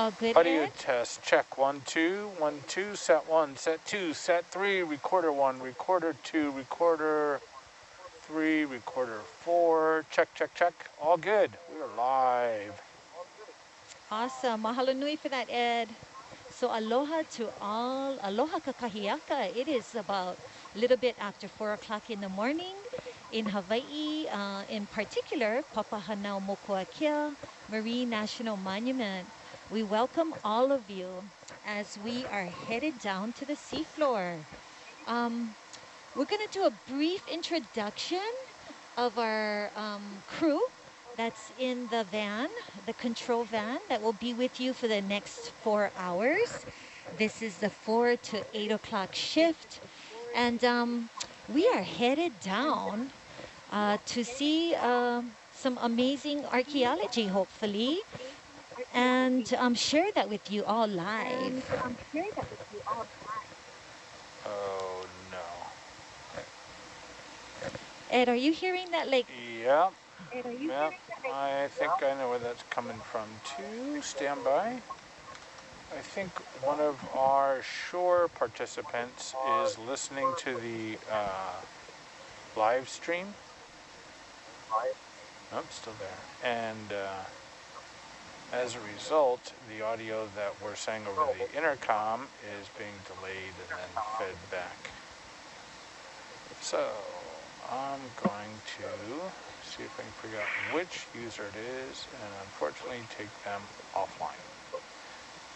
All good, Audio test, check. One, two, one, two, set one, set two, set three, recorder one, recorder two, recorder three, recorder four. Check, check, check. All good. We are live. Awesome. Mahalo nui for that, Ed. So aloha to all. Aloha kakahiaka. It is about a little bit after 4 o'clock in the morning in Hawaii, uh, in particular, Papahanaumokuakea Marine National Monument. We welcome all of you as we are headed down to the seafloor. Um, we're going to do a brief introduction of our um, crew that's in the van, the control van that will be with you for the next four hours. This is the four to eight o'clock shift. And um, we are headed down uh, to see uh, some amazing archaeology, hopefully, and um, share that with you all live. Oh, no. Ed, are you hearing that? Like, Yeah. Yeah, I think I know where that's coming from too. Stand by. I think one of our shore participants is listening to the uh, live stream. Nope, still there. And uh, as a result, the audio that we're saying over the intercom is being delayed and then fed back. So I'm going to see if I can figure out which user it is and unfortunately take them offline.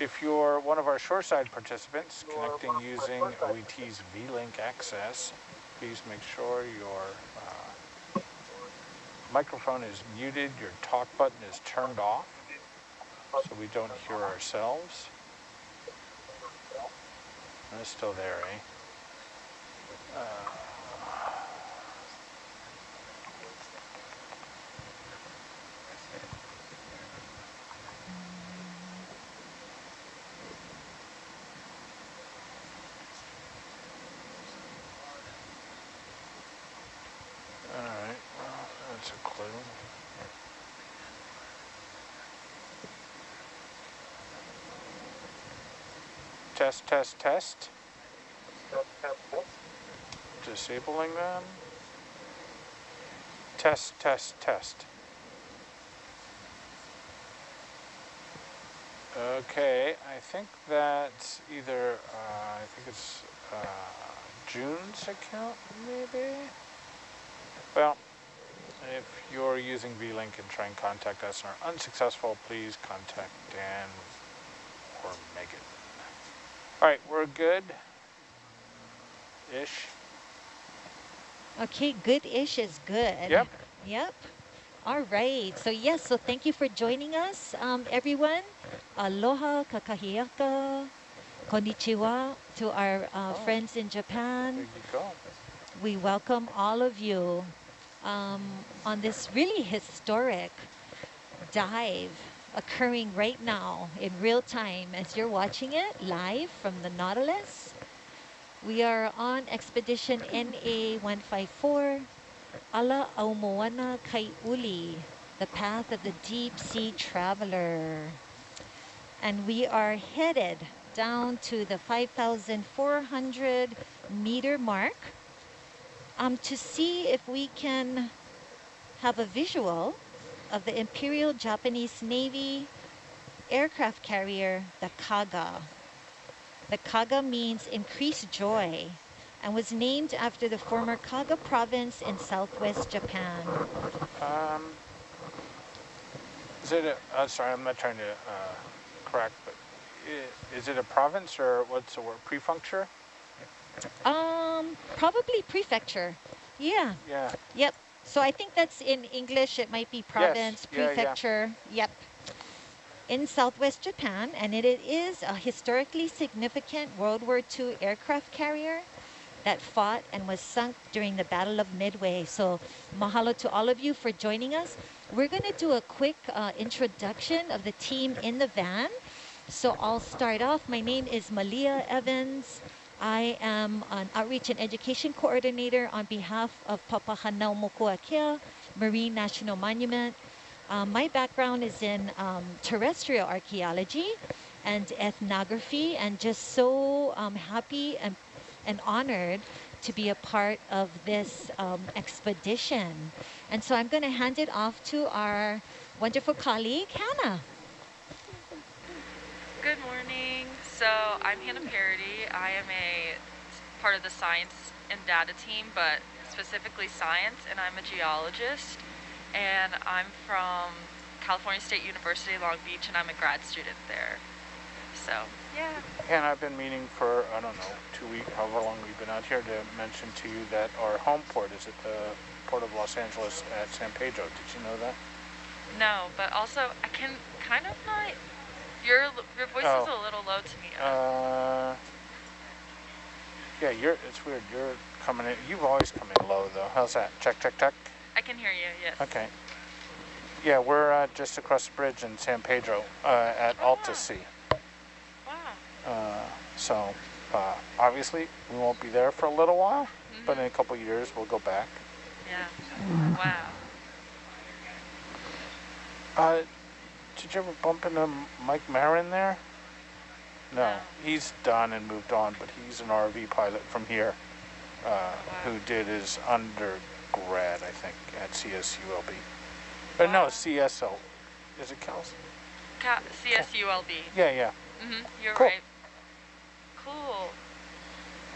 If you're one of our shoreside participants connecting using OET's VLink access, please make sure your uh, microphone is muted, your talk button is turned off so we don't hear ourselves. It's still there, eh? Uh, All right, well, that's a clue. Test, test, test. Disabling them. Test, test, test. Okay, I think that's either, uh, I think it's uh, June's account, maybe? Well, if you're using VLink and try and contact us and are unsuccessful, please contact Dan or Megan. All right, we're good. Ish. okay, good-ish is good. Yep. Yep. All right. So yes, so thank you for joining us, um, everyone. Aloha, kakahiaka, konnichiwa to our uh, Oh. friends in Japan. We welcome all of you um, on this really historic dive occurring right now in real time as you're watching it live from the Nautilus. We are on expedition NA-154, Ala Aumoana Kaiuli, the path of the deep sea traveler. And we are headed down to the 5,400 meter mark um, to see if we can have a visual of the Imperial Japanese Navy aircraft carrier, the Kaga. The Kaga means increased joy and was named after the former Kaga province in southwest Japan. Um, is it a, uh, sorry, I'm not trying to uh, correct, but is it a province or what's the word, prefecture? Um, probably prefecture. Yeah, Yeah, yep. So I think that's in English, it might be province, yeah, yeah. prefecture. Yep. In southwest Japan, and it, it is a historically significant World War II aircraft carrier that fought and was sunk during the Battle of Midway. So mahalo to all of you for joining us. We're going to do a quick uh, introduction of the team in the van. So I'll start off. My name is Malia Evans. I am an outreach and education coordinator on behalf of Papahanaumokuakea Marine National Monument. Um, my background is in um, terrestrial archaeology and ethnography, and just so um, happy and, and honored to be a part of this um, expedition. And so I'm going to hand it off to our wonderful colleague, Hannah. Good morning. So I'm Hannah Parody. I am a part of the science and data team, but specifically science, and I'm a geologist. And I'm from California State University, Long Beach, and I'm a grad student there. So, yeah. And I've been meaning for, I don't know, two weeks, however long we've been out here, to mention to you that our home port is at the Port of Los Angeles at San Pedro. Did you know that? No, but also I can kind of not. Your your voice Oh. is a little low to me. Uh, yeah, you're, it's weird. You're coming in, you've always come in low though. How's that? Check, check, check. I can hear you. Yes. Okay. Yeah, we're uh, just across the bridge in San Pedro uh, at Oh, Alta. Sea. Wow. Uh, so uh, obviously we won't be there for a little while, but Mhm. in a couple years we'll go back. Yeah. Wow. Uh, did you ever bump into Mike Marin there? No, No. he's done and moved on, but he's an RV pilot from here uh, who did his undergrad, I think, at CSULB. But no, Wow. CSO. Is it Cal? Ca- CSULB. Yeah, yeah. Mm-hmm. You're Cool. right. Cool.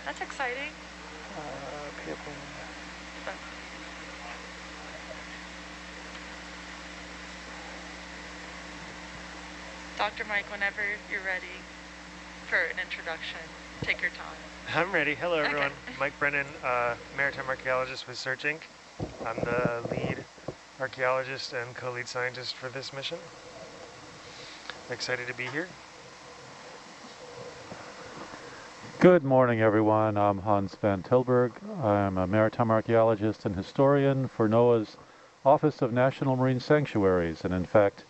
That's exciting. Uh, people- Dr. Mike, whenever you're ready for an introduction, take your time. I'm ready. Hello, Okay. everyone. Mike Brennan, uh, maritime archaeologist with Search Inc. I'm the lead archaeologist and co-lead scientist for this mission. Excited to be here. Good morning, everyone. I'm Hans van Tilburg. I'm a maritime archaeologist and historian for NOAA's Office of National Marine Sanctuaries. And in fact,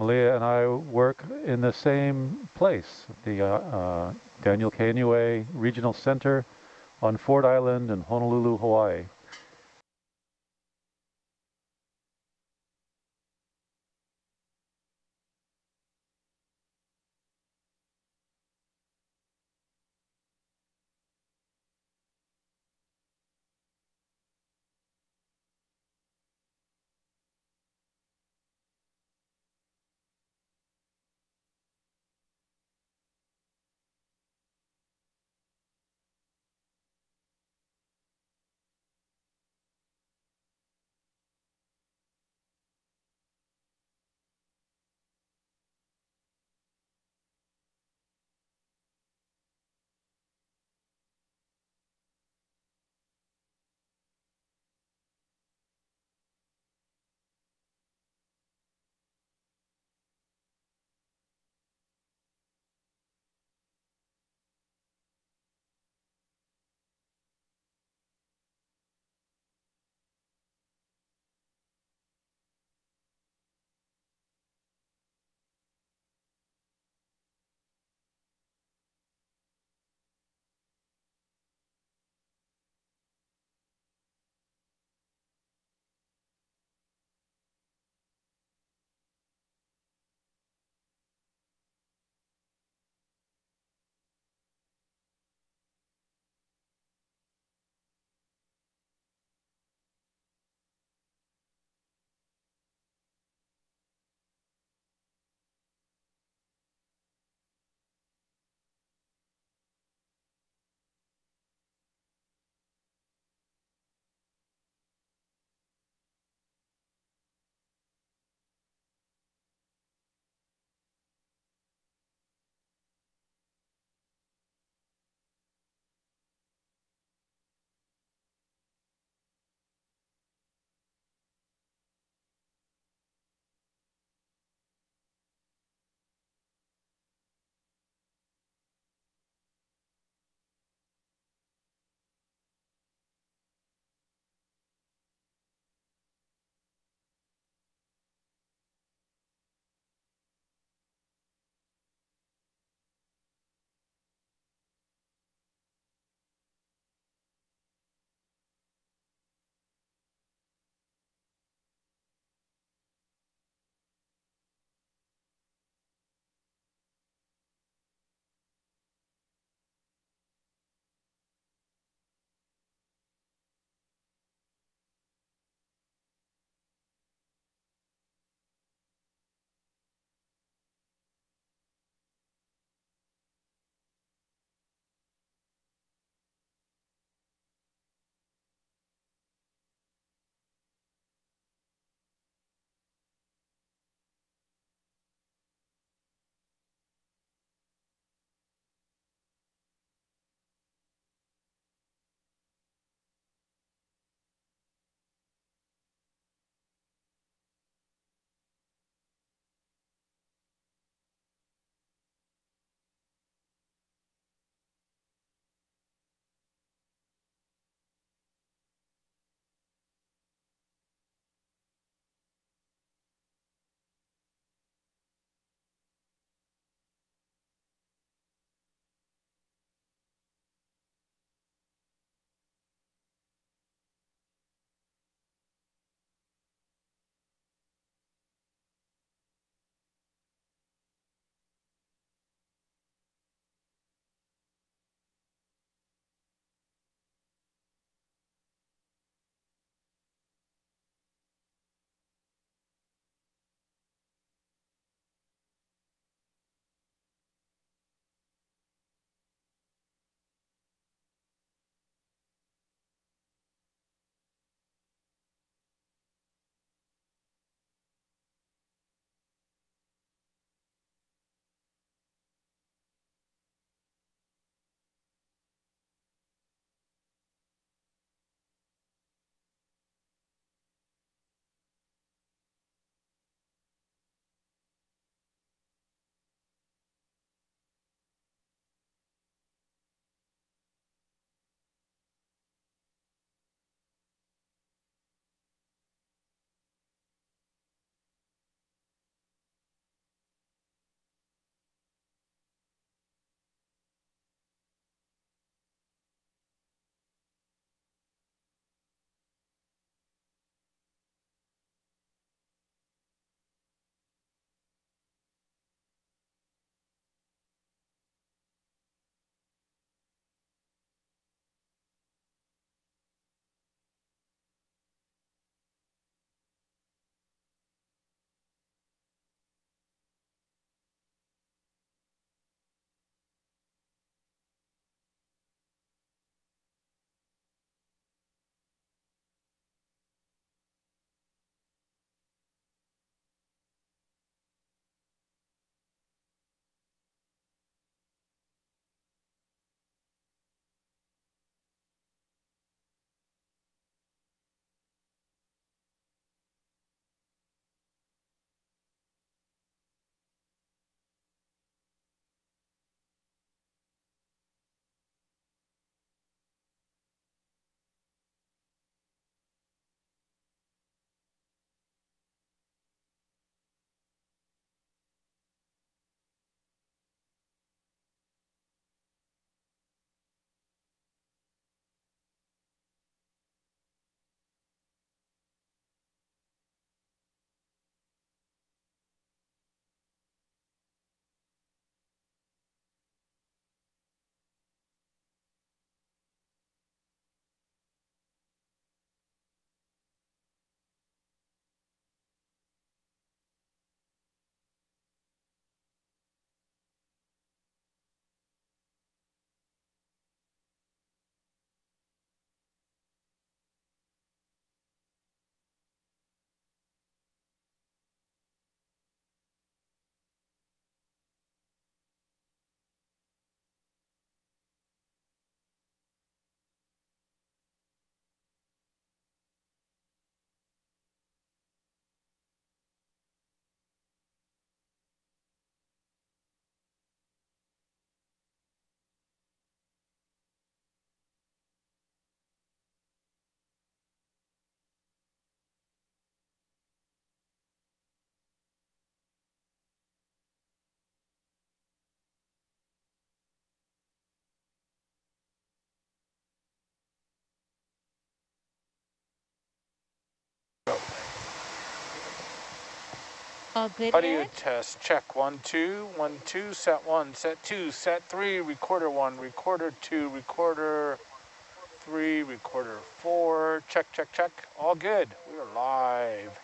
Malia and I work in the same place, the uh, uh, Daniel K. Inouye Regional Center on Ford Island in Honolulu, Hawaii. Audio test, check. One, two, one, two, set one, set two, set three, recorder one, recorder two, recorder three, recorder four. Check, check, check. All good. We are live.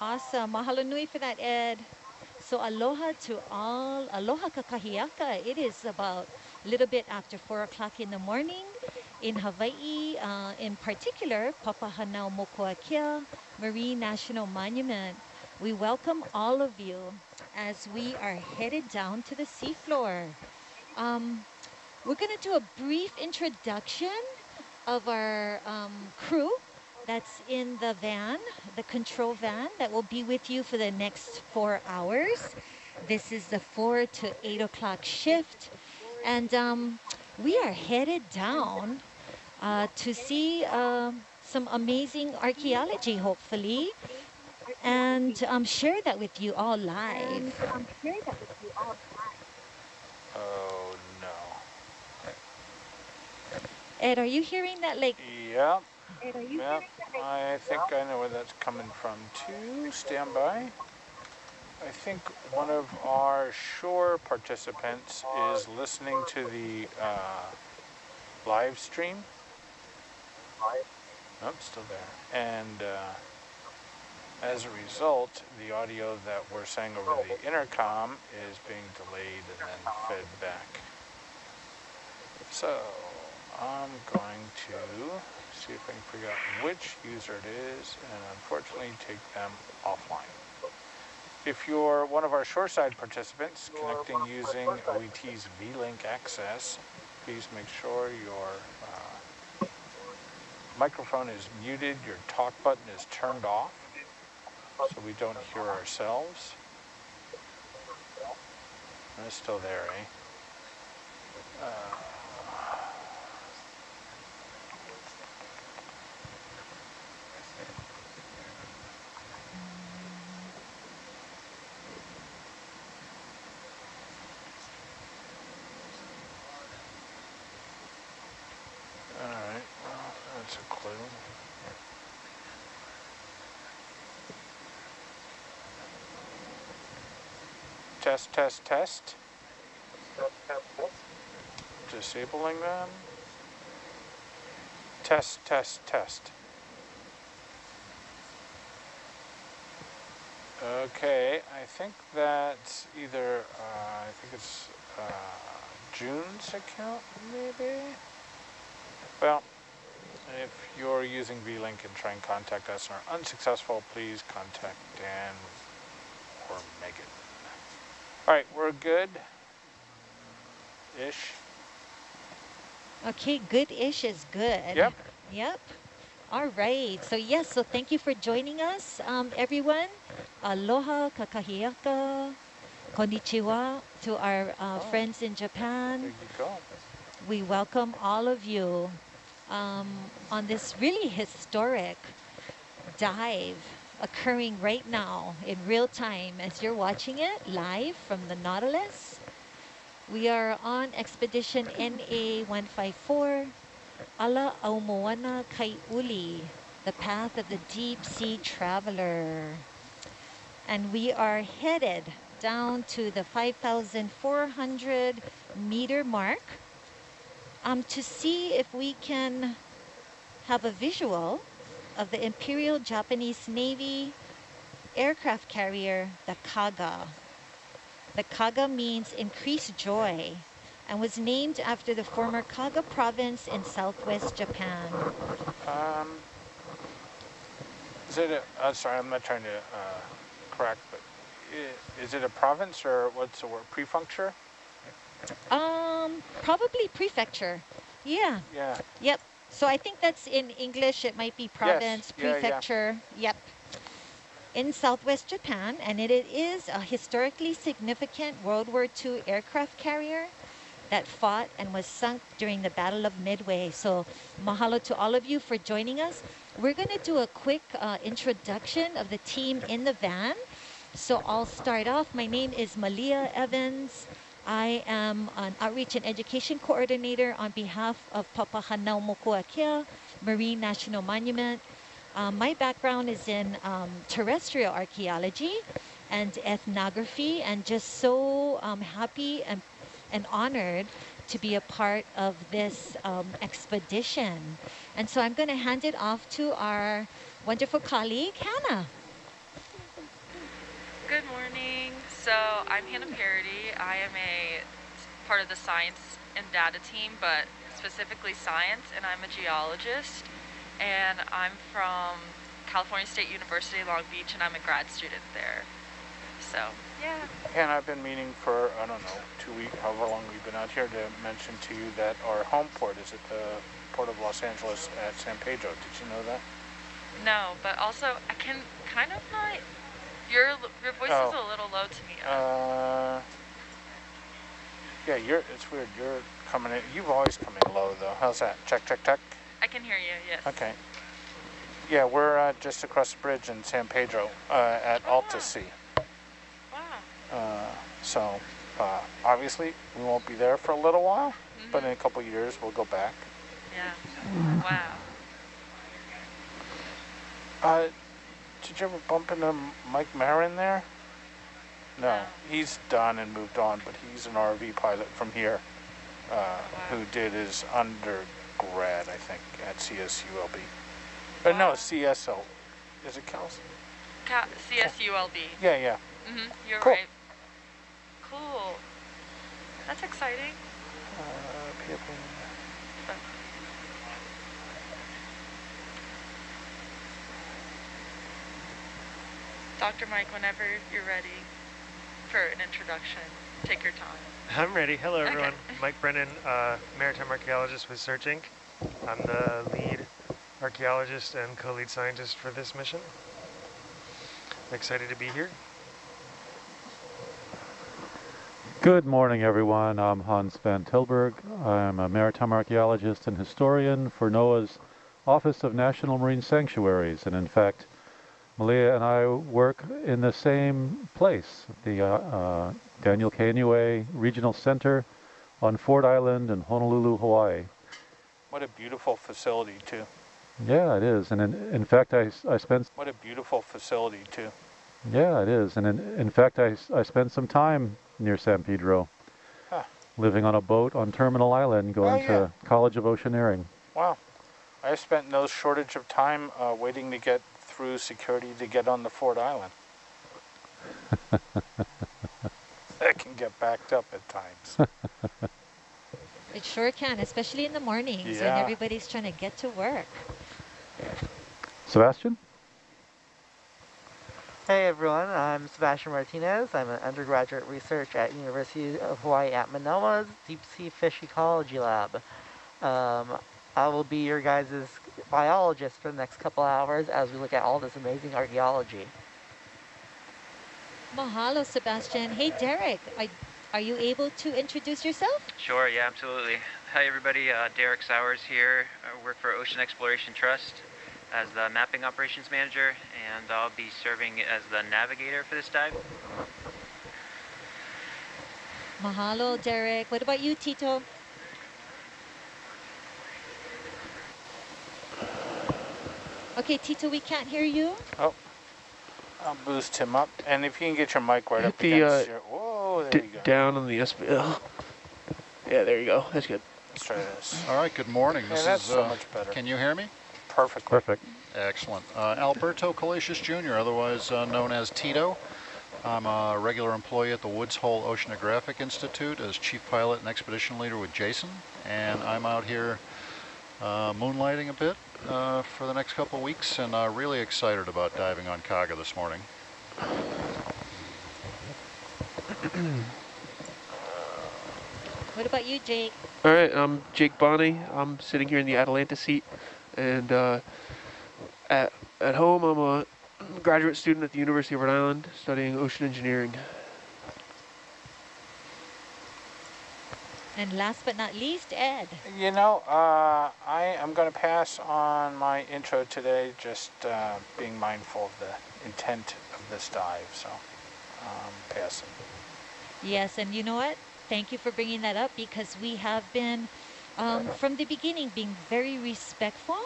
Awesome. Mahalo nui for that, Ed. So aloha to all. Aloha kakahiaka. It is about a little bit after 4 o'clock in the morning in Hawaii, uh, in particular, Papahanao Papahanaumokuakea Marine National Monument. We welcome all of you as we are headed down to the seafloor. Um, we're going to do a brief introduction of our um, crew that's in the van, the control van that will be with you for the next four hours. This is the four to eight o'clock shift. And um, we are headed down uh, to see uh, some amazing archaeology, hopefully, and um, share that with you all live. Oh, no. Ed, are you hearing that? Like, Yeah. Yeah, I think I know where that's coming from too. Stand by. I think one of our shore participants is listening to the uh, live stream. Nope, still there. And uh, as a result, the audio that we're saying over the intercom is being delayed and then fed back. So I'm going to see if I can figure out which user it is and unfortunately take them offline. If you're one of our shoreside participants connecting using OET's VLink access, please make sure your uh, microphone is muted, your talk button is turned off so we don't hear ourselves. It's still there, eh? Uh, All right, well, that's a clue. Test, test, test. Disabling them. Test, test, test. Okay, I think that's either, uh, I think it's uh, June's account, maybe? Well, if you're using VLink and try and contact us and are unsuccessful, please contact Dan or Megan. All right, we're good. Ish. okay, good-ish is good. Yep. Yep. All right. So yes, so thank you for joining us, um, everyone. Aloha, kakahiaka, konnichiwa to our uh, friends in Japan. We welcome all of you um, on this really historic dive occurring right now in real time as you're watching it live from the Nautilus. We are on expedition NA-154, Ala Aumoana Kaiuli, the path of the deep sea traveler. And we are headed down to the 5,400 meter mark um, to see if we can have a visual of the Imperial Japanese Navy aircraft carrier, the Kaga. The Kaga means increased joy and was named after the former Kaga province in southwest Japan. Um, is it a, uh, sorry, I'm not trying to uh, correct, but is it a province or what's the word, prefecture? Um, probably prefecture. Yeah, Yeah, yep. So I think that's in English, it might be province, yeah, yeah. prefecture. Yep. In southwest Japan, and it, it is a historically significant World War II aircraft carrier that fought and was sunk during the Battle of Midway. So mahalo to all of you for joining us. We're going to do a quick uh, introduction of the team in the van. So I'll start off. My name is Malia Evans. I am an outreach and education coordinator on behalf of Papahanaumokuakea Marine National Monument. Um, my background is in um, terrestrial archaeology and ethnography, and just so um, happy and, and honored to be a part of this um, expedition. And so I'm going to hand it off to our wonderful colleague, Hannah. Good morning. So I'm Hannah Parody. I am a part of the science and data team, but specifically science, and I'm a geologist. And I'm from California State University, Long Beach, and I'm a grad student there. So, yeah. And I've been meaning for, I don't know, two weeks, however long we've been out here, to mention to you that our home port is at the Port of Los Angeles at San Pedro. Did you know that? No, but also I can kind of not. Your your voice is Oh. a little low to me. Uh, yeah, you're, it's weird. You're coming in, you've always come in low though. How's that? Check, check, check. I can hear you. Yes. Okay. Yeah, we're uh, just across the bridge in San Pedro uh, at AltaSea. Wow. Uh, so, uh, obviously, we won't be there for a little while, but Mhm. in a couple years, we'll go back. Yeah. Wow. Uh, did you ever bump into Mike Marin there? No, No. he's done and moved on, but he's an RV pilot from here uh, who did his undergrad, I think, at CSULB. Uh, no, Wow. CSO. Is it Cal? Ca- CSULB. Yeah, yeah. Mm-hmm. You're Cool. right. Cool. That's exciting. Uh, Dr. Mike, whenever you're ready for an introduction, take your time. I'm ready. Hello, Okay. everyone. Mike Brennan, uh, maritime archaeologist with Search Inc. I'm the lead archaeologist and co-lead scientist for this mission. Excited to be here. Good morning, everyone. I'm Hans Van Tilburg. I'm a maritime archaeologist and historian for NOAA's Office of National Marine Sanctuaries. And in fact, Malia and I work in the same place, the uh, uh, Daniel K. Inouye Regional Center on Ford Island in Honolulu, Hawaii. What a beautiful facility, too. Yeah, it is. And in, in fact, I spent What a beautiful facility, too. Yeah, it is. And in, in fact, I, I spent some time near San Pedro, Huh. living on a boat on Terminal Island, going yeah. to College of Oceaneering. Wow. I spent no shortage of time uh, waiting to get through security to get on the Ford Island. that can get backed up at times. It sure can, especially in the mornings when everybody's trying to get to work. Sebastian? Hey everyone, I'm Sebastian Martinez. I'm an undergraduate research at University of Hawaii at Manoa's Deep Sea Fish Ecology Lab. Um, I will be your guys' biologist for the next couple hours as we look at all this amazing archaeology. Mahalo, Sebastian. Hey, Derek, are, are you able to introduce yourself? Sure, yeah, absolutely. Hi, everybody. Uh, Derek Sowers here. I work for Ocean Exploration Trust as the mapping operations manager, and I'll be serving as the navigator for this dive. Mahalo, Derek. What about you, Tito? Okay, Tito, we can't hear you. Oh, I'll boost him up. And if you can get your mic right up Hit the, against uh, your... Whoa, there you go. down on the SPL. Yeah, there you go. That's good. Let's try this. All right, good morning. Yeah, This that's is, so uh, much better. Can you hear me? Perfect. Perfect. Excellent. Uh, Alberto Collasius Jr., otherwise uh, known as Tito. I'm a regular employee at the Woods Hole Oceanographic Institute as chief pilot and expedition leader with Jason. And I'm out here uh, moonlighting a bit uh, for the next couple weeks and uh, really excited about diving on Kaga this morning. What about you, Jake? All right, I'm Jake Bonney. I'm sitting here in the Atalanta seat, and uh, at at home, I'm a graduate student at the University of Rhode Island studying ocean engineering. And last but not least, Ed. You know, uh, I am going to pass on my intro today, just uh, being mindful of the intent of this dive. So, um, passing. Yes, and you know what? Thank you for bringing that up because we have been, um, from the beginning, being very respectful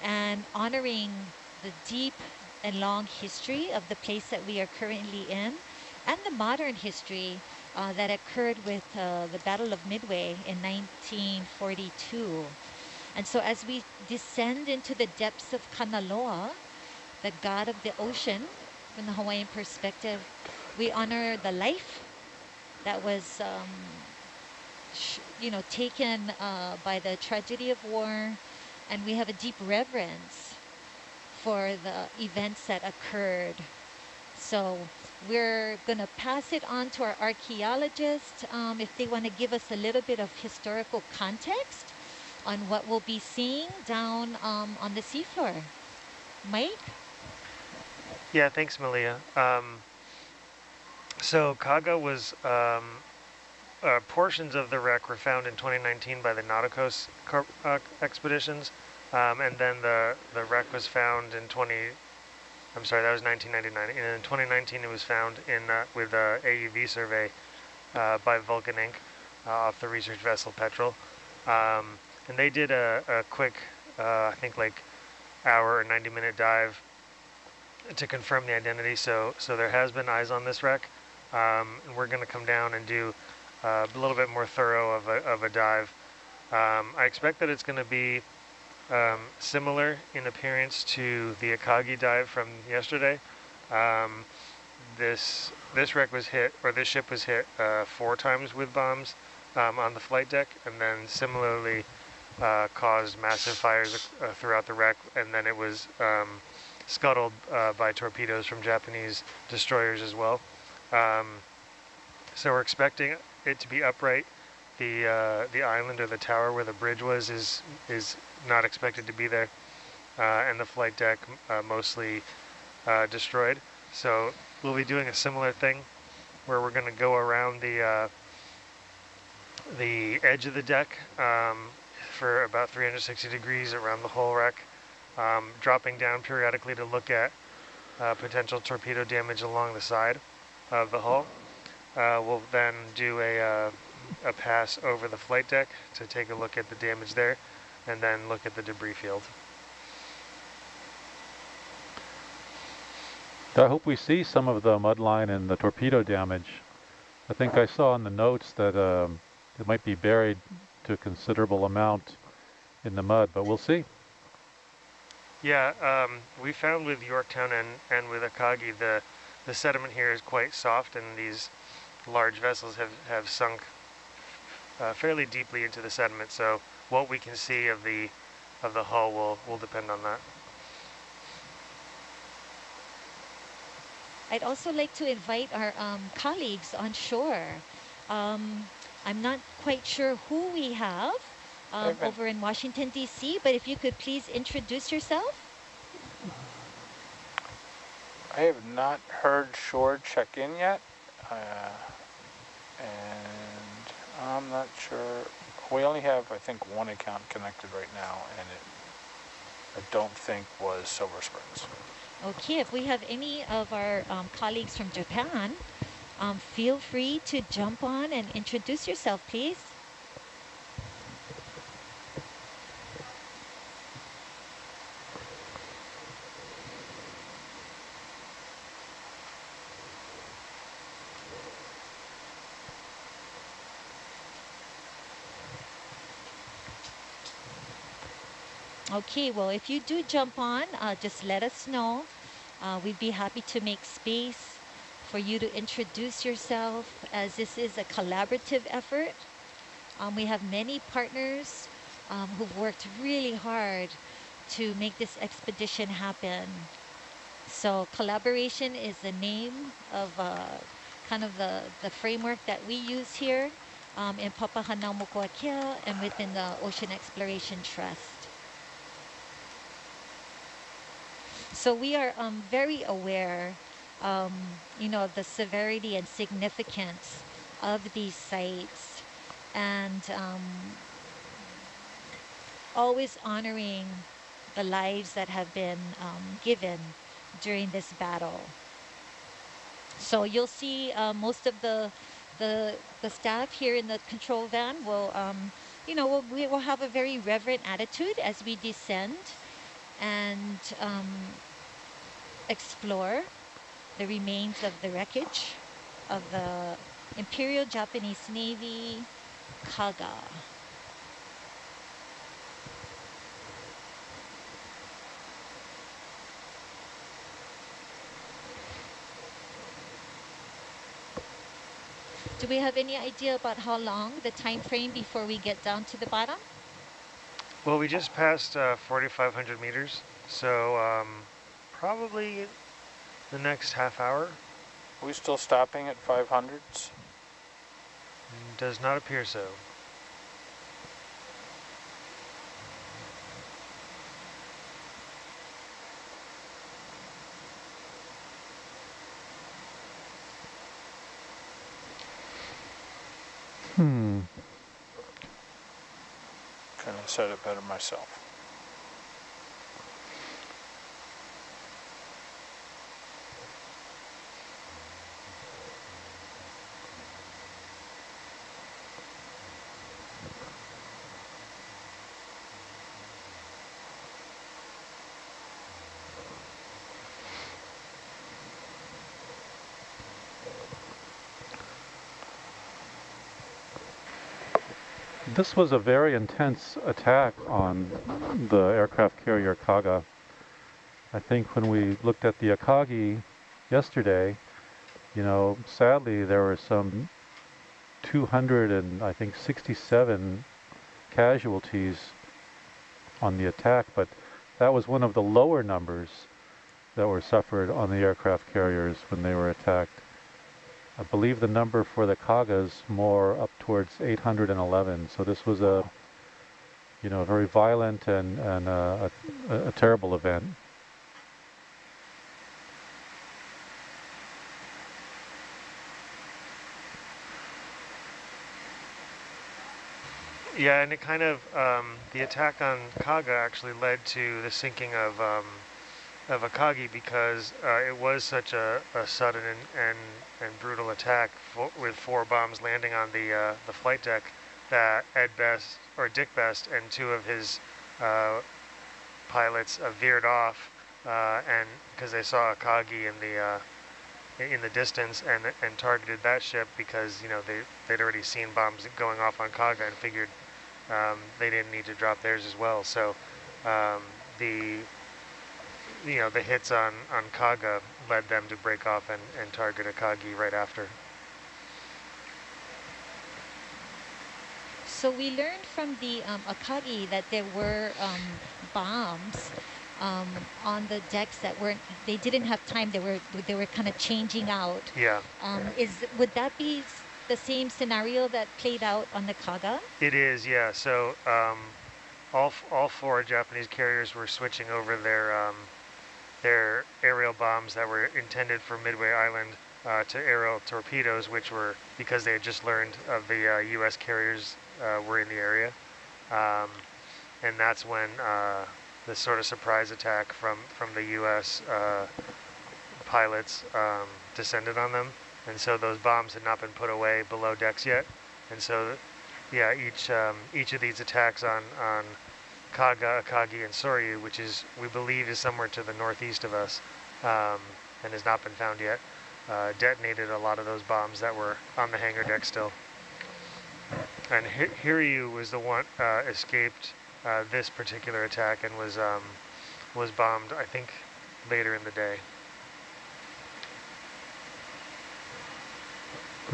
and honoring the deep and long history of the place that we are currently in and the modern history uh, that occurred with uh, the Battle of Midway in 1942. And so as we descend into the depths of Kanaloa, the god of the ocean, from the Hawaiian perspective, we honor the life that was, um, you know, taken uh, by the tragedy of war, and we have a deep reverence for the events that occurred. So we're going to pass it on to our archaeologists um, if they want to give us a little bit of historical context on what we'll be seeing down um, on the seafloor. Mike? Yeah, thanks, Malia. Um, so Kaga was, um, uh, portions of the wreck were found in 2019 by the Nauticos uh, expeditions, um, and then the, the wreck was found in 20, I'm sorry, that was 1999. And in 2019, it was found in uh, with a AUV survey uh, by Vulcan Inc. Uh, off the research vessel Petrel. Um, and they did a, a quick, uh, I think like hour or 90 minute dive to confirm the identity. So, so there has been eyes on this wreck. Um, and we're going to come down and do uh, a little bit more thorough of a, of a dive. Um, I expect that it's going to be um, similar in appearance to the Akagi dive from yesterday. Um, this this wreck was hit, or this ship was hit uh, four times with bombs um, on the flight deck, and then similarly uh, caused massive fires uh, throughout the wreck, and then it was um, scuttled uh, by torpedoes from Japanese destroyers as well. Um, so we're expecting it to be upright. The uh, the island or the tower where the bridge was is is not expected to be there, uh, and the flight deck uh, mostly uh, destroyed. So we'll be doing a similar thing where we're going to go around the the edge of the deck um, for about 360 degrees around the whole wreck, um, dropping down periodically to look at uh, potential torpedo damage along the side of the hull. Uh, we'll then do a, uh, a pass over the flight deck to take a look at the damage there and then look at the debris field. I hope we see some of the mud line and the torpedo damage. I think I saw in the notes that um, it might be buried to a considerable amount in the mud, but we'll see. Yeah, um, we found with Yorktown and, and with Akagi, the, the sediment here is quite soft and these large vessels have, have sunk uh, fairly deeply into the sediment. So what we can see of the of the hull will will depend on that. I'd also like to invite our um, colleagues on shore. Um, I'm not quite sure who we have um, over in Washington, D.C., but if you could please introduce yourself. I have not heard shore check in yet, uh, and I'm not sure we only have, I think, one account connected right now, and it, I don't think was Silver Springs. Okay, if we have any of our um, colleagues from Japan, um, feel free to jump on and introduce yourself, please. Okay, well, if you do jump on, uh, just let us know. Uh, we'd be happy to make space for you to introduce yourself as this is a collaborative effort. Um, we have many partners um, who've worked really hard to make this expedition happen. So collaboration is the name of uh, kind of the, the framework that we use here um, in Papahanaumokuakea and within the Ocean Exploration Trust. So we are um, very aware, um, you know, of the severity and significance of these sites and um, always honoring the lives that have been um, given during this battle. So you'll see uh, most of the, the, the staff here in the control van will, um, you know, we'll, we will have a very reverent attitude as we descend and um, explore the remains of the wreckage of the Imperial Japanese Navy Kaga. Do we have any idea about how long the time frame before we get down to the bottom? Well, we just passed uh, 4,500 meters, so um, probably the next half hour. Are we still stopping at 500s? Does not appear so. Hmm. Couldn't have said it better myself. This was a very intense attack on the aircraft carrier Kaga. I think when we looked at the Akagi yesterday, you know, sadly there were some 200 and I think 67 casualties on the attack, but that was one of the lower numbers that were suffered on the aircraft carriers when they were attacked. I believe the number for the Kagas more up towards 811. So this was a, you know, a very violent and, and uh, a, a terrible event. Yeah, and it kind of, um, the attack on Kaga actually led to the sinking of um, of Akagi because uh, it was such a, a sudden and, and, and, brutal attack for, with four bombs landing on the uh, the flight deck that Ed Best or Dick Best and two of his uh, pilots uh, veered off uh, and because they saw Akagi in the uh, in the distance and and targeted that ship because you know they they'd already seen bombs going off on Kaga and figured um, they didn't need to drop theirs as well. So um, the you know, the hits on, on Kaga led them to break off and, and target Akagi right after. So we learned from the um, Akagi that there were um, bombs um, on the decks that weren't, they didn't have time, they were, they were kind of changing out. Yeah. Um, is, would that be the same scenario that played out on the Kaga? It is, yeah. So um, all, all four Japanese carriers were switching over their um, their aerial bombs that were intended for Midway Island uh, to aerial torpedoes, which were because they had just learned of the uh, U.S. carriers uh, were in the area. Um, and that's when uh, this sort of surprise attack from, from the U.S. Uh, pilots um, descended on them. And so those bombs had not been put away below decks yet. And so, yeah, each um, each of these attacks on, on Kaga, Akagi, and Soryu, which is we believe is somewhere to the northeast of us um, and has not been found yet, uh, detonated a lot of those bombs that were on the hangar deck still. And Hiryu was the one uh, escaped uh, this particular attack and was um, was bombed, I think, later in the day.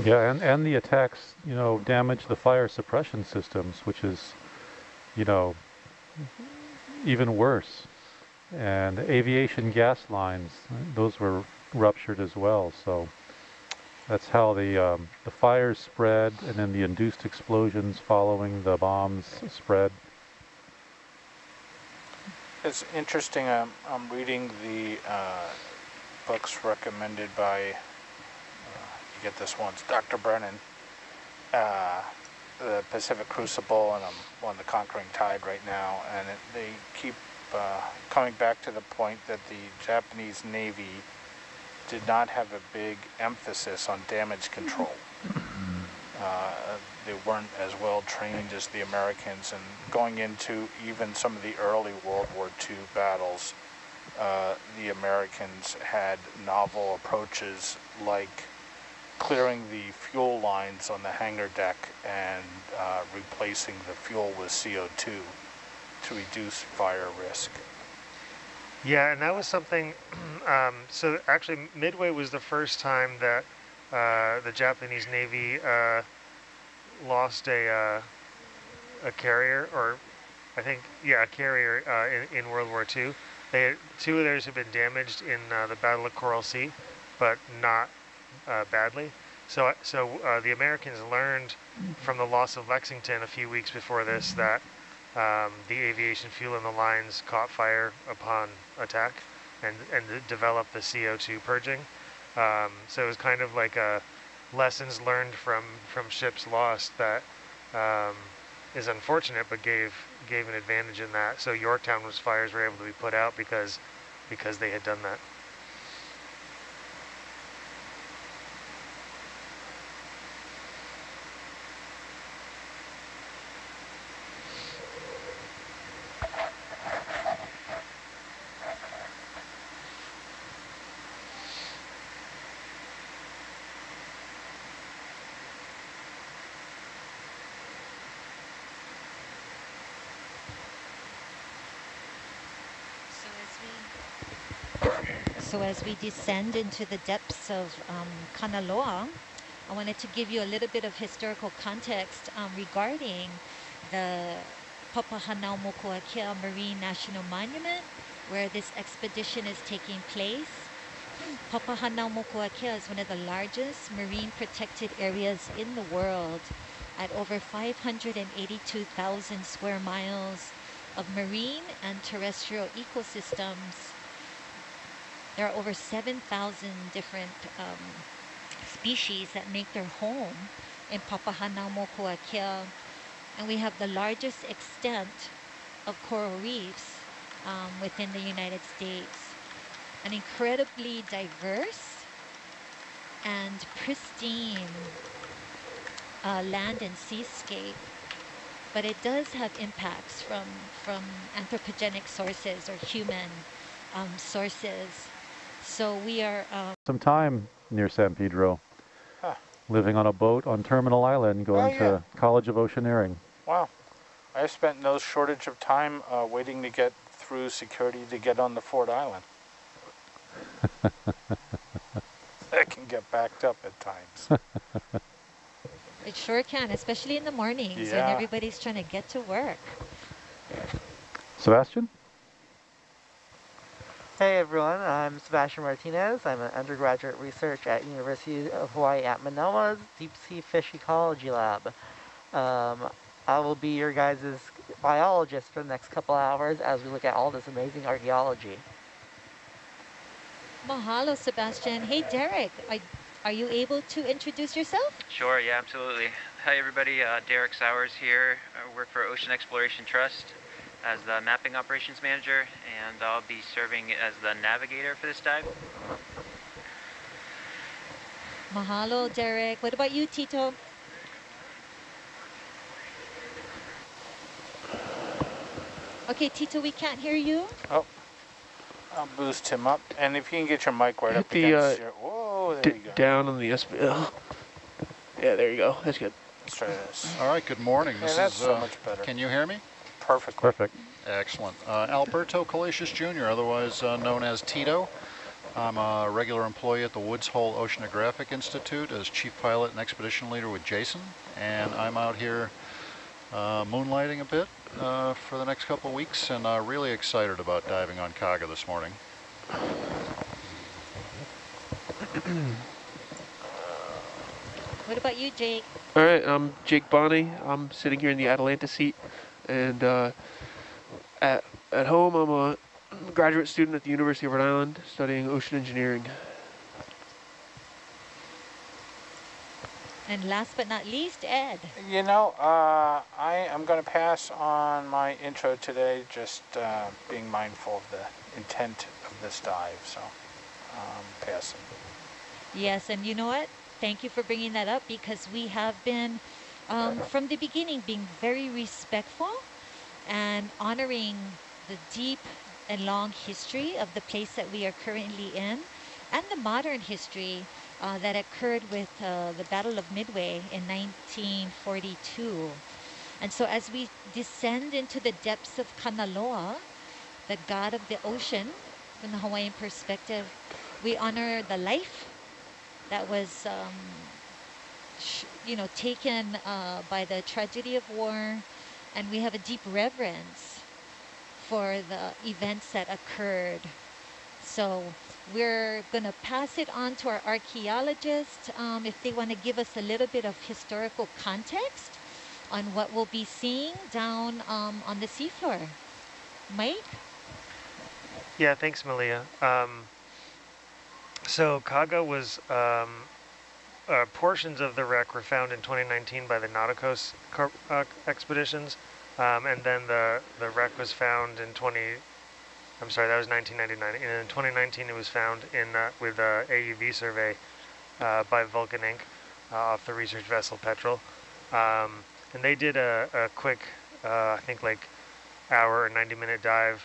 Yeah, and, and the attacks, you know, damaged the fire suppression systems, which is, you know, even worse. And aviation gas lines, those were ruptured as well. So that's how the um, the fires spread, and then the induced explosions following the bombs spread. It's interesting. I'm, I'm reading the uh, books recommended by. Uh, you get this one. It's Dr. Brennan. Uh, the Pacific Crucible, and I'm on the Conquering Tide right now, and it, they keep uh, coming back to the point that the Japanese Navy did not have a big emphasis on damage control. Uh, they weren't as well trained as the Americans, and going into even some of the early World War II battles, uh, the Americans had novel approaches like clearing the fuel lines on the hangar deck and uh, replacing the fuel with CO2 to reduce fire risk. Yeah, and that was something. Um, so actually, Midway was the first time that uh, the Japanese Navy uh, lost a uh, a carrier, or I think yeah, a carrier uh, in, in World War II. They had, two of theirs had been damaged in uh, the Battle of Coral Sea, but not uh, badly. So so the Americans learned from the loss of Lexington a few weeks before this that um, the aviation fuel in the lines caught fire upon attack and, and developed the CO2 purging. Um, so it was kind of like a lessons learned from, from ships lost that um, is unfortunate, but gave gave an advantage in that. So Yorktown's fires were able to be put out because because they had done that. So as we descend into the depths of um, Kanaloa, I wanted to give you a little bit of historical context um, regarding the Papahanaumokuakea Marine National Monument, where this expedition is taking place. Papahanaumokuakea is one of the largest marine protected areas in the world at over 582,000 square miles of marine and terrestrial ecosystems there are over 7,000 different um, species that make their home in Papahanaumokuakea. And we have the largest extent of coral reefs um, within the United States. An incredibly diverse and pristine uh, land and seascape but it does have impacts from from anthropogenic sources or human um, sources so we are... Um, Some time near San Pedro. Huh. Living on a boat on Terminal Island, going oh, yeah. to College of Oceaneering. Wow. I've spent no shortage of time uh, waiting to get through security to get on the Ford Island. that can get backed up at times. it sure can, especially in the mornings yeah. when everybody's trying to get to work. Sebastian? Hey everyone, I'm Sebastian Martinez. I'm an undergraduate research at University of Hawaii at Manoa's Deep Sea Fish Ecology Lab. Um, I will be your guys' biologist for the next couple hours as we look at all this amazing archaeology. Mahalo, Sebastian. Hey, Derek, are, are you able to introduce yourself? Sure, yeah, absolutely. Hi everybody, uh, Derek Sowers here. I work for Ocean Exploration Trust as the mapping operations manager and I'll be serving as the navigator for this dive. Mahalo, Derek. What about you, Tito? Okay, Tito, we can't hear you. Oh, I'll boost him up. And if you can get your mic right Hit up the, against uh, your... Whoa, there you go. Down on the SPL. Yeah, there you go. That's good. Let's try this. All right, good morning. This yeah, that's is, so uh, much better. Can you hear me? Perfect. Perfect. Excellent. Uh, Alberto Collasius Jr., otherwise uh, known as Tito. I'm a regular employee at the Woods Hole Oceanographic Institute as chief pilot and expedition leader with Jason. And I'm out here uh, moonlighting a bit uh, for the next couple of weeks and uh, really excited about diving on Kaga this morning. What about you, Jake? All right, I'm Jake Bonney. I'm sitting here in the Atalanta seat. And uh, at, at home, I'm a graduate student at the University of Rhode Island studying ocean engineering. And last but not least, Ed. You know, uh, I am going to pass on my intro today, just uh, being mindful of the intent of this dive, so um, passing. Yes, and you know what? Thank you for bringing that up because we have been, um, from the beginning, being very respectful and honoring the deep and long history of the place that we are currently in and the modern history uh, that occurred with uh, the Battle of Midway in 1942. And so as we descend into the depths of Kanaloa, the god of the ocean, from the Hawaiian perspective, we honor the life that was, um, you know, taken uh, by the tragedy of war, and we have a deep reverence for the events that occurred. So we're going to pass it on to our archaeologists um, if they want to give us a little bit of historical context on what we'll be seeing down um, on the seafloor. Mike? Yeah, thanks, Malia. Um, so Kaga was, um, uh, portions of the wreck were found in 2019 by the Nauticos uh, expeditions, um, and then the, the wreck was found in 20, I'm sorry, that was 1999. And in 2019, it was found in uh, with a AUV survey uh, by Vulcan Inc. Uh, off the research vessel Petrel. Um, and they did a, a quick, uh, I think like hour or 90 minute dive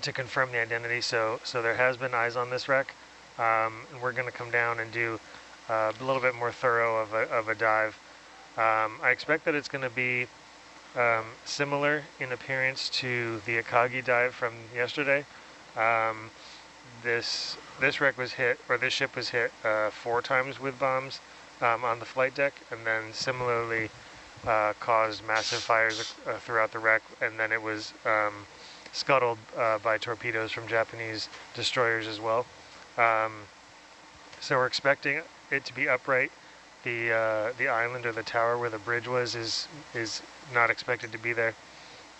to confirm the identity. So, so there has been eyes on this wreck. Um, and we're going to come down and do uh, a little bit more thorough of a, of a dive. Um, I expect that it's going to be um, similar in appearance to the Akagi dive from yesterday. Um, this this wreck was hit, or this ship was hit uh, four times with bombs um, on the flight deck, and then similarly uh, caused massive fires uh, throughout the wreck, and then it was um, scuttled uh, by torpedoes from Japanese destroyers as well. Um, so we're expecting it to be upright the uh, the island or the tower where the bridge was is is not expected to be there,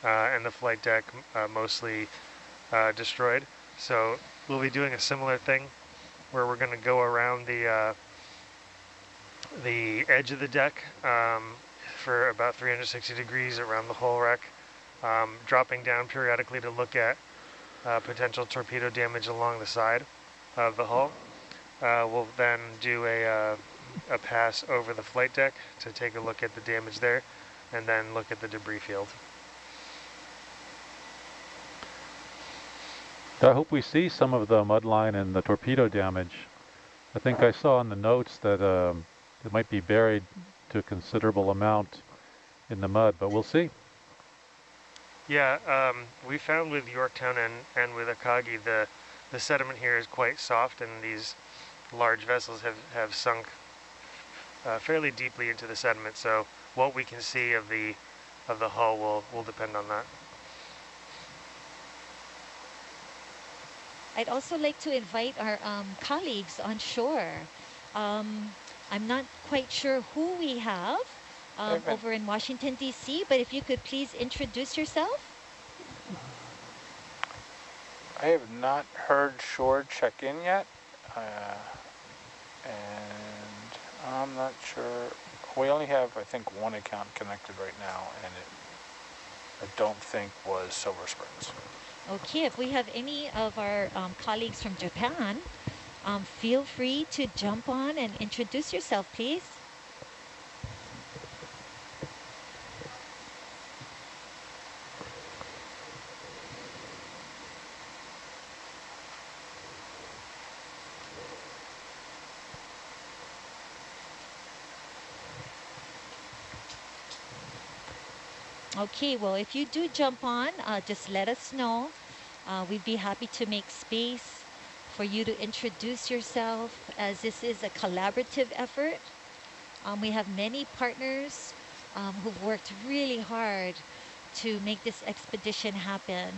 uh, and the flight deck uh, mostly uh, destroyed. So we'll be doing a similar thing, where we're going to go around the the edge of the deck um, for about 360 degrees around the whole wreck, um, dropping down periodically to look at uh, potential torpedo damage along the side of the hull. We'll then do a a pass over the flight deck to take a look at the damage there and then look at the debris field. I hope we see some of the mudline and the torpedo damage. I think I saw in the notes that um, it might be buried to a considerable amount in the mud, but we'll see. Yeah, um, we found with Yorktown and, and with Akagi, the, the sediment here is quite soft and these large vessels have, have sunk uh, fairly deeply into the sediment. So what we can see of the of the hull will will depend on that. I'd also like to invite our um, colleagues on shore. Um, I'm not quite sure who we have um, over in Washington, D.C., but if you could please introduce yourself. I have not heard shore check in yet. Uh, and I'm not sure. We only have, I think, one account connected right now, and it, I don't think was Silver Springs. Okay, if we have any of our um, colleagues from Japan, um, feel free to jump on and introduce yourself, please. Okay, well, if you do jump on, uh, just let us know. Uh, we'd be happy to make space for you to introduce yourself as this is a collaborative effort. Um, we have many partners um, who've worked really hard to make this expedition happen.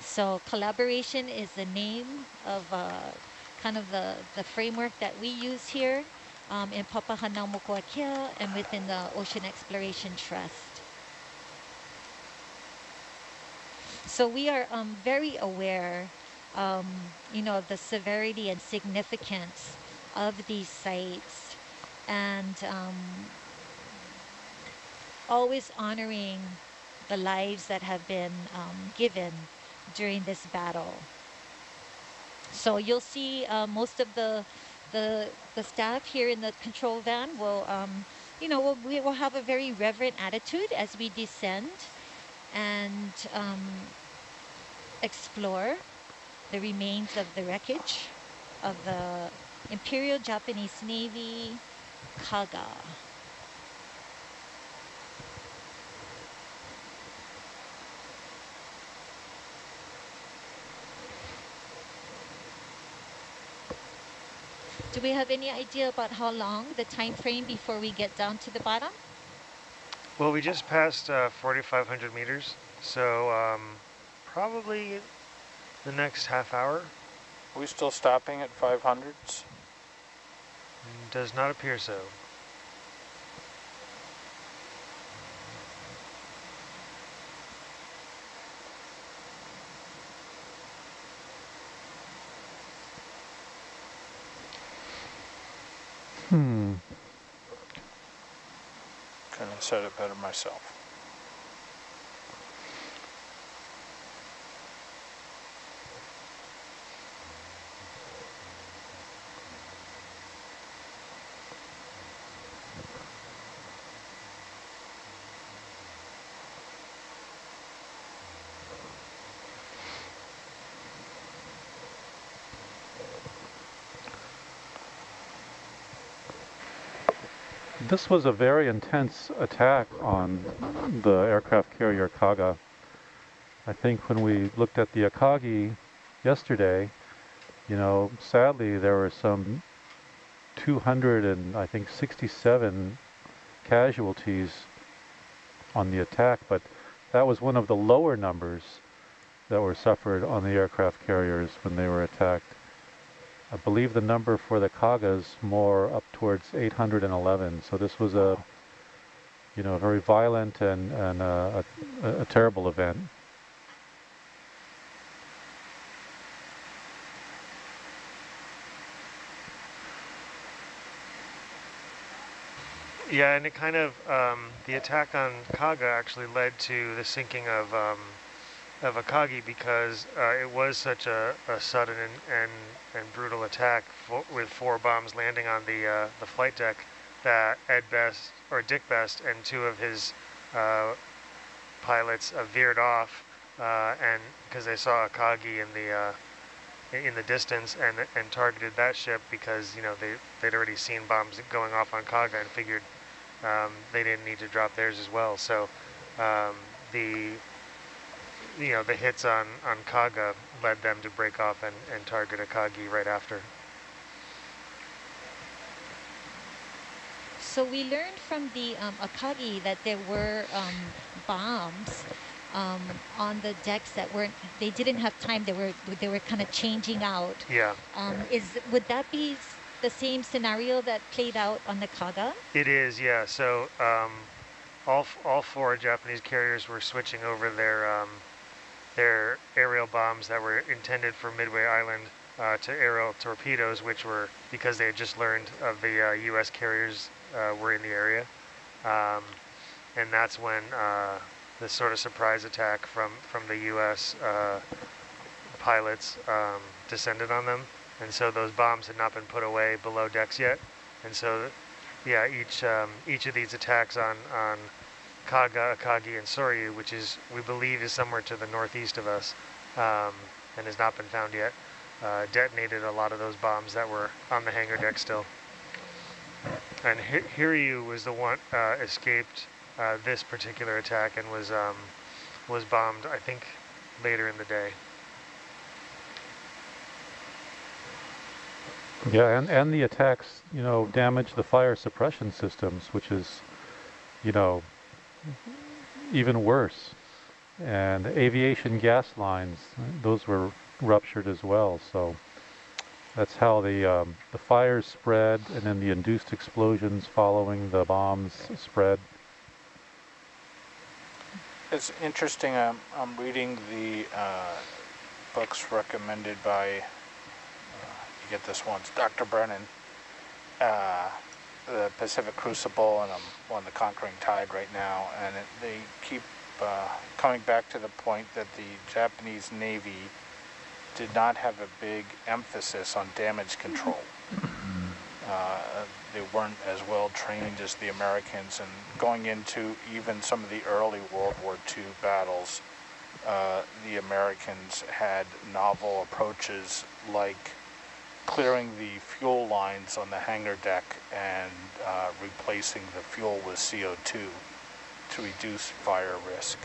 So collaboration is the name of uh, kind of the, the framework that we use here um, in Papahanaumokuakea and within the Ocean Exploration Trust. So we are um, very aware, um, you know, of the severity and significance of these sites and um, always honoring the lives that have been um, given during this battle. So you'll see uh, most of the, the, the staff here in the control van will, um, you know, we'll, we will have a very reverent attitude as we descend and um, explore the remains of the wreckage of the Imperial Japanese Navy Kaga. Do we have any idea about how long the time frame before we get down to the bottom? Well, we just passed uh, 4,500 meters, so um, probably the next half hour. Are we still stopping at 500s? Does not appear so. Hmm. Couldn't have said it better myself. This was a very intense attack on the aircraft carrier Kaga. I think when we looked at the Akagi yesterday, you know, sadly there were some 200 and I think 67 casualties on the attack, but that was one of the lower numbers that were suffered on the aircraft carriers when they were attacked. I believe the number for the Kagas more up towards 811. So this was a, you know, a very violent and, and uh, a, a terrible event. Yeah, and it kind of, um, the attack on Kaga actually led to the sinking of um, of Akagi because uh, it was such a, a sudden and, and, and, brutal attack with four bombs landing on the uh, the flight deck that Ed Best or Dick Best and two of his uh, pilots uh, veered off uh, and because they saw Akagi in the uh, in the distance and and targeted that ship because you know they they'd already seen bombs going off on Kaga and figured um, they didn't need to drop theirs as well. So um, the you know, the hits on, on Kaga led them to break off and, and target Akagi right after. So we learned from the um, Akagi that there were um, bombs um, on the decks that weren't, they didn't have time, they were they were kind of changing out. Yeah. Um, is Would that be the same scenario that played out on the Kaga? It is, yeah. So um, all, all four Japanese carriers were switching over their um, their aerial bombs that were intended for Midway Island uh, to aerial torpedoes, which were because they had just learned of the uh, U.S. carriers uh, were in the area. Um, and that's when uh, this sort of surprise attack from, from the U.S. Uh, pilots um, descended on them. And so those bombs had not been put away below decks yet. And so, yeah, each um, each of these attacks on, on Kaga, Akagi, and Soryu, which is we believe is somewhere to the northeast of us um, and has not been found yet, uh, detonated a lot of those bombs that were on the hangar deck still. And Hiryu was the one uh, escaped uh, this particular attack and was um, was bombed, I think, later in the day. Yeah, and, and the attacks, you know, damaged the fire suppression systems, which is, you know, even worse. And aviation gas lines, those were ruptured as well. So that's how the um, the fires spread, and then the induced explosions following the bombs spread. It's interesting. I'm, I'm reading the uh, books recommended by. Uh, you get this one. Dr. Brennan. Uh, the Pacific Crucible, and I'm on the Conquering Tide right now, and it, they keep uh, coming back to the point that the Japanese Navy did not have a big emphasis on damage control. Uh, they weren't as well trained as the Americans, and going into even some of the early World War II battles, uh, the Americans had novel approaches like clearing the fuel lines on the hangar deck and uh, replacing the fuel with CO2 to reduce fire risk.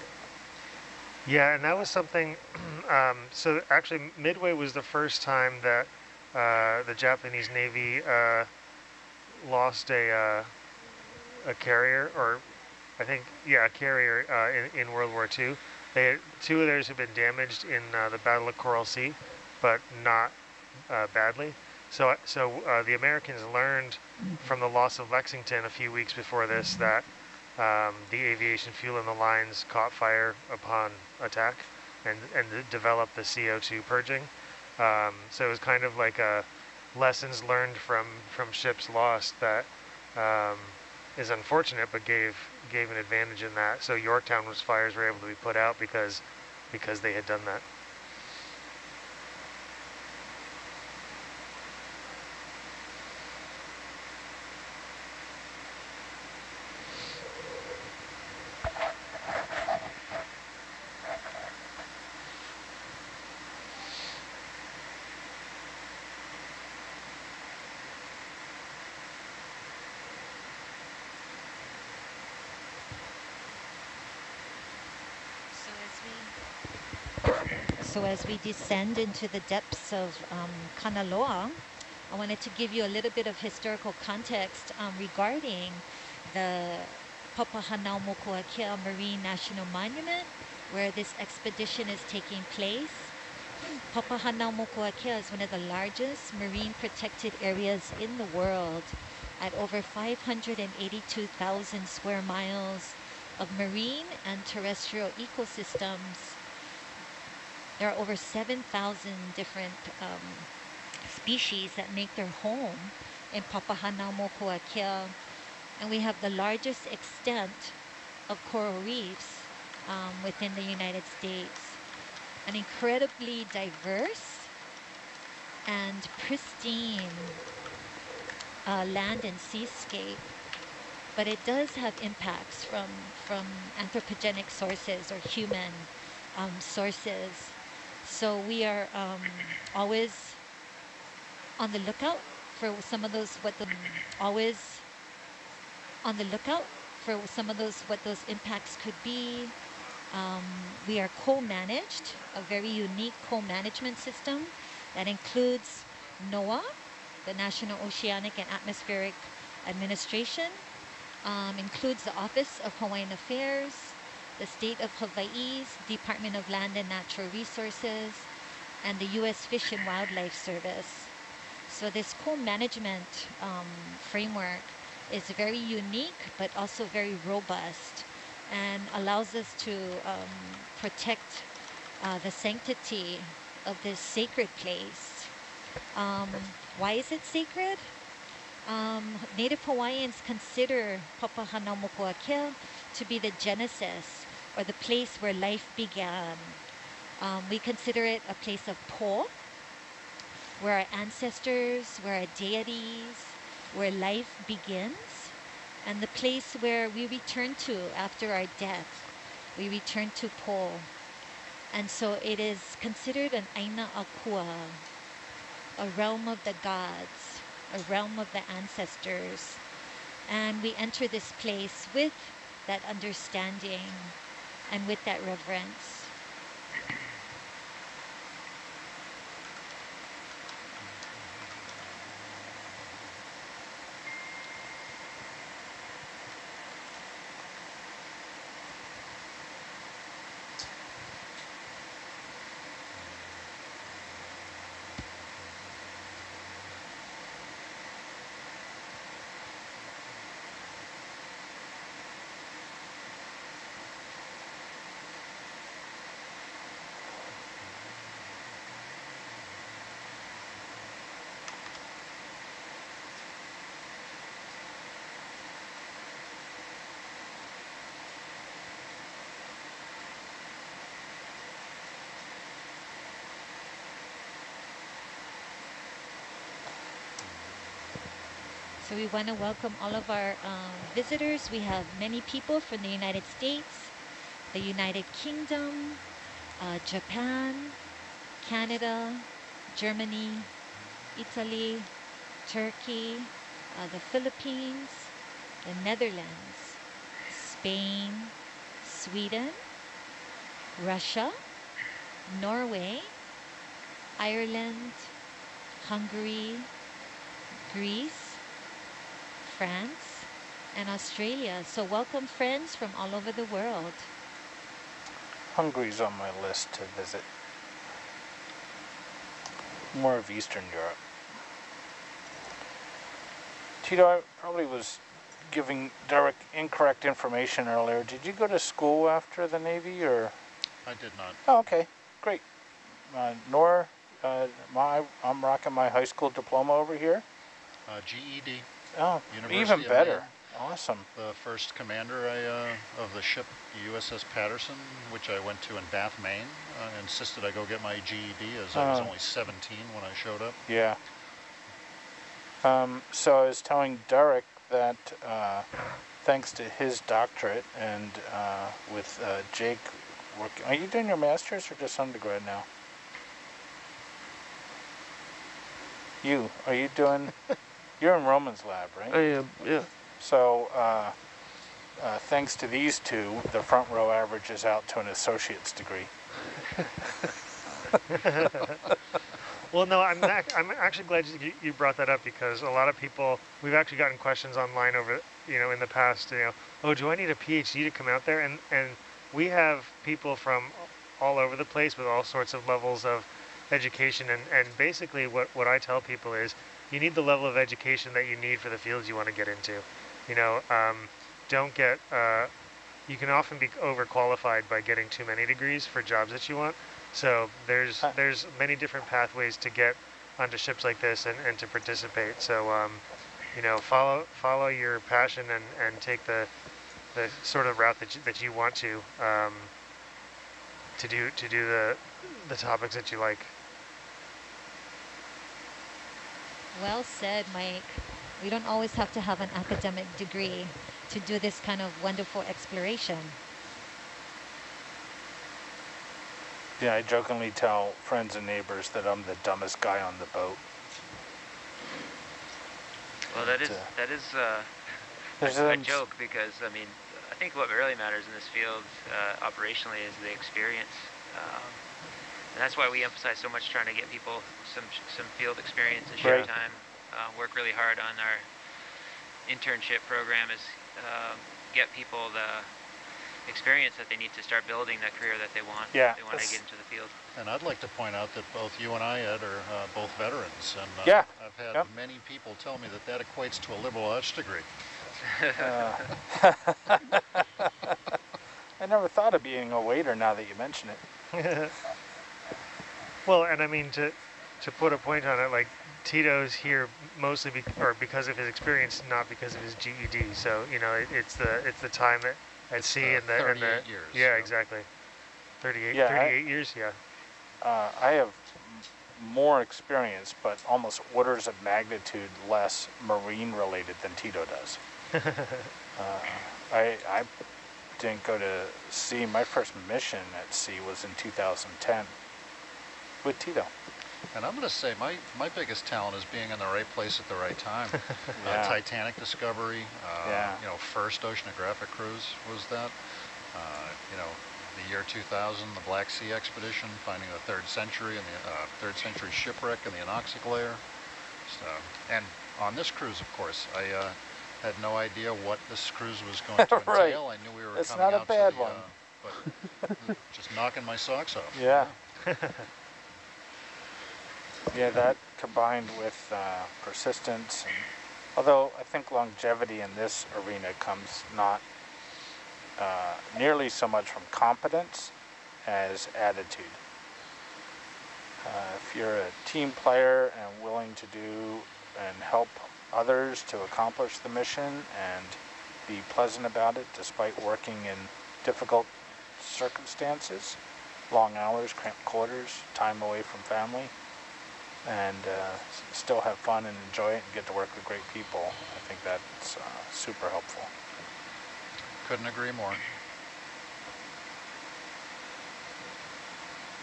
Yeah, and that was something. Um, so actually, Midway was the first time that uh, the Japanese Navy uh, lost a uh, a carrier, or I think yeah, a carrier uh, in, in World War II. They two of theirs have been damaged in uh, the Battle of Coral Sea, but not uh, badly. So so the Americans learned from the loss of Lexington a few weeks before this that um, the aviation fuel in the lines caught fire upon attack and, and developed the CO2 purging. Um, so it was kind of like a lessons learned from, from ships lost that um, is unfortunate, but gave gave an advantage in that. So Yorktown's fires were able to be put out because because they had done that. So as we descend into the depths of um, Kanaloa, I wanted to give you a little bit of historical context um, regarding the Papahanaumokuakea Marine National Monument, where this expedition is taking place. Papahanaumokuakea is one of the largest marine protected areas in the world at over 582,000 square miles of marine and terrestrial ecosystems there are over 7,000 different um, species that make their home in Papahanaumokuakea. And we have the largest extent of coral reefs um, within the United States. An incredibly diverse and pristine uh, land and seascape but it does have impacts from from anthropogenic sources or human um, sources. So we are um, always on the lookout for some of those, what the, always on the lookout for some of those, what those impacts could be. Um, we are co-managed, a very unique co-management system that includes NOAA, the National Oceanic and Atmospheric Administration, um, includes the Office of Hawaiian Affairs, the state of Hawaii's Department of Land and Natural Resources, and the U.S. Fish and Wildlife Service. So this co-management um, framework is very unique, but also very robust and allows us to um, protect uh, the sanctity of this sacred place. Um, why is it sacred? Um, Native Hawaiians consider Papahanaumokuakea to be the genesis or the place where life began. Um, we consider it a place of po, where our ancestors, where our deities, where life begins, and the place where we return to after our death. We return to po. And so it is considered an Aina Akua, a realm of the gods, a realm of the ancestors. And we enter this place with that understanding and with that reverence. So we want to welcome all of our um, visitors. We have many people from the United States, the United Kingdom, uh, Japan, Canada, Germany, Italy, Turkey, uh, the Philippines, the Netherlands, Spain, Sweden, Russia, Norway, Ireland, Hungary, Greece, France, and Australia. So welcome friends from all over the world. Hungary's on my list to visit. More of Eastern Europe. Tito, I probably was giving Derek incorrect information earlier. Did you go to school after the Navy or? I did not. Oh, okay, great. Uh, Nor, uh, my, I'm rocking my high school diploma over here. Uh, GED. Oh, University even better. Awesome. The first commander I, uh, of the ship USS Patterson, which I went to in Bath, Maine, uh, insisted I go get my GED as I was Oh. only 17 when I showed up. Yeah. Um, so I was telling Derek that uh, thanks to his doctorate and uh, with uh, Jake working, are you doing your master's or just undergrad now? You, are you doing, you're in Roman's lab, right? I am, yeah. So, uh, uh, thanks to these two, the front row averages out to an associate's degree. Well, no, I'm ac- I'm actually glad you, you brought that up because a lot of people we've actually gotten questions online over you know in the past. You know, oh, do I need a PhD to come out there? And and we have people from all over the place with all sorts of levels of education. And and basically, what what I tell people is you need the level of education that you need for the fields you want to get into. You know, um, don't get. Uh, you can often be overqualified by getting too many degrees for jobs that you want. So there's there's many different pathways to get onto ships like this and, and to participate. So um, you know, follow follow your passion and, and take the the sort of route that you, that you want to um, to do to do the the topics that you like. Well said, Mike. We don't always have to have an academic degree to do this kind of wonderful exploration. Yeah, I jokingly tell friends and neighbors that I'm the dumbest guy on the boat. Well, that is, uh, that is uh, There's a um, joke because I mean, I think what really matters in this field uh, operationally is the experience, um, and that's why we emphasize so much trying to get people some some field experience and share Right. time. Uh, work really hard on our internship program is um, get people the experience that they need to start building that career that they want. Yeah, they want to get into the field. And I'd like to point out that both you and I, Ed, are uh, both veterans. And uh, Yeah, I've had yep. many people tell me that that equates to a liberal arts degree. Uh, I never thought of being a waiter now that you mention it. well, and I mean to to put a point on it, like Tito's here mostly be, or because of his experience, not because of his GED. So you know, it, it's the it's the time at, at It's, sea and the and the years, yeah, yeah. exactly. 38, Yeah, I- years, yeah. Uh, I have more experience, but almost orders of magnitude less marine related than Tito does. Uh, I, I didn't go to sea. My first mission at sea was in 2010 with Tito. And I'm going to say my, my biggest talent is being in the right place at the right time. Yeah. uh, Titanic discovery, uh, Yeah. you know, first oceanographic cruise was that. Uh, you know, the year 2000, the Black Sea expedition, finding the third century and the uh, third century shipwreck in the anoxic layer. So, and on this cruise, of course, I uh, had no idea what this cruise was going to Right. entail. I knew we were It's coming not a bad the, one. Uh, but just knocking my socks off. Yeah. yeah, that combined with uh, persistence, and although I think longevity in this arena comes not uh, nearly so much from competence as attitude. Uh, if you're a team player and willing to do and help others to accomplish the mission and be pleasant about it despite working in difficult circumstances, long hours, cramped quarters, time away from family, and uh, still have fun and enjoy it and get to work with great people. I think that's uh, super helpful. Couldn't agree more.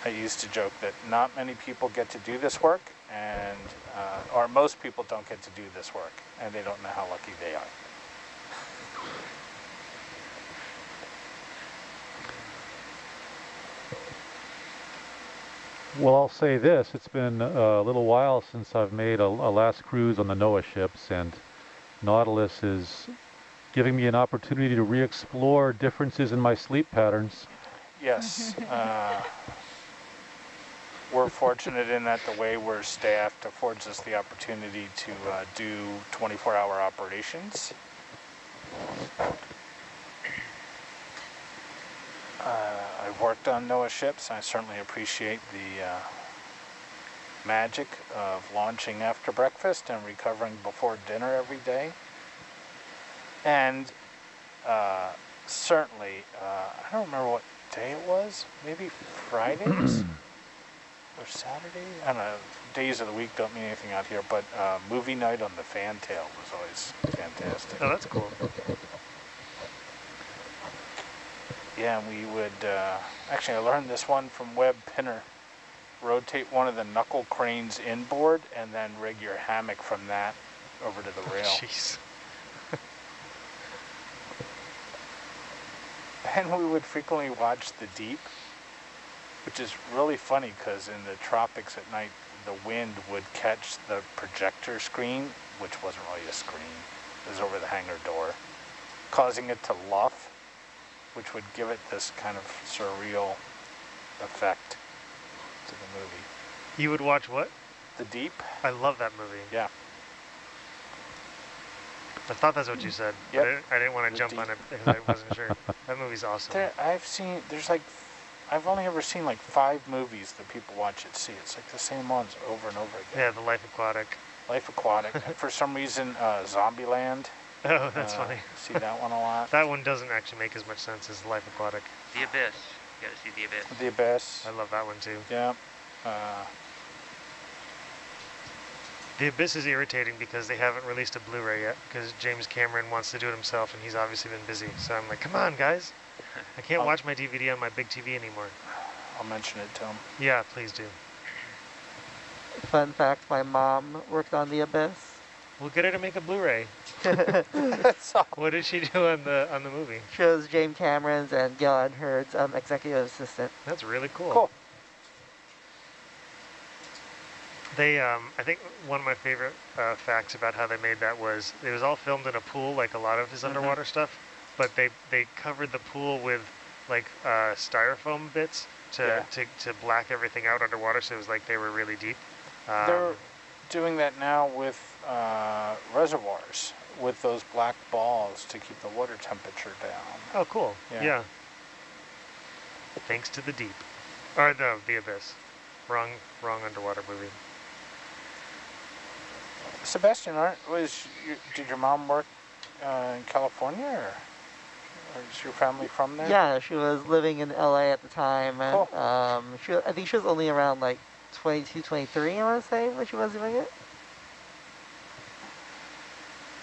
I used to joke that not many people get to do this work, and uh, or most people don't get to do this work, and they don't know how lucky they are. Well, I'll say this. It's been a little while since I've made a, a last cruise on the NOAA ships, and Nautilus is giving me an opportunity to re-explore differences in my sleep patterns. Yes. Uh, we're fortunate in that the way we're staffed affords us the opportunity to uh, do 24-hour operations. Uh, I've worked on NOAA ships. I certainly appreciate the uh, magic of launching after breakfast and recovering before dinner every day. And uh, certainly, uh, I don't remember what day it was. Maybe Fridays or Saturday. I don't know. Days of the week don't mean anything out here, but uh, movie night on the Fantail was always fantastic. Oh, that's cool. Yeah, and we would, uh, actually I learned this one from Webb Pinner. Rotate one of the knuckle cranes inboard and then rig your hammock from that over to the rail. Jeez. and we would frequently watch the deep, which is really funny because in the tropics at night, the wind would catch the projector screen, which wasn't really a screen, it was over the hangar door, causing it to luff which would give it this kind of surreal effect to the movie. You would watch what? The Deep? I love that movie. Yeah. I thought that's what you said. Yep. I didn't, I didn't want to jump Deep. on it because I wasn't sure. That movie's awesome. There, I've seen, there's like, I've only ever seen like five movies that people watch at sea. It's like the same ones over and over again. Yeah, The Life Aquatic. Life Aquatic. For some reason, uh, Zombieland. Oh, that's uh, funny. See that one a lot. That one doesn't actually make as much sense as Life Aquatic. The Abyss. You gotta see The Abyss. The Abyss. I love that one too. Yeah. Uh, The Abyss is irritating because they haven't released a Blu-ray yet because James Cameron wants to do it himself and he's obviously been busy. So I'm like, come on, guys. I can't watch my DVD on my big TV anymore. I'll mention it to him. Yeah, please do. Fun fact, my mom worked on The Abyss. We'll get her to make a Blu-ray. That's. What did she do on the on the movie? She was James Cameron's and Gale Anne Hurd's um, executive assistant. That's really cool. Cool. They, um, I think one of my favorite uh, facts about how they made that was it was all filmed in a pool, like a lot of his Mhm. underwater stuff, but they they covered the pool with like uh, styrofoam bits to, Yeah. to to black everything out underwater, so it was like they were really deep. Um, They're doing that now with uh, reservoirs, with those black balls to keep the water temperature down. oh, cool. Yeah. Yeah. Thanks to the deep, or the the abyss. Wrong wrong underwater movie. Sebastian, aren't, was your, did your mom work uh, in California, or, or is your family from there? Yeah, she was living in LA at the time. and, Cool. Um, she, I think she was only around like 22, 23, I want to say, when she was doing it.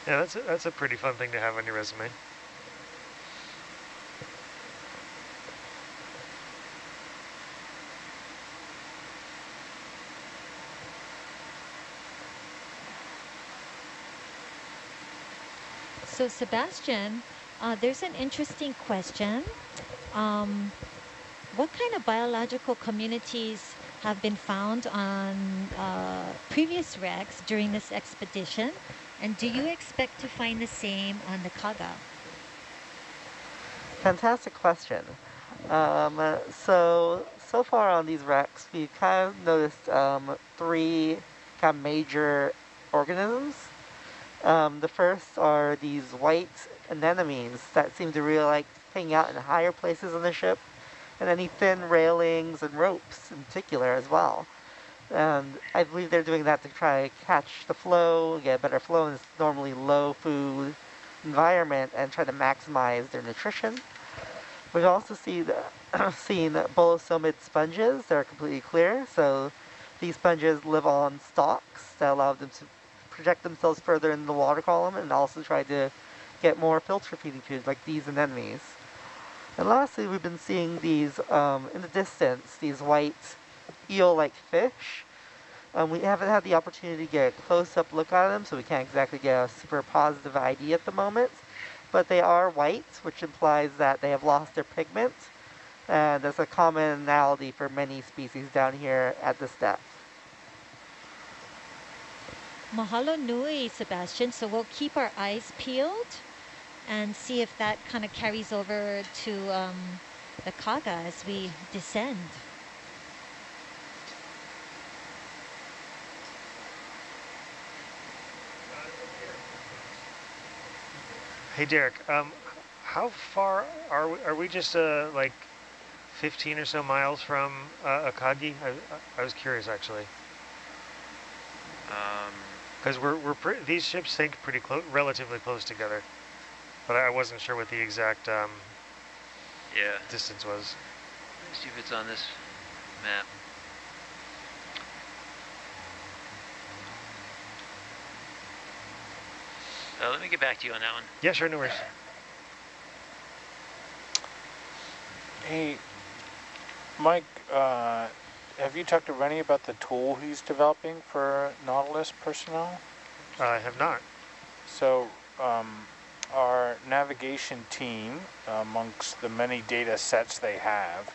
Yeah, that's a, that's a pretty fun thing to have on your resume. So Sebastian, uh, there's an interesting question. Um, what kind of biological communities have been found on uh, previous wrecks during this expedition? And do you expect to find the same on the Kaga? Fantastic question. Um, so, so far on these wrecks, we've kind of noticed um, three kind of major organisms. Um, the first are these white anemones that seem to really like hang out in higher places on the ship, and any thin railings and ropes in particular as well. And I believe they're doing that to try to catch the flow, get better flow in this normally low food environment, and try to maximize their nutrition. We've also seen, seen bolosomid sponges that are completely clear. So these sponges live on stalks that allow them to project themselves further in the water column and also try to get more filter feeding food like these anemones. And lastly, we've been seeing these um, in the distance, these white eel-like fish. Um, we haven't had the opportunity to get a close-up look at them, so we can't exactly get a super positive ID at the moment. But they are white, which implies that they have lost their pigment. And that's a commonality for many species down here at this depth. Mahalo nui, Sebastian. So we'll keep our eyes peeled and see if that kind of carries over to um, the Kaga as we descend. Hey Derek, um, how far are we, are we just uh, like 15 or so miles from uh, Akagi? I, I was curious actually. Because Um, we're, we're these ships sink pretty close, relatively close together. But I wasn't sure what the exact um, yeah. distance was. Let me see if it's on this map. Uh, let me get back to you on that one. Yeah, sure, no worries. Hey, Mike, uh, have you talked to Rennie about the tool he's developing for Nautilus personnel? I have not. So, um, our navigation team, amongst the many data sets they have,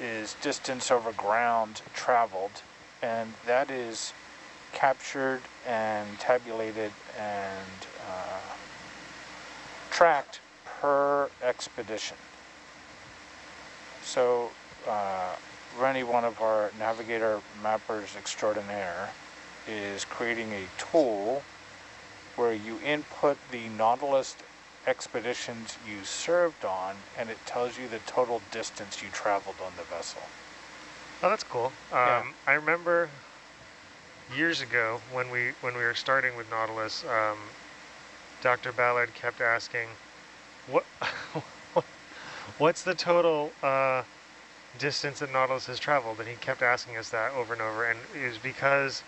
is distance over ground traveled, and that is captured and tabulated and uh, tracked per expedition. So, uh, Rennie, one of our navigator mappers extraordinaire, is creating a tool where you input the Nautilus expeditions you served on, and it tells you the total distance you traveled on the vessel. Oh, that's cool. Um, Yeah. I remember years ago when we when we were starting with Nautilus, um, Dr. Ballard kept asking, "What? what's the total uh, distance that Nautilus has traveled?" And he kept asking us that over and over, and it was because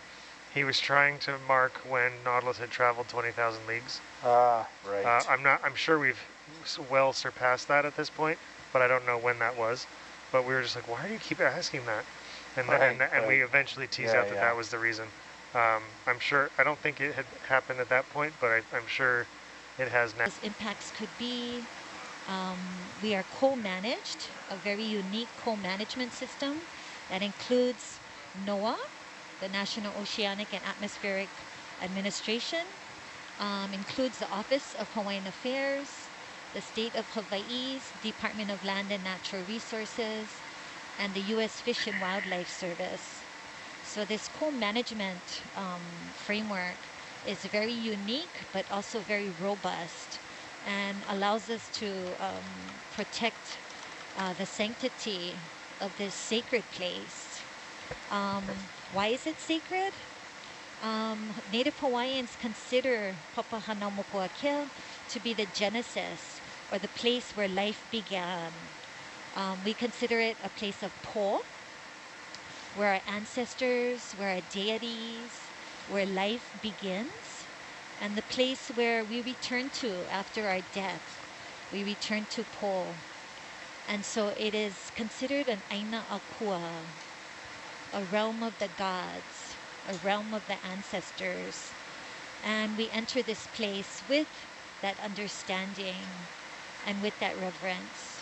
he was trying to mark when Nautilus had traveled 20,000 leagues. Ah, right. Uh, I'm not. I'm sure we've well surpassed that at this point, but I don't know when that was. But we were just like, why do you keep asking that? And th- and, Right, and we eventually teased Yeah, out that yeah. that was the reason. Um, I'm sure. I don't think it had happened at that point, but I, I'm sure it has now. Those impacts could be, um, we are co-managed, a very unique co-management system that includes NOAA, the National Oceanic and Atmospheric Administration, um, includes the Office of Hawaiian Affairs, the State of Hawaii's Department of Land and Natural Resources, and the U.S. Fish and Wildlife Service. So this co-management um, framework is very unique, but also very robust and allows us to um, protect uh, the sanctity of this sacred place. Um, why is it sacred? Um, Native Hawaiians consider Papahanaumokuakea to be the genesis or the place where life began. Um, we consider it a place of po, where our ancestors, where our deities, where life begins, and the place where we return to after our death. We return to Po. And so it is considered an Aina Akua, a realm of the gods, a realm of the ancestors. And we enter this place with that understanding and with that reverence.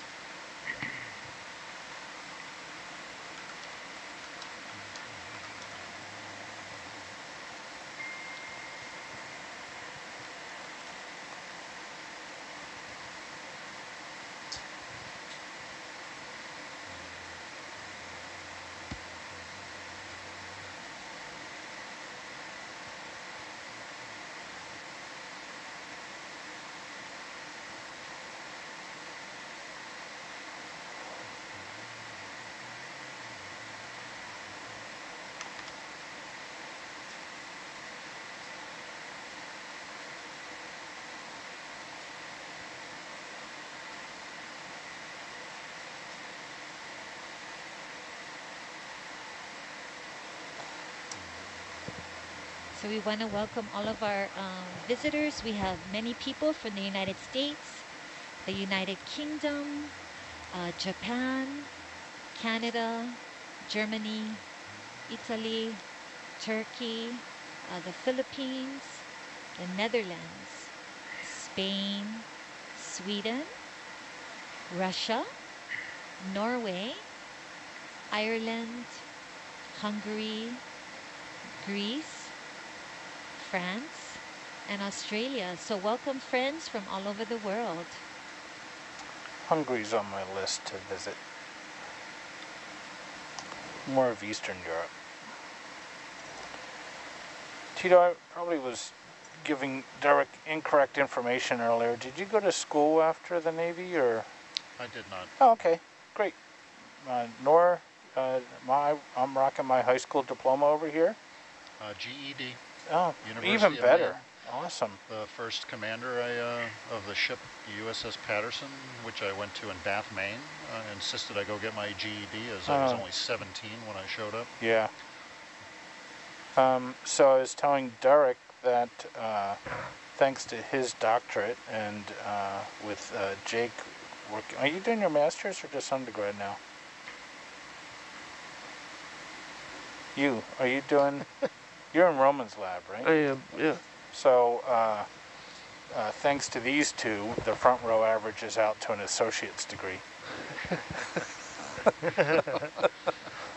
So we want to welcome all of our um, visitors. We have many people from the United States, the United Kingdom, uh, Japan, Canada, Germany, Italy, Turkey, uh, the Philippines, the Netherlands, Spain, Sweden, Russia, Norway, Ireland, Hungary, Greece, France, and Australia. So welcome friends from all over the world. Hungary's on my list to visit. More of Eastern Europe. Tito, I probably was giving Derek incorrect information earlier. Did you go to school after the Navy or? I did not. Oh, okay, great. Uh, Nora, uh, my, I'm rocking my high school diploma over here. Uh, GED. Oh, University even better. Maine. Awesome. The first commander I, uh, of the ship USS Patterson, which I went to in Bath, Maine, uh, insisted I go get my GED as I was Oh. only 17 when I showed up. Yeah. Um, so I was telling Derek that uh, thanks to his doctorate and uh, with uh, Jake working, are you doing your master's or just undergrad now? You, are you doing, you're in Roman's lab, right? I am, yeah. So, uh, uh, thanks to these two, the front row averages out to an associate's degree.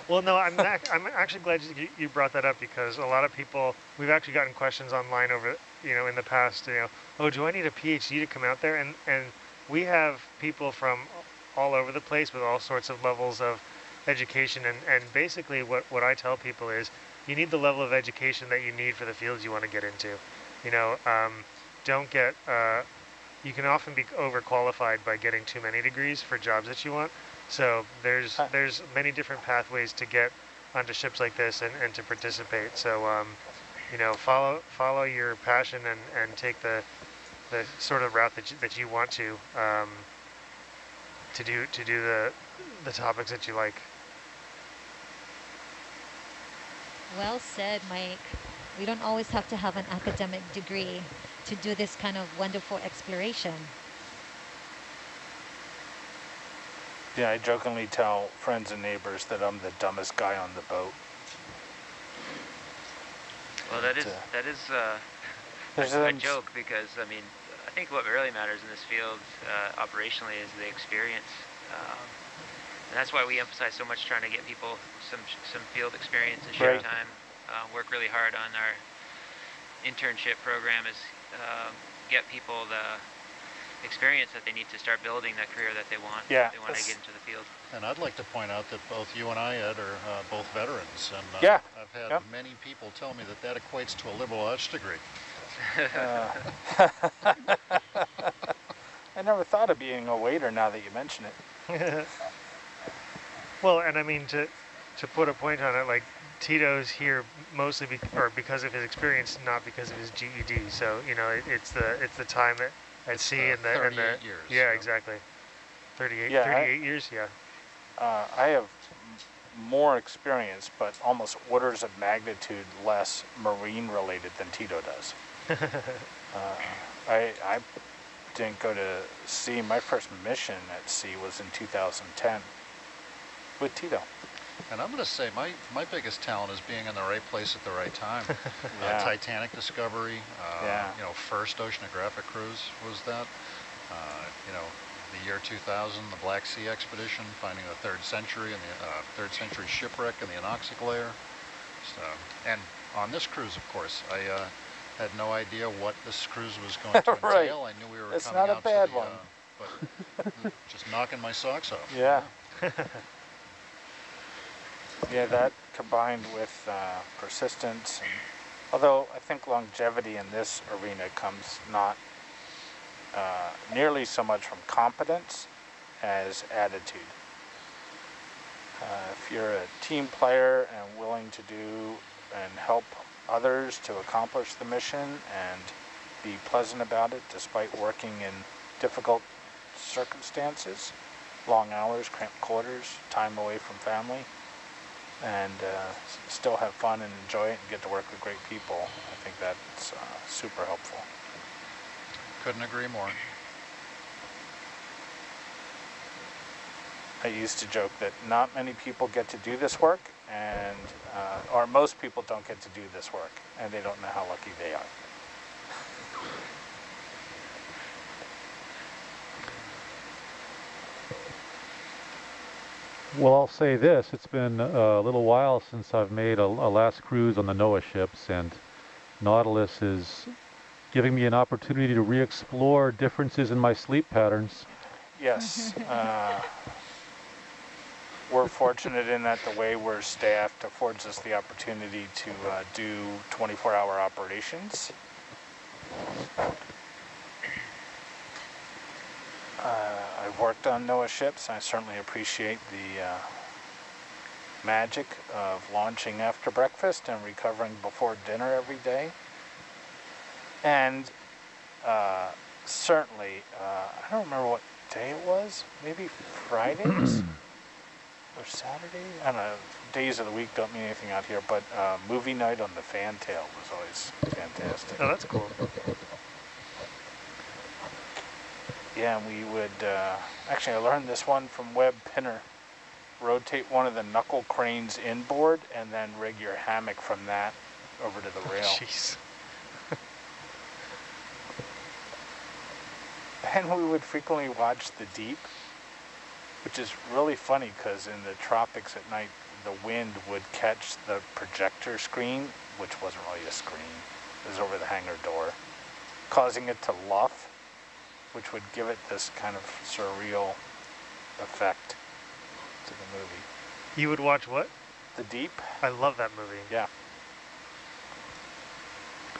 Well, no, I'm ac- I'm actually glad you, you brought that up because a lot of people we've actually gotten questions online over you know in the past. You know, oh, do I need a PhD to come out there? And and we have people from all over the place with all sorts of levels of education. And and basically, what what I tell people is you need the level of education that you need for the fields you want to get into. You know, um, don't get. Uh, you can often be overqualified by getting too many degrees for jobs that you want. So there's Huh. there's many different pathways to get onto ships like this and, and to participate. So um, you know, follow follow your passion and, and take the the sort of route that you, that you want to um, to do to do the the topics that you like. Well said, Mike. We don't always have to have an academic degree to do this kind of wonderful exploration. Yeah, I jokingly tell friends and neighbors that I'm the dumbest guy on the boat. Well, that is uh, that is uh, There's a um, joke because I mean I think what really matters in this field uh, operationally is the experience, um, and that's why we emphasize so much trying to get people some some field experience and share Right. time. Uh, work really hard on our internship program is um get people the experience that they need to start building that career that they want. Yeah, they want to get into the field. And I'd like to point out that both you and I, Ed, are uh, both veterans. And uh, Yeah, I've had yep. many people tell me that that equates to a liberal arts degree. uh, I never thought of being a waiter now that you mention it. well, and I mean to to put a point on it, like Tito's here mostly be, or because of his experience, not because of his GED. So you know, it, it's the it's the time at, at It's sea the and the and the years, yeah, yeah. exactly. 38, Yeah, I- years, yeah. Uh, I have more experience, but almost orders of magnitude less marine related than Tito does. Uh, I, I didn't go to sea. My first mission at sea was in 2010 with Tito. And I'm going to say my, my biggest talent is being in the right place at the right time. Yeah. uh, Titanic discovery, uh, Yeah. you know, first oceanographic cruise was that. Uh, you know, the year 2000, the Black Sea expedition, finding the third century and the uh, third century shipwreck in the anoxic layer. So, and on this cruise, of course, I uh, had no idea what this cruise was going to entail. Right. I knew we were It's coming not a bad the, one. Uh, but just knocking my socks off. Yeah. yeah, that combined with uh, persistence, and although I think longevity in this arena comes not uh, nearly so much from competence as attitude. Uh, if you're a team player and willing to do and help others to accomplish the mission and be pleasant about it despite working in difficult circumstances, long hours, cramped quarters, time away from family, and uh, still have fun and enjoy it and get to work with great people. I think that's uh, super helpful. Couldn't agree more. I used to joke that not many people get to do this work, and uh, or most people don't get to do this work, and they don't know how lucky they are. Well, I'll say this. It's been a little while since I've made a, a, last cruise on the NOAA ships, and Nautilus is giving me an opportunity to re-explore differences in my sleep patterns. Yes. Uh, we're fortunate in that the way we're staffed affords us the opportunity to uh, do 24-hour operations. I've worked on NOAA ships. I certainly appreciate the uh, magic of launching after breakfast and recovering before dinner every day. And uh, certainly, uh, I don't remember what day it was, maybe Fridays or Saturday? I don't know. Days of the week don't mean anything out here, but uh, movie night on the fantail was always fantastic. Oh, that's cool. Yeah, and we would, uh, actually I learned this one from Webb Pinner. Rotate one of the knuckle cranes inboard and then rig your hammock from that over to the rail. Jeez. and we would frequently watch The Deep, which is really funny because in the tropics at night, the wind would catch the projector screen, which wasn't really a screen, it was over the hangar door, causing it to luff which would give it this kind of surreal effect to the movie. You would watch what? The Deep. I love that movie. Yeah.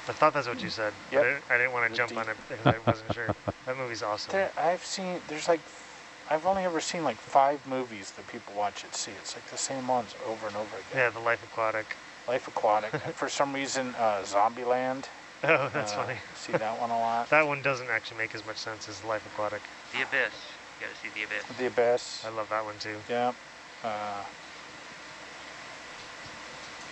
I thought that's what you said. Yep. I, didn't, I didn't want to jump Deep. on it because I wasn't sure. That movie's awesome. There, I've seen, there's like, I've only ever seen like five movies that people watch at sea. It's like the same ones over and over again. Yeah, The Life Aquatic. Life Aquatic. For some reason, uh, Zombieland. Oh, that's uh, funny. See that one a lot. That one doesn't actually make as much sense as Life Aquatic. The Abyss. You gotta see The Abyss. The Abyss. I love that one too. Yeah. Uh,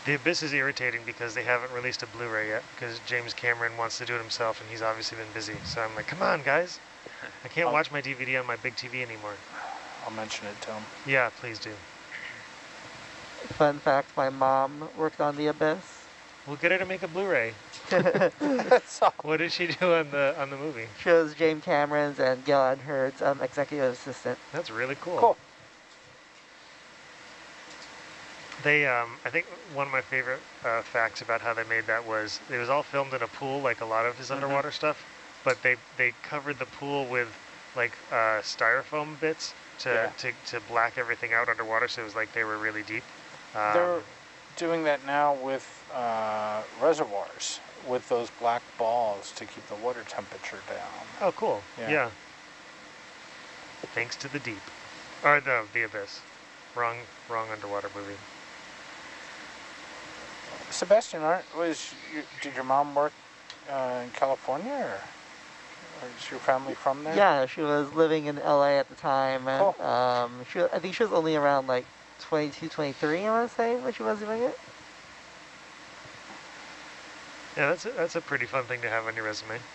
The Abyss is irritating because they haven't released a Blu-ray yet because James Cameron wants to do it himself and he's obviously been busy. So I'm like, come on, guys. I can't I'll- watch my DVD on my big TV anymore. I'll mention it to him. Yeah, please do. Fun fact, my mom worked on The Abyss. We'll get her to make a Blu-ray. That's. What did she do on the on the movie? She was James Cameron's and Gale Anne Hurd's um, executive assistant. That's really cool. Cool. They, um, I think one of my favorite uh, facts about how they made that was it was all filmed in a pool, like a lot of his underwater stuff, but they they covered the pool with like uh, styrofoam bits to, Yeah. to to black everything out underwater, so it was like they were really deep. Um, They're doing that now with uh, reservoirs, with those black balls to keep the water temperature down. oh, cool. Yeah. Yeah. Thanks to the deep, or the the abyss. Wrong wrong underwater movie. Sebastian, aren't, was you, did your mom work uh, in California, or, or is your family from there? Yeah, she was living in LA at the time. and, Cool. Um, she, I think she was only around like 22, 23, I want to say, when she was doing it. Yeah, that's a, that's a pretty fun thing to have on your resume.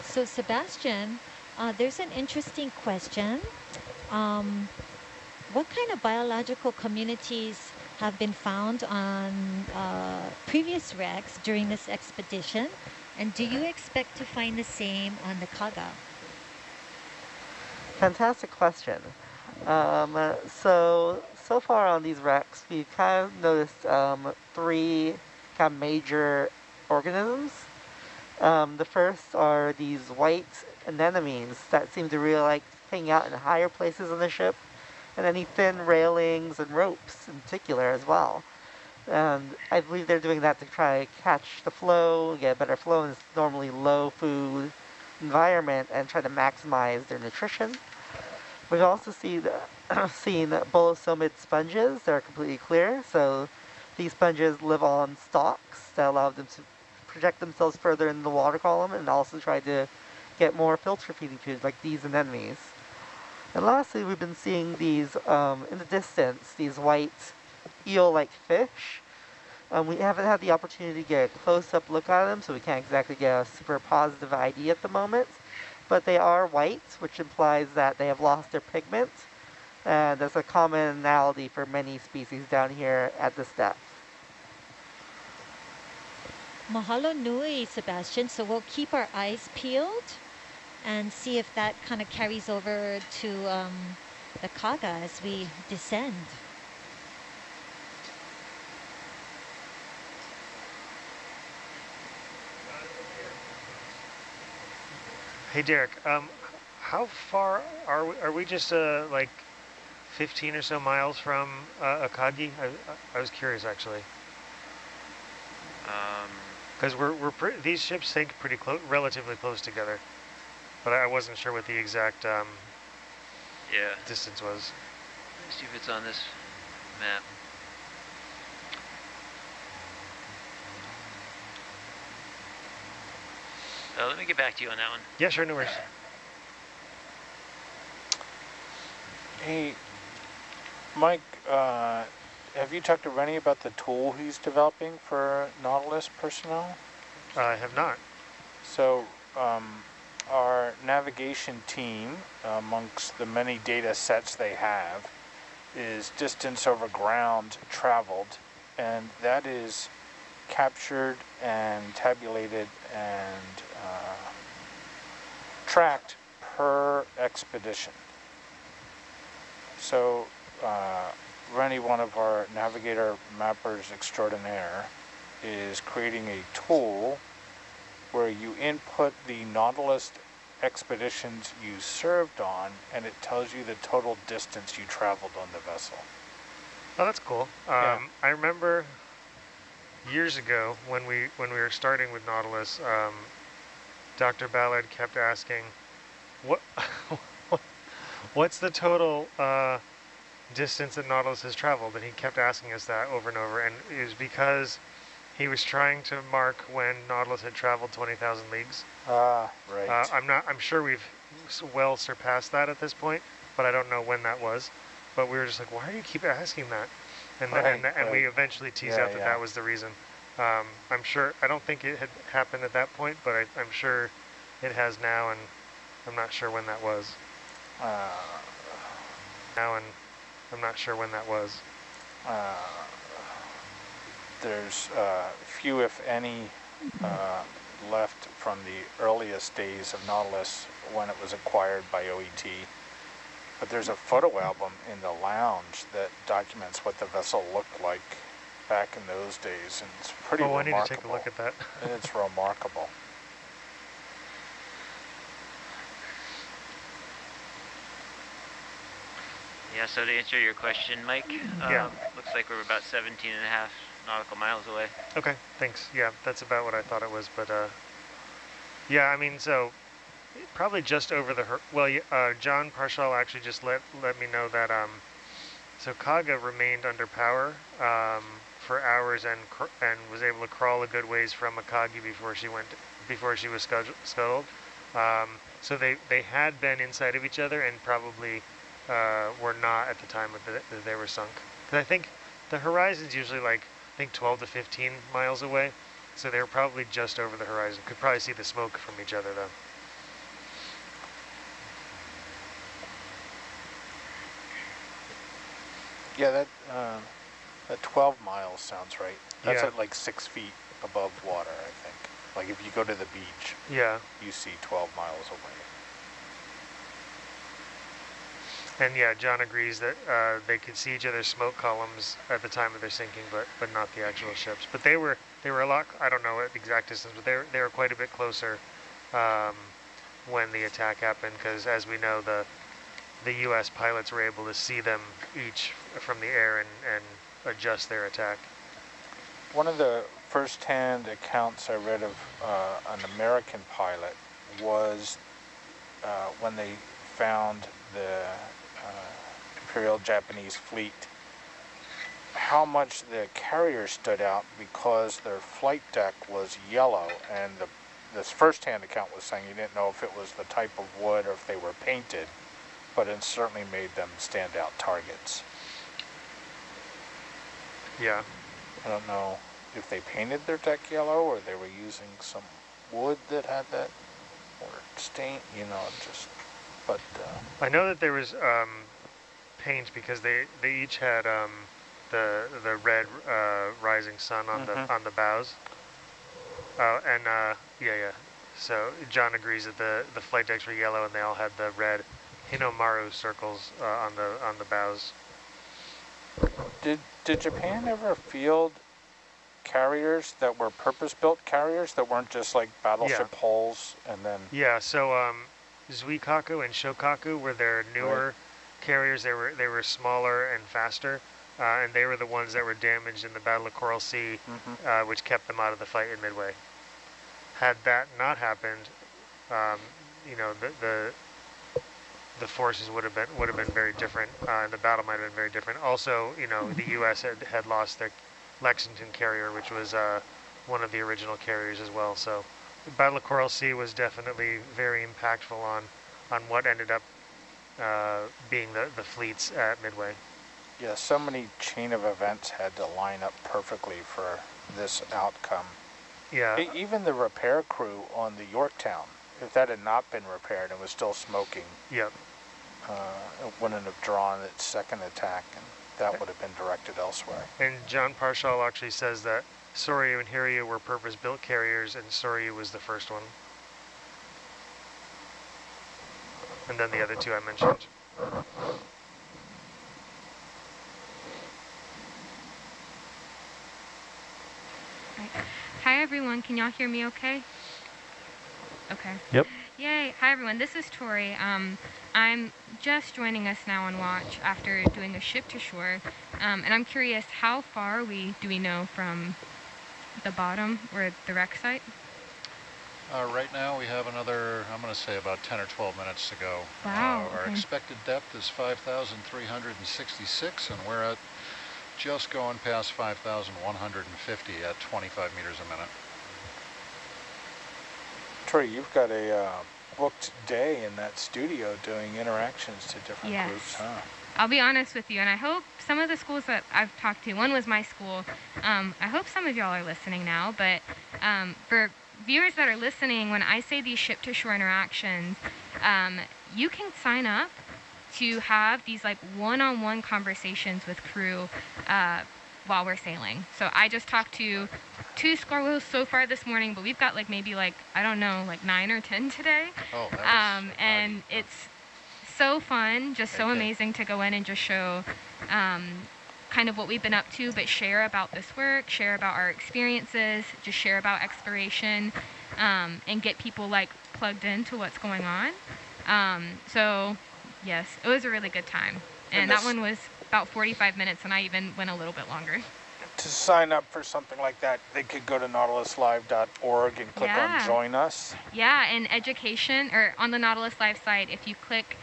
So Sebastian, uh, there's an interesting question. Um, what kind of biological communities have been found on uh, previous wrecks during this expedition? And do you expect to find the same on the Kaga? Fantastic question. Um, so, so far on these wrecks, we've kind of noticed um, three kind of major organisms. Um, the first are these white anemones that seem to really like hang out in higher places on the ship, and any thin railings and ropes in particular as well. And I believe they're doing that to try to catch the flow, get better flow in this normally low food environment, and try to maximize their nutrition. We've also seen, seen bolosomid sponges that are completely clear. So these sponges live on stalks that allow them to project themselves further in the water column and also try to get more filter feeding tubes like these anemones. And lastly, we've been seeing these um, in the distance, these white eel-like fish. Um, we haven't had the opportunity to get a close-up look at them, so we can't exactly get a super positive ID at the moment. But they are white, which implies that they have lost their pigment. And that's a commonality for many species down here at this depth. Mahalo nui, Sebastian. So we'll keep our eyes peeled and see if that kind of carries over to um, the Kaga as we descend. Hey Derek, um, how far are we? Are we just uh, like 15 or so miles from uh, Akagi? I, I was curious actually. Because Um, we're we're these ships sink pretty close, relatively close together, but I wasn't sure what the exact um, yeah. distance was. Let's see if it's on this map. Uh, let me get back to you on that one. Yeah, sure, no worries. Hey, Mike, uh, have you talked to Rennie about the tool he's developing for Nautilus personnel? I have not. So, um, our navigation team, amongst the many data sets they have, is distance over ground traveled, and that is captured and tabulated and uh, tracked per expedition. So, uh, Rennie, one of our navigator mappers extraordinaire, is creating a tool where you input the Nautilus expeditions you served on, and it tells you the total distance you traveled on the vessel. Oh, that's cool. Um, Yeah. I remember years ago when we when we were starting with Nautilus, um, Dr. Ballard kept asking, "What, what's the total uh, distance that Nautilus has traveled?" And he kept asking us that over and over, and it was because he was trying to mark when Nautilus had traveled 20,000 leagues. Ah, right. Uh, I'm not. I'm sure we've well surpassed that at this point, but I don't know when that was. But we were just like, why do you keep asking that? And th- and, Right, and we eventually teased Yeah, out that yeah. that was the reason. Um, I'm sure. I don't think it had happened at that point, but I, I'm sure it has now, and I'm not sure when that was. uh, Now, and I'm not sure when that was. uh, there's uh, few, if any, uh, left from the earliest days of Nautilus when it was acquired by OET. But there's a photo album in the lounge that documents what the vessel looked like back in those days, and it's pretty oh, I need to take a look at that. It's remarkable. Yeah, so to answer your question, Mike, um, Yeah. looks like we're about 17 and a half nautical miles away. Okay, thanks. Yeah, that's about what I thought it was, but uh, yeah, I mean, so probably just over the well, uh, John Parshall actually just let let me know that um, so Kaga remained under power um, for hours and and was able to crawl a good ways from Akagi before she went before she was scuttled. Um, so they they had been inside of each other and probably uh, were not at the time of the, that they were sunk. 'Cause I think the horizon's usually like I think 12 to 15 miles away, so they were probably just over the horizon. Could probably see the smoke from each other though. Yeah, that uh, that 12 miles sounds right. That's Yeah. at like six feet above water, I think. Like if you go to the beach, Yeah, you see 12 miles away. and yeah, John agrees that uh, they could see each other's smoke columns at the time of their sinking, but but not the actual ships. But they were they were a lot. I don't know what the exact distance, but they were, they were quite a bit closer um, when the attack happened, because as we know, the the U.S. pilots were able to see them each from the air and, and adjust their attack. One of the first-hand accounts I read of uh, an American pilot was uh, when they found the uh, Imperial Japanese fleet, how much the carrier stood out because their flight deck was yellow, and the this first-hand account was saying he didn't know if it was the type of wood or if they were painted, but it certainly made them standout targets. Yeah. I don't know if they painted their deck yellow or they were using some wood that had that or stain, you know, just, but, uh, I know that there was um, paint because they, they each had um, the the red uh, rising sun on Mhm. the on the bows. Uh, and uh, yeah, yeah. So John agrees that the the flight decks were yellow and they all had the red Hinomaru circles uh, on the on the bows. did, did Japan ever field carriers that were purpose-built carriers that weren't just like battleship hulls and then, Yeah. So um, Zuikaku and Shokaku were their newer carriers. They were they were smaller and faster. Uh, and they were the ones that were damaged in the Battle of Coral Sea, Mhm. uh, which kept them out of the fight in Midway. Had that not happened, um, you know, the, the the forces would have been would have been very different, uh, and the battle might have been very different. Also, you know, the U.S. had, had lost their Lexington carrier, which was uh, one of the original carriers as well. So, the Battle of Coral Sea was definitely very impactful on on what ended up uh, being the, the fleets at Midway. yeah, so many chain of events had to line up perfectly for this outcome. Yeah. E- Even the repair crew on the Yorktown, if that had not been repaired and was still smoking, Yep. Uh, it wouldn't have drawn its second attack, and that would have been directed elsewhere. And John Parshall actually says that Soryu and Hiryu were purpose-built carriers, and Soryu was the first one. And then the other two I mentioned. Hi everyone, can y'all hear me okay? Okay. Yep. Yay. Hi everyone, this is Tori. Um, I'm just joining us now on watch after doing a ship to shore. Um, and I'm curious, how far we do we know from the bottom or the wreck site? Uh, right now, we have another, I'm going to say about 10 or 12 minutes to go. Wow, Uh, our okay. expected depth is 5,366, and we're at just going past 5,150 at 25 meters a minute. Troy, you've got a uh, booked day in that studio doing interactions to different Yes. groups, huh? I'll be honest with you, and I hope some of the schools that I've talked to, one was my school. Um, I hope some of y'all are listening now, but um, for viewers that are listening, when I say these ship to shore interactions, um, you can sign up to have these like one on one conversations with crew uh, while we're sailing. So I just talked to two squirrels so far this morning, but we've got like maybe like, I don't know, like nine or 10 today. Oh, Um, and it's so fun, just so Okay. amazing to go in and just show um, kind of what we've been up to, but share about this work, share about our experiences, just share about exploration, um, and get people like plugged into what's going on. Um, so, yes, it was a really good time. And And that one was about 45 minutes, and I even went a little bit longer. To sign up for something like that, they could go to nautiluslive.org and click Yeah. on Join Us. Yeah, and education, or on the Nautilus Live site, if you click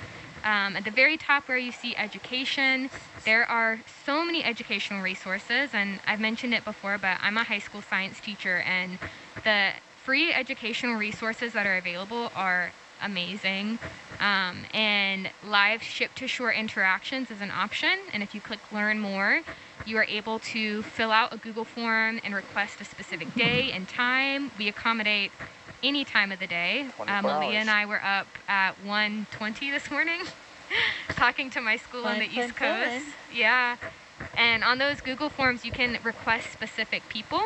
um, at the very top where you see education, there are so many educational resources. And I've mentioned it before, but I'm a high school science teacher, and the free educational resources that are available are amazing. Um, and live ship to shore interactions is an option. And if you click learn more, you are able to fill out a Google form and request a specific day and time. We accommodate any time of the day. 24 Uh, Malia hours. and I were up at 1:20 this morning, talking to my school on the East Coast. Yeah, and on those Google forms, you can request specific people.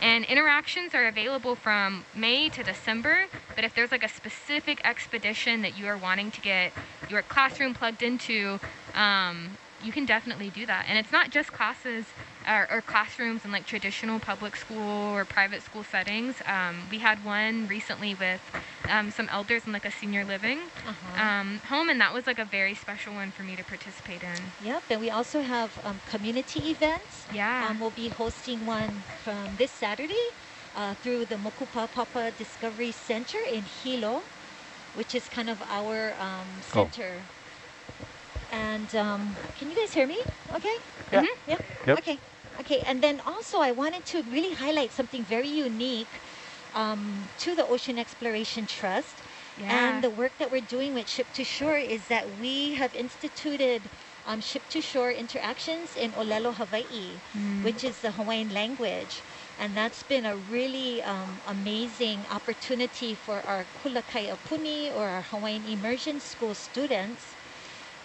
And interactions are available from May to December. But if there's like a specific expedition that you are wanting to get your classroom plugged into, um, you can definitely do that. And it's not just classes or, or classrooms in like traditional public school or private school settings. Um, we had one recently with um, some elders in like a senior living Uh-huh. um, home, and that was like a very special one for me to participate in. Yep, and we also have um, community events. Yeah. Um, we'll be hosting one from this Saturday uh, through the Mokupapapa Discovery Center in Hilo, which is kind of our um, Oh. center. And um, can you guys hear me? Okay. Yeah. Mhm. Yeah. Yep. Okay. Okay. And then also, I wanted to really highlight something very unique um, to the Ocean Exploration Trust. Yeah. And the work that we're doing with Ship to Shore is that we have instituted um, ship to shore interactions in Olelo, Hawaii, Mm. which is the Hawaiian language. And that's been a really um, amazing opportunity for our Kula Kaiapuni or our Hawaiian Immersion School students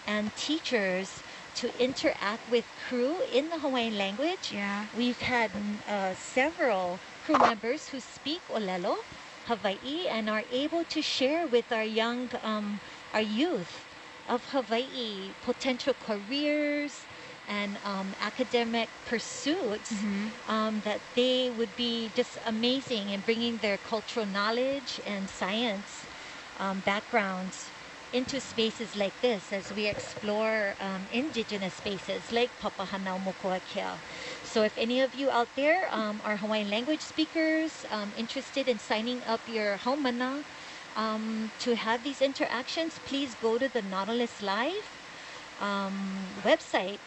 and teachers to interact with crew in the Hawaiian language. Yeah. We've had mm, uh, several crew members who speak Olelo, Hawaii, and are able to share with our young, um, our youth of Hawaii potential careers and um, academic pursuits Mhm. um, that they would be just amazing in bringing their cultural knowledge and science um, backgrounds into spaces like this as we explore um, indigenous spaces like Papahanaumokuakea. So if any of you out there um, are Hawaiian language speakers um, interested in signing up your haumana um, to have these interactions, please go to the Nautilus Live um, website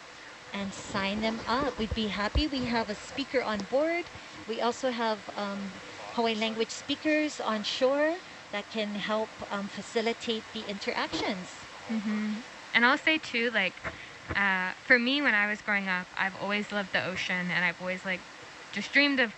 and sign them up. We'd be happy. We have a speaker on board. We also have um, Hawaiian language speakers on shore that can help um, facilitate the interactions. hmm And I'll say too, like, uh, for me, when I was growing up, I've always loved the ocean, and I've always like just dreamed of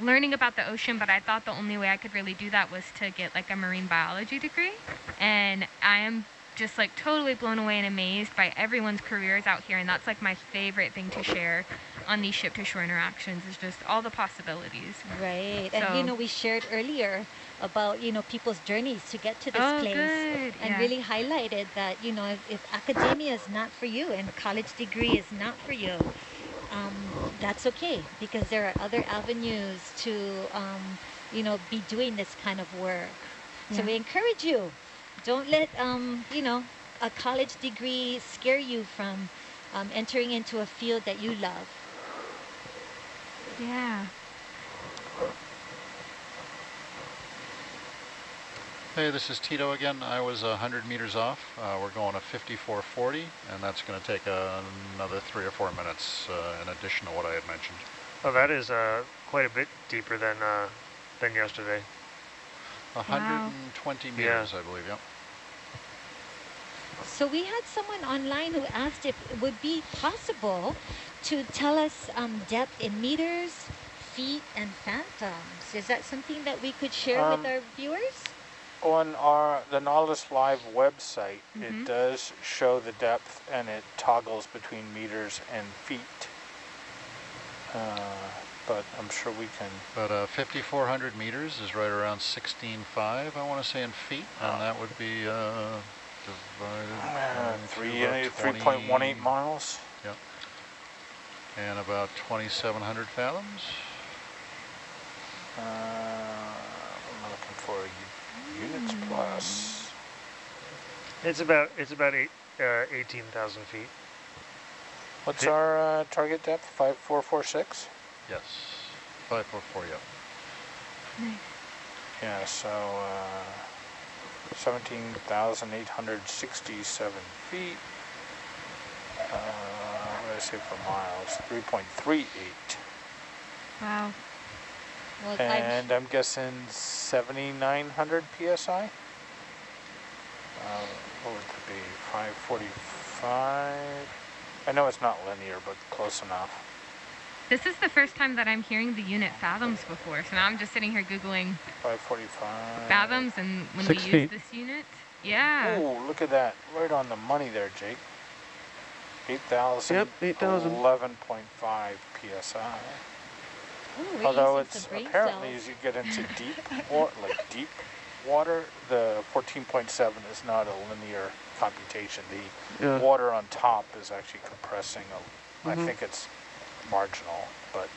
learning about the ocean. But I thought the only way I could really do that was to get like a marine biology degree, and I am just like totally blown away and amazed by everyone's careers out here, and that's like my favorite thing to share on these ship to shore interactions is just all the possibilities. Right. And you know, we shared earlier about, you know, people's journeys to get to this Oh, place. good. And Yeah. really highlighted that, you know, if, if academia is not for you and a college degree is not for you, um, that's okay because there are other avenues to, um, you know, be doing this kind of work. So we encourage you. Don't let, um, you know, a college degree scare you from um, entering into a field that you love. Yeah. Hey, this is Tito again. I was 100 meters off. Uh, we're going to 5440, and that's going to take uh, another three or four minutes uh, in addition to what I had mentioned. Oh, that is uh, quite a bit deeper than uh, than yesterday. 120 Yeah. meters, I believe, yep. So we had someone online who asked if it would be possible to tell us um, depth in meters, feet, and fathoms. Is that something that we could share Um, with our viewers? On our the Nautilus Live website, Mhm. it does show the depth and it toggles between meters and feet. Uh, but I'm sure we can. But uh, 5,400 meters is right around 16.5, I want to say, in feet, and that would be uh, divided Uh, into three three point one eight miles. Yep. And about 2,700 fathoms. Uh, I'm looking for u- plus. It's about it's about eight, uh, eighteen thousand feet. What's Yeah. our uh, target depth? Five four four six. Yes. 544, yep. Yeah. So uh, seventeen thousand eight hundred sixty-seven feet. Uh, what did I say for miles? Three point three eight. Wow. Well, And I'm guessing 7,900 psi? Uh, what would it be? 545? I know it's not linear, but close enough. This is the first time that I'm hearing the unit fathoms before, so now I'm just sitting here googling 545. fathoms and when Six we feet. use this unit. Yeah. Oh, look at that. Right on the money there, Jake. 8,000. Yep, 8,000. 11.5 psi. Ooh, Although it's apparently cells. as you get into deep or like deep water, the 14.7 is not a linear computation. The Yeah. water on top is actually compressing. A, I Mhm. think it's marginal, but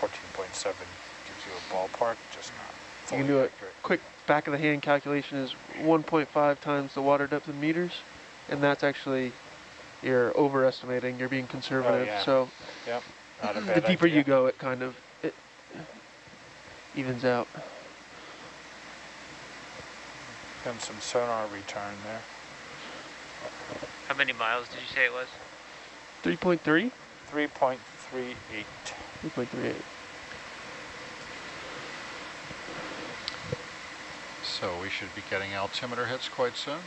14.7 gives you a ballpark, just not You can do it. accurate. Quick back of the hand calculation is 1.5 times the water depth in meters, and that's actually you're overestimating. You're being conservative. yeah. So Yep, not a the bad deeper you go, it kind of it evens out. And some sonar return there. How many miles did you say it was? 3.3, 3.38. 3.38. So we should be getting altimeter hits quite soon.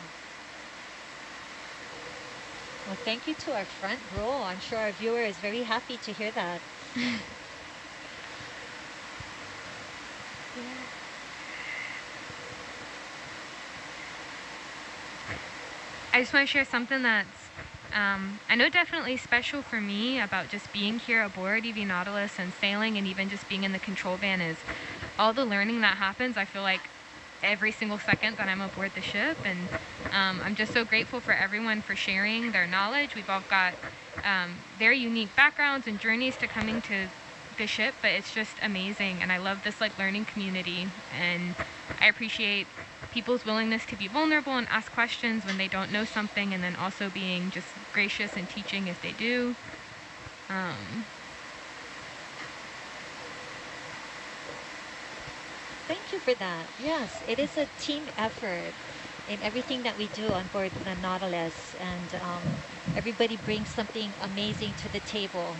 Well, thank you to our front row. I'm sure our viewer is very happy to hear that. yeah. I just want to share something that's, um, I know definitely special for me about just being here aboard EV Nautilus and sailing and even just being in the control van is all the learning that happens. I feel like every single second that I'm aboard the ship. And um, I'm just so grateful for everyone for sharing their knowledge. We've all got um, very unique backgrounds and journeys to coming to the ship, but it's just amazing. And I love this like learning community. And I appreciate people's willingness to be vulnerable and ask questions when they don't know something, and then also being just gracious and teaching as they do. Um, Thank you for that. Yes, it is a team effort in everything that we do on board the Nautilus, and um, everybody brings something amazing to the table.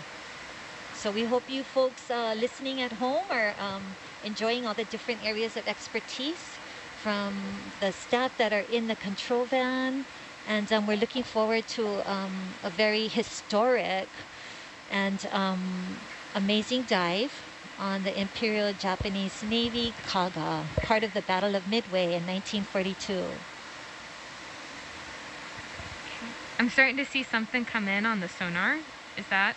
So we hope you folks uh, listening at home are um, enjoying all the different areas of expertise from the staff that are in the control van. And um, we're looking forward to um, a very historic and um, amazing dive on the Imperial Japanese Navy Kaga, part of the Battle of Midway in 1942. I'm starting to see something come in on the sonar. Is that?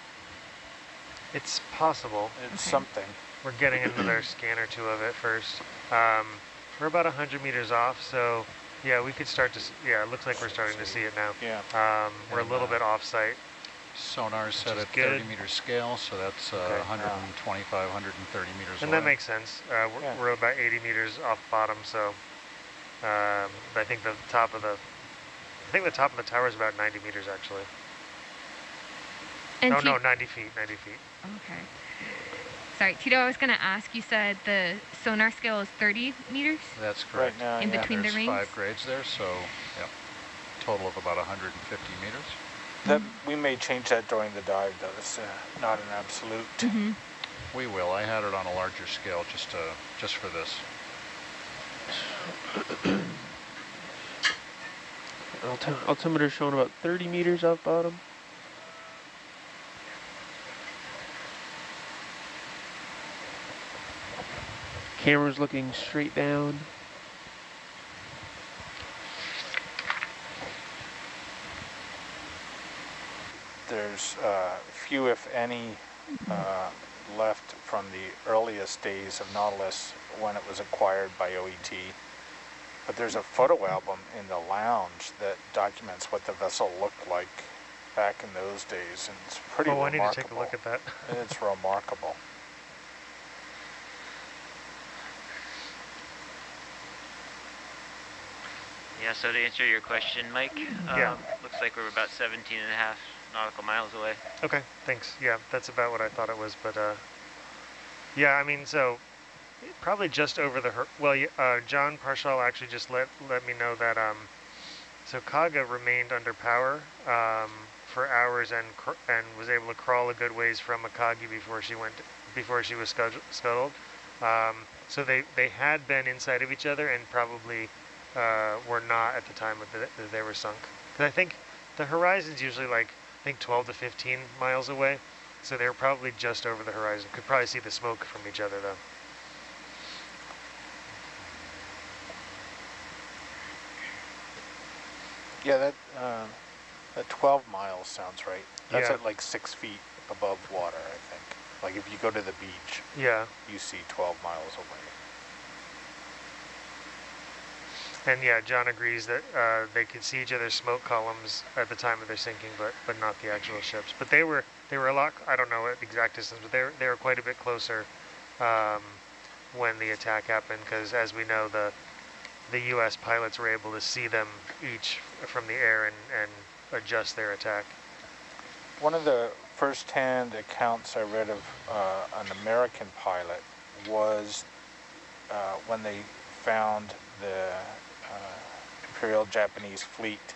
It's possible. It's Okay. something. We're getting another scan or two of it first. Um, we're about 100 meters off, so yeah, we could start to, s- yeah, it looks like we're starting to see it now. Yeah. Um, we're a little uh, bit off-site. Sonar set is at 30 meter scale, so that's uh, Okay. 125, 130 meters And away. that makes sense. Uh, we're, Yeah. we're about 80 meters off bottom, so um, I think the top of the, I think the top of the tower is about 90 meters actually. And no, no, 90 feet, 90 feet. Okay. Sorry, Tito, I was going to ask, you said the sonar scale is 30 meters? That's Right correct. now, In yeah. between the rings? five grades there, so yeah, total of about 150 meters. That, we may change that during the dive, though. It's uh, not an absolute. Mm-hmm. We will. I had it on a larger scale just to, just for this. Alti- altimeter showing about 30 meters off bottom. Camera's looking straight down. There's uh, few, if any, uh, left from the earliest days of Nautilus when it was acquired by OET. But there's a photo album in the lounge that documents what the vessel looked like back in those days, and it's pretty oh, I need to take a look at that. It's remarkable. Yeah, so to answer your question, Mike, um, Yeah. looks like we're about 17 and a half nautical miles away. Okay, thanks. Yeah, that's about what I thought it was, but uh, yeah, I mean, so probably just over the. Well, uh, John Parshall actually just let let me know that um, so Kaga remained under power um, for hours and and was able to crawl a good ways from Akagi before she went before she was scuttled. Um, so they they had been inside of each other and probably uh, were not at the time that they were sunk. 'Cause I think the horizon's usually like I think 12 to 15 miles away. So they were probably just over the horizon. Could probably see the smoke from each other though. Yeah, that uh, that 12 miles sounds right. That's Yeah. at like six feet above water, I think. Like if you go to the beach, Yeah. you see 12 miles away. And yeah, John agrees that uh, they could see each other's smoke columns at the time of their sinking, but but not the actual ships. But they were they were a lot. I don't know the exact distance, but they were, they were quite a bit closer um, when the attack happened. Because as we know, the the U.S. pilots were able to see them each from the air and and adjust their attack. One of the first-hand accounts I read of uh, an American pilot was uh, when they found the Imperial Japanese fleet,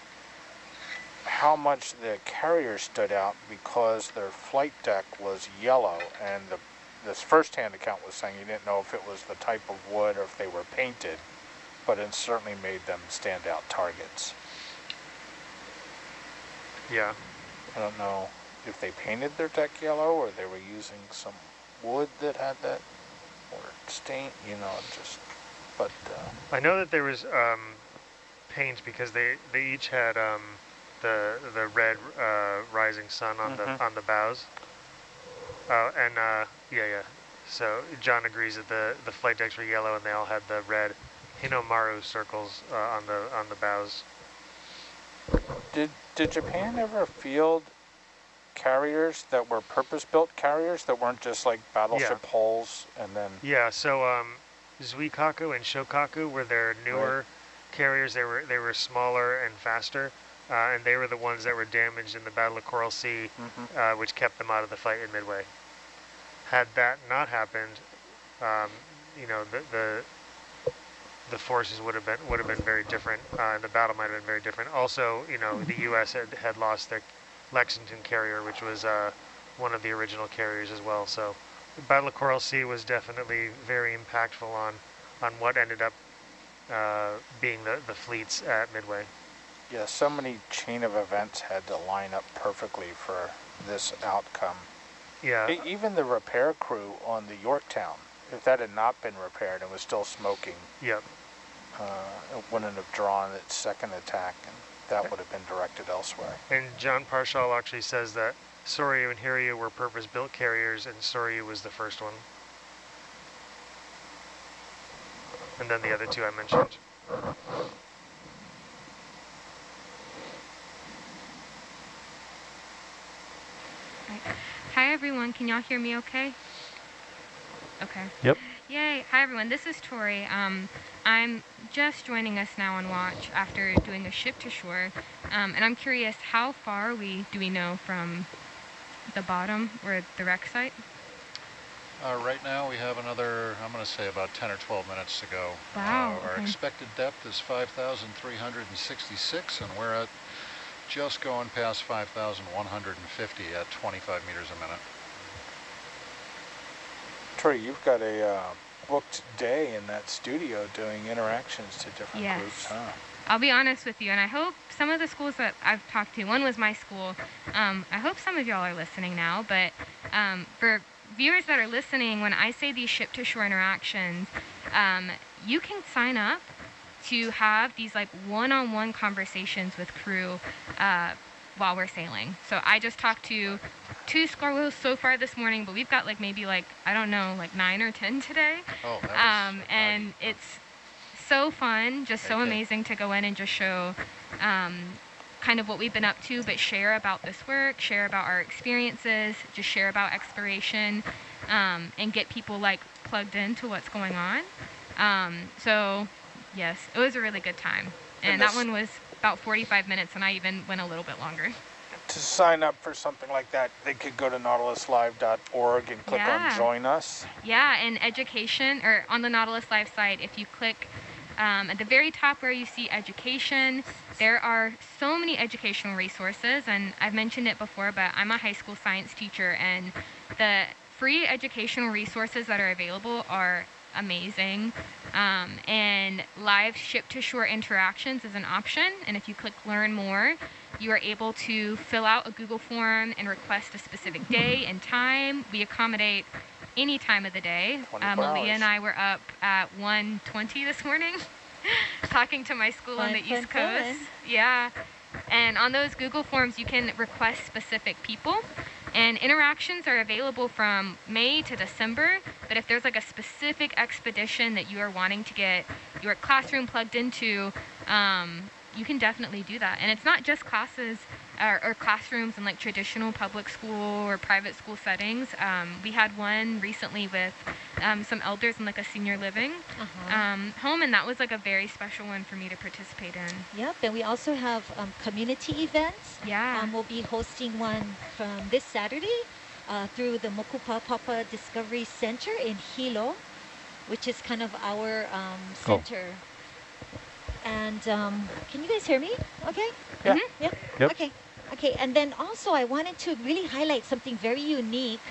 how much the carrier stood out because their flight deck was yellow, and the, this first-hand account was saying you didn't know if it was the type of wood or if they were painted, but it certainly made them standout targets. Yeah. I don't know if they painted their deck yellow or they were using some wood that had that or stain, you know, just, but, uh, I know that there was um, paint because they, they each had um, the the red uh, rising sun on the on the bows. Uh, and uh, yeah, yeah. So John agrees that the the flight decks were yellow and they all had the red Hinomaru circles uh, on the on the bows. did, did Japan ever field carriers that were purpose-built carriers that weren't just like battleship hulls and then, Yeah. So um, Zuikaku and Shokaku were their newer carriers. They were they were smaller and faster. Uh, and they were the ones that were damaged in the Battle of Coral Sea, Mhm. uh, which kept them out of the fight in Midway. Had that not happened, um, you know, the, the the forces would have been would have been very different, uh, and the battle might have been very different. Also, you know, the U.S. had, had lost their Lexington carrier, which was uh, one of the original carriers as well. So, the Battle of Coral Sea was definitely very impactful on on what ended up uh, being the, the fleets at Midway. yeah, so many chain of events had to line up perfectly for this outcome. Yeah. E- Even the repair crew on the Yorktown, if that had not been repaired and was still smoking, Yep. uh, it wouldn't have drawn its second attack, and that would have been directed elsewhere. And John Parshall actually says that Soryu and Hiryu were purpose-built carriers, and Soryu was the first one. And then the other two I mentioned. Hi everyone, can y'all hear me okay? Okay. Yep. Yay. Hi everyone, this is Tori. Um, I'm just joining us now on watch after doing a ship to shore. Um, and I'm curious, how far we do we know from the bottom or the wreck site? Uh, right now, we have another, I'm going to say about 10 or 12 minutes to go. Wow, Uh, our okay. expected depth is 5,366, and we're at just going past 5,150 at 25 meters a minute. Troy, you've got a uh, booked day in that studio doing interactions to different Yes. groups, huh? I'll be honest with you, and I hope some of the schools that I've talked to, one was my school. Um, I hope some of y'all are listening now, but um, for viewers that are listening, when I say these ship to shore interactions, um, you can sign up to have these like one-on-one conversations with crew uh, while we're sailing. So I just talked to two squirrels so far this morning, but we've got like maybe like I don't know, like nine or ten today. Oh, Um, and it's so fun, just so amazing to go in and just show um, kind of what we've been up to, but share about this work, share about our experiences, just share about exploration, um, and get people like plugged into what's going on. Um, so, yes, it was a really good time. And, And that one was about 45 minutes, and I even went a little bit longer. To sign up for something like that, they could go to nautiluslive.org and click Yeah. on Join Us. Yeah, and education, or on the Nautilus Live site, if you click um, at the very top where you see education, there are so many educational resources. And I've mentioned it before, but I'm a high school science teacher, and the free educational resources that are available are amazing. Um, and live ship to shore interactions is an option. And if you click learn more, you are able to fill out a Google form and request a specific day and time. We accommodate any time of the day. 24 Uh, Malia hours. and I were up at 1:20 this morning, talking to my school on the East Coast. Yeah, and on those Google forms, you can request specific people. And interactions are available from May to December. But if there's like a specific expedition that you are wanting to get your classroom plugged into, um, you can definitely do that. And it's not just classes or, or classrooms in like traditional public school or private school settings. Um, we had one recently with um, some elders in like a senior living Uh-huh. um, home, and that was like a very special one for me to participate in. Yep, and we also have um, community events. Yeah. Um, we'll be hosting one from this Saturday uh, through the Mokupapapa Discovery Center in Hilo, which is kind of our um, Oh. center. And um, can you guys hear me? Okay. Yeah. Mhm. Yep. Yep. Okay. Okay. And then also, I wanted to really highlight something very unique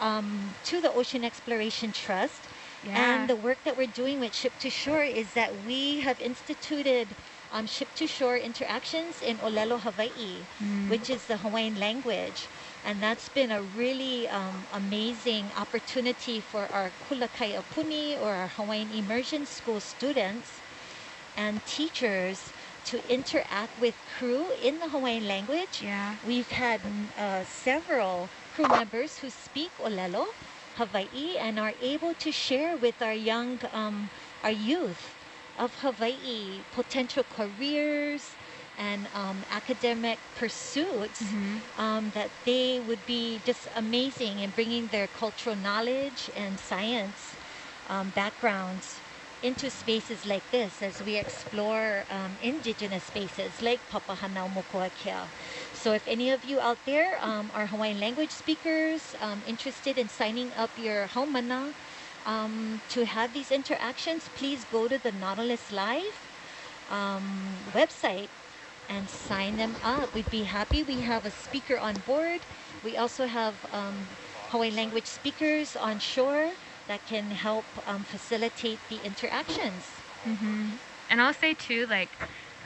um, to the Ocean Exploration Trust Yeah. And the work that we're doing with Ship to Shore is that we have instituted um, ship to shore interactions in Olelo, Hawaii, Mm. which is the Hawaiian language. And that's been a really um, amazing opportunity for our Kula Kaiapuni or our Hawaiian immersion school students and teachers to interact with crew in the Hawaiian language. Yeah. We've had mm, uh, several crew members who speak Olelo, Hawaii, and are able to share with our young, um, our youth of Hawaii potential careers and um, academic pursuits Mhm. um, that they would be just amazing in bringing their cultural knowledge and science um, backgrounds into spaces like this as we explore um, indigenous spaces like Papahanaumokuakea. So if any of you out there um, are Hawaiian language speakers um, interested in signing up your haumana um, to have these interactions, please go to the Nautilus Live um, website and sign them up. We'd be happy. We have a speaker on board. We also have um, Hawaiian language speakers on shore that can help um, facilitate the interactions. hmm And I'll say too, like,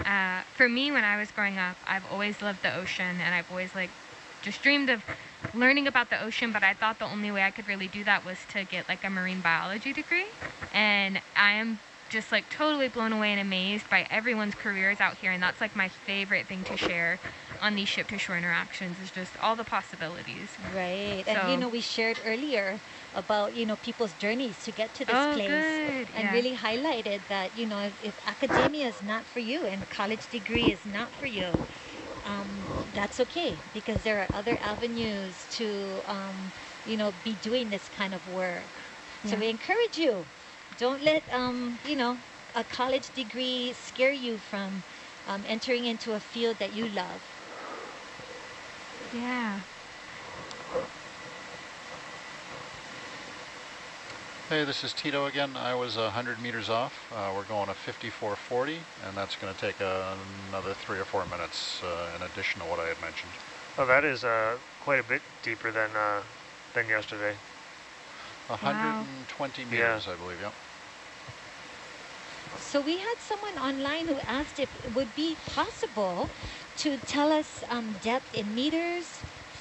uh, for me, when I was growing up, I've always loved the ocean, and I've always like just dreamed of learning about the ocean. But I thought the only way I could really do that was to get like a marine biology degree, and I am just like totally blown away and amazed by everyone's careers out here, and that's like my favorite thing to share on these ship to shore interactions is just all the possibilities. Right. And you know, we shared earlier about, you know, people's journeys to get to this Oh, place. good. And Yeah. really highlighted that, you know, if, if academia is not for you and college degree is not for you, um, that's okay because there are other avenues to, um, you know, be doing this kind of work. So we encourage you. Don't let, um, you know, a college degree scare you from um, entering into a field that you love. Yeah. Hey, this is Tito again. I was 100 meters off. Uh, we're going to 5440, and that's going to take uh, another three or four minutes uh, in addition to what I had mentioned. Oh, that is uh, quite a bit deeper than uh, than yesterday. 120 Yeah. meters, I believe, yep. So we had someone online who asked if it would be possible to tell us um, depth in meters,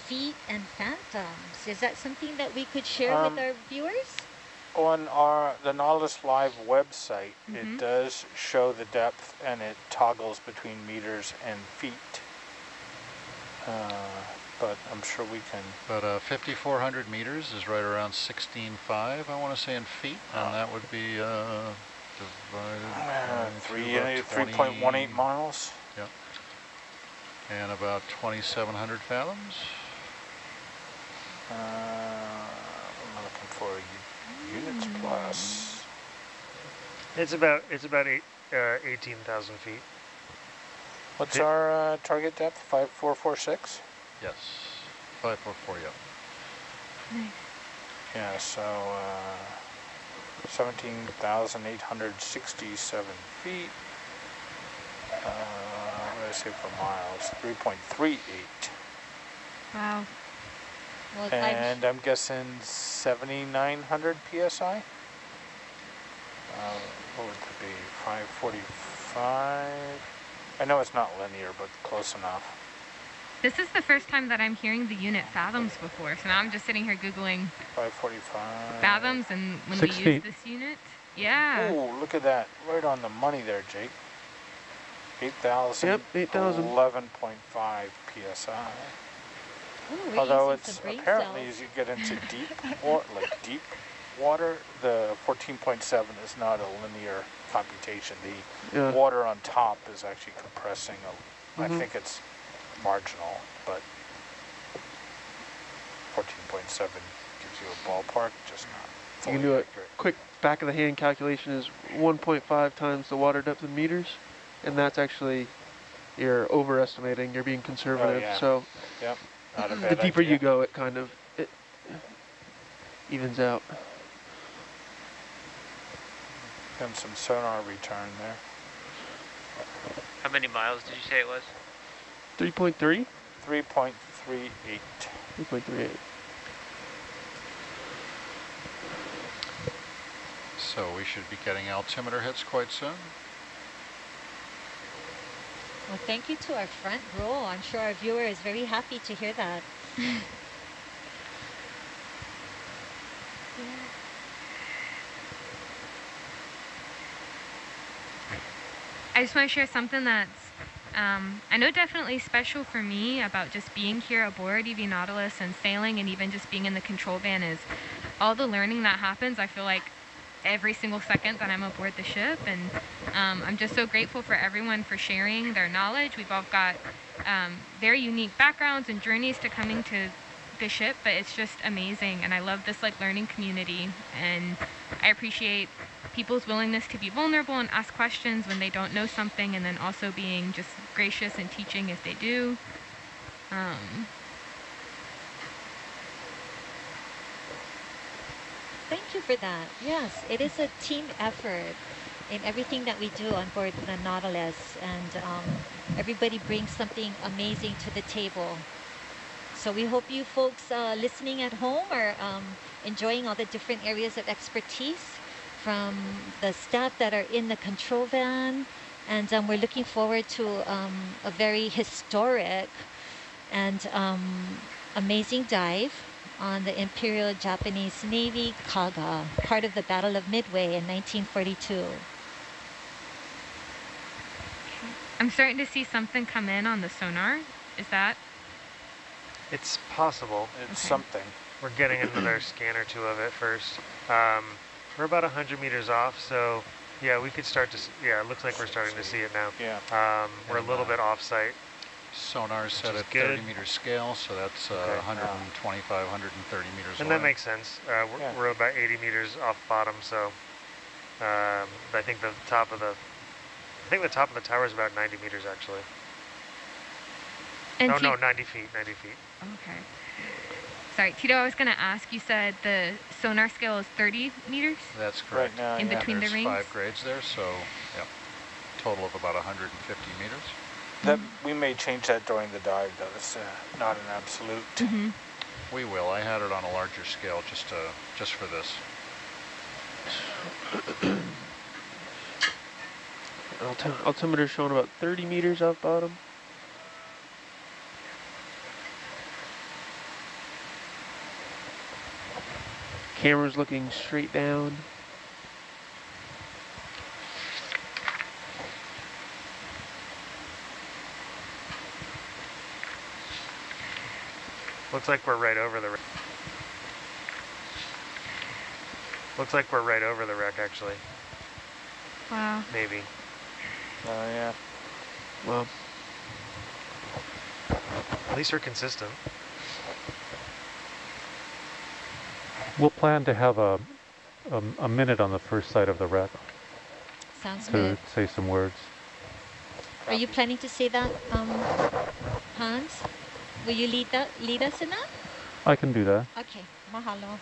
feet, and fathoms. Is that something that we could share Um, with our viewers? On our the Nautilus Live website, Mhm. it does show the depth and it toggles between meters and feet. Uh, but I'm sure we can. But uh, 5,400 meters is right around 16.5, I want to say, in feet, and that would be uh, divided Uh, by three, about 3.18 miles. Yep. And about 2,700 fathoms. Uh, I'm looking for u- units plus. It's about it's about eight, uh, eighteen thousand feet. What's Fi- our uh, target depth? 5446? Yes. 544, yep. Yeah, so uh, 17,867 feet. Uh, what did I say for miles? 3.38. Wow. Well, I'm And I'm guessing 7,900 psi? Uh, what would it be? 545? I know it's not linear, but close enough. This is the first time that I'm hearing the unit fathoms before, so now I'm just sitting here googling 545. fathoms and when Six we feet. use this unit. Yeah. Oh, look at that. Right on the money there, Jake. 8,000. Yep, 8,000. 11.5 psi. Ooh, Although it's apparently cells. as you get into deep or like deep water, the 14.7 is not a linear computation. The Yeah. water on top is actually compressing. A, I Mhm. think it's marginal, but 14.7 gives you a ballpark, just not. You can do it. accurate. Quick back of the hand calculation is 1.5 times the water depth in meters, and that's actually you're overestimating. You're being conservative. yeah. So Yep. Not a the bad deeper you go, it kind of it evens out. And some sonar return there. How many miles did you say it was? 3.3, 3.38. 3.38. So we should be getting altimeter hits quite soon. Well, thank you to our front row. I'm sure our viewer is very happy to hear that. I just want to share something that's, um, I know definitely special for me about just being here aboard EV Nautilus and sailing and even just being in the control van is all the learning that happens. I feel like every single second that I'm aboard the ship. And um, I'm just so grateful for everyone for sharing their knowledge. We've all got um, very unique backgrounds and journeys to coming to the ship, but it's just amazing. And I love this like learning community. And I appreciate people's willingness to be vulnerable and ask questions when they don't know something, and then also being just gracious and teaching if they do. Um, Thank you for that. Yes, it is a team effort in everything that we do on board the Nautilus, and um, everybody brings something amazing to the table. So we hope you folks uh, listening at home are um, enjoying all the different areas of expertise from the staff that are in the control van. And um, we're looking forward to um, a very historic and um, amazing dive on the Imperial Japanese Navy Kaga, part of the Battle of Midway in 1942. I'm starting to see something come in on the sonar. Is that? It's possible. It's Okay. something. We're getting another scan or two of it first. Um, we're about 100 meters off, so yeah, we could start to, s- yeah, it looks like we're starting to see it now. Yeah. Um, we're a little uh, bit off-site. Sonar is set is at 30 good. meter scale, so that's uh, Okay. 125, 130 meters And away. that makes sense. Uh, we're, Yeah. we're about 80 meters off bottom, so um, I think the top of the, I think the top of the tower is about 90 meters actually. And no, no, 90 feet, 90 feet. Okay. Sorry, Tito, I was going to ask, you said the sonar scale is 30 meters? That's Right correct. now, In yeah. between the There's rings? five grades there, so yeah, total of about 150 meters. That we may change that during the dive, though. It's uh, not an absolute. Mm-hmm. We will. I had it on a larger scale just to, just for this. Alti- altimeter showing about 30 meters off bottom. Camera's looking straight down. Looks like we're right over the. wreck. Looks like we're right over the wreck actually. Wow. Maybe. Oh yeah. Well, At least we're consistent. We'll plan to have a, a, a minute on the first side of the wreck Sounds to good. say some words. Are you planning to say that, um, Hans? Will you lead that lead us in that? I can do that. Okay, mahalo.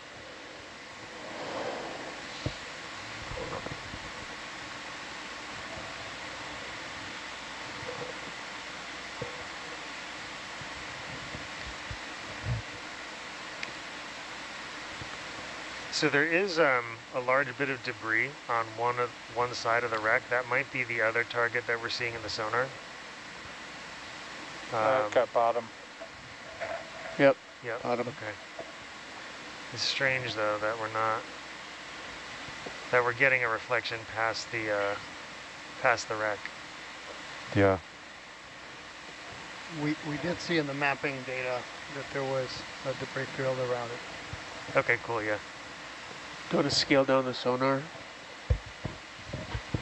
So there is um, a large bit of debris on one of one side of the wreck. That might be the other target that we're seeing in the sonar. Uh, Um, cut bottom. Yep. Yep. Bottom. Okay. It's strange though that we're not that we're getting a reflection past the uh, past the wreck. Yeah. We, we did see in the mapping data that there was a debris field around it. Okay, cool. Yeah. Do you want to scale down the sonar?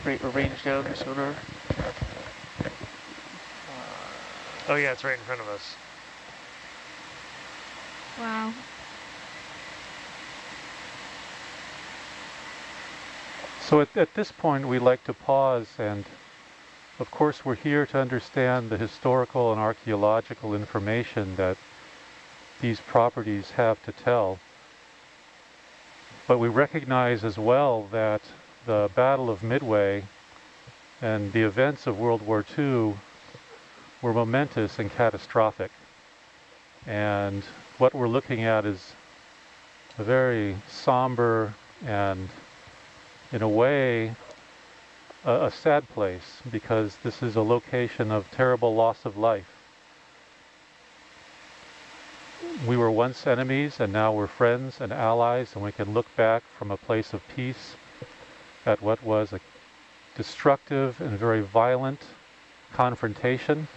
Ra- range down the sonar? Oh yeah, it's right in front of us. Wow. So at, at this point, we like to pause and, of course, we're here to understand the historical and archaeological information that these properties have to tell. But we recognize as well that the Battle of Midway and the events of World War II were momentous and catastrophic. And what we're looking at is a very somber and in a way, a, a sad place because this is a location of terrible loss of life. We were once enemies and now we're friends and allies and we can look back from a place of peace at what was a destructive and very violent confrontation.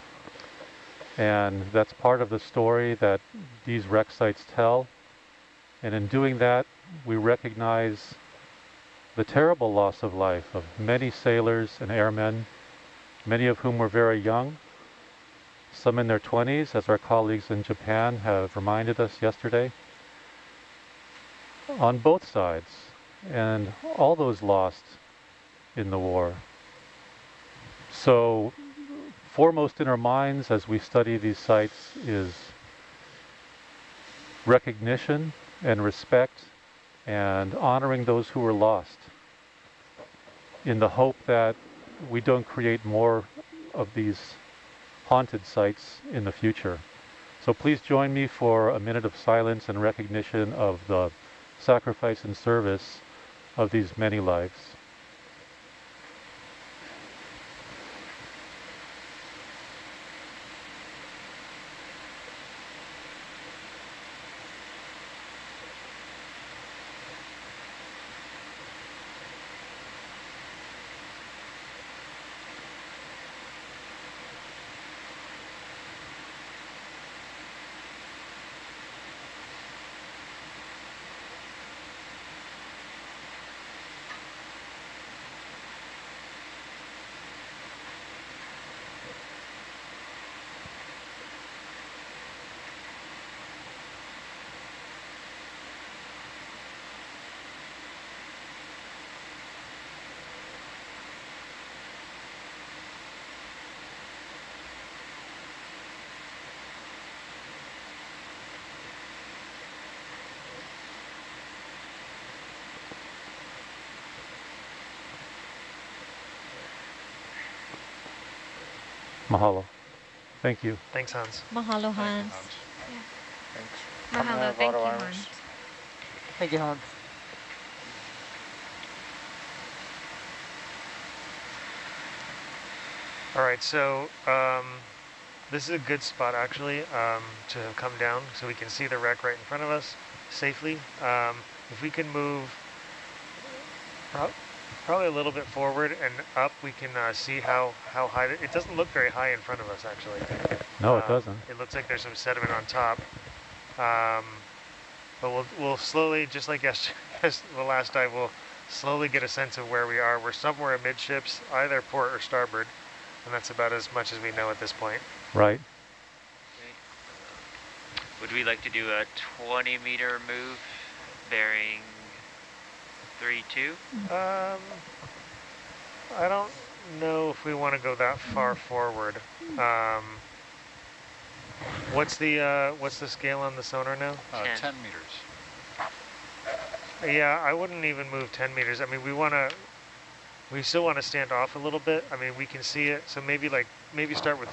And that's part of the story that these wreck sites tell. And in doing that, we recognize the terrible loss of life of many sailors and airmen, many of whom were very young, some in their 20s, as our colleagues in Japan have reminded us yesterday, on both sides, and all those lost in the war. So foremost in our minds as we study these sites is recognition and respect and honoring those who were lost in the hope that we don't create more of these haunted sites in the future. So please join me for a minute of silence and recognition of the sacrifice and service of these many lives. Mahalo. Thank you. Thanks, Hans. Mahalo, Hans. Thanks. Mahalo, Coming out of thank you, Auto Iris. Hans. Thank you, Hans. All right, so um, this is a good spot actually um, to have come down so we can see the wreck right in front of us safely. Um, if we can move prob- probably a little bit forward and up, we can uh, see how, how high, it doesn't look very high in front of us actually. No, it Um, doesn't. It looks like there's some sediment on top. Um, but we'll, we'll slowly, just like yesterday, the last dive, we'll slowly get a sense of where we are. We're somewhere amidships, either port or starboard, and that's about as much as we know at this point. Right. Would we like to do a 20 meter move bearing 3-2? Um, I don't know if we want to go that far forward. Um, what's the uh, what's the scale on the sonar now? Uh, Ten. 10 meters. Yeah, I wouldn't even move 10 meters. I mean, we want to, we still want to stand off a little bit. I mean, we can see it. So maybe like, maybe start with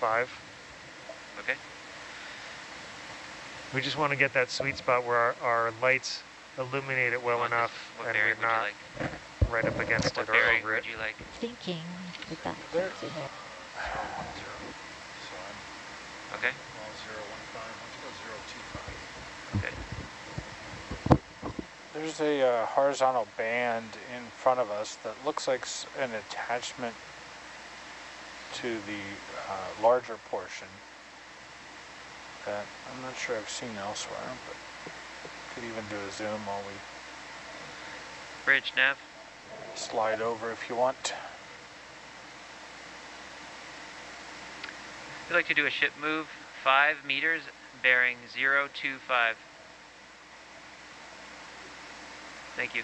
five. Okay. We just want to get that sweet spot where our, our lights illuminate it well On this- enough What and bearing we're would not like? right up against What it or bearing over it. you like? Thinking with that. There. So Okay. well, 015. Why don't you go 025? Okay. There's a uh, horizontal band in front of us that looks like an attachment to the uh, larger portion that I'm not sure I've seen elsewhere, but could even do a zoom while we Bridge nav. slide over if you want. We'd like to do a ship move 5 meters bearing 025. Thank you.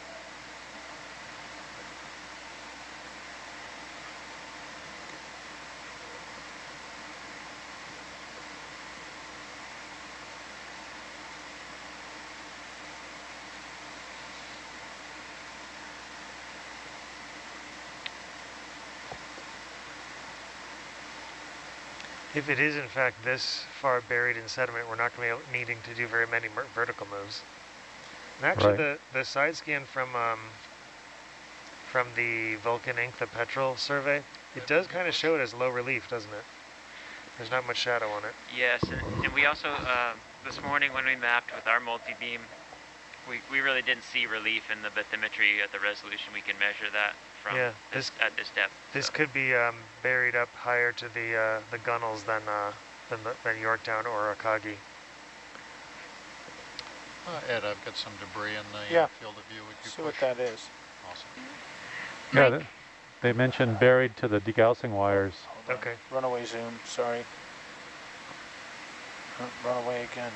If it is in fact this far buried in sediment, we're not going to be needing to do very many vertical moves. And actually, Right. the, the side scan from um, from the Vulcan Inc., the Petrel survey, it does kind of show it as low relief, doesn't it? There's not much shadow on it. Yes, and, and we also, uh, this morning when we mapped with our multi-beam, we, we really didn't see relief in the bathymetry at the resolution we can measure that from Yeah, this, at this depth. This so. could be um, buried up higher to the uh, the gunnels than uh, than, the, than Yorktown or Akagi. Uh, Ed, I've got some debris in the Yeah. uh, field of view. Would you See push? what that is. Awesome. Yeah, Mike. th- they mentioned buried to the degaussing wires. Hold on. Okay. Runaway zoom, sorry. Runaway again.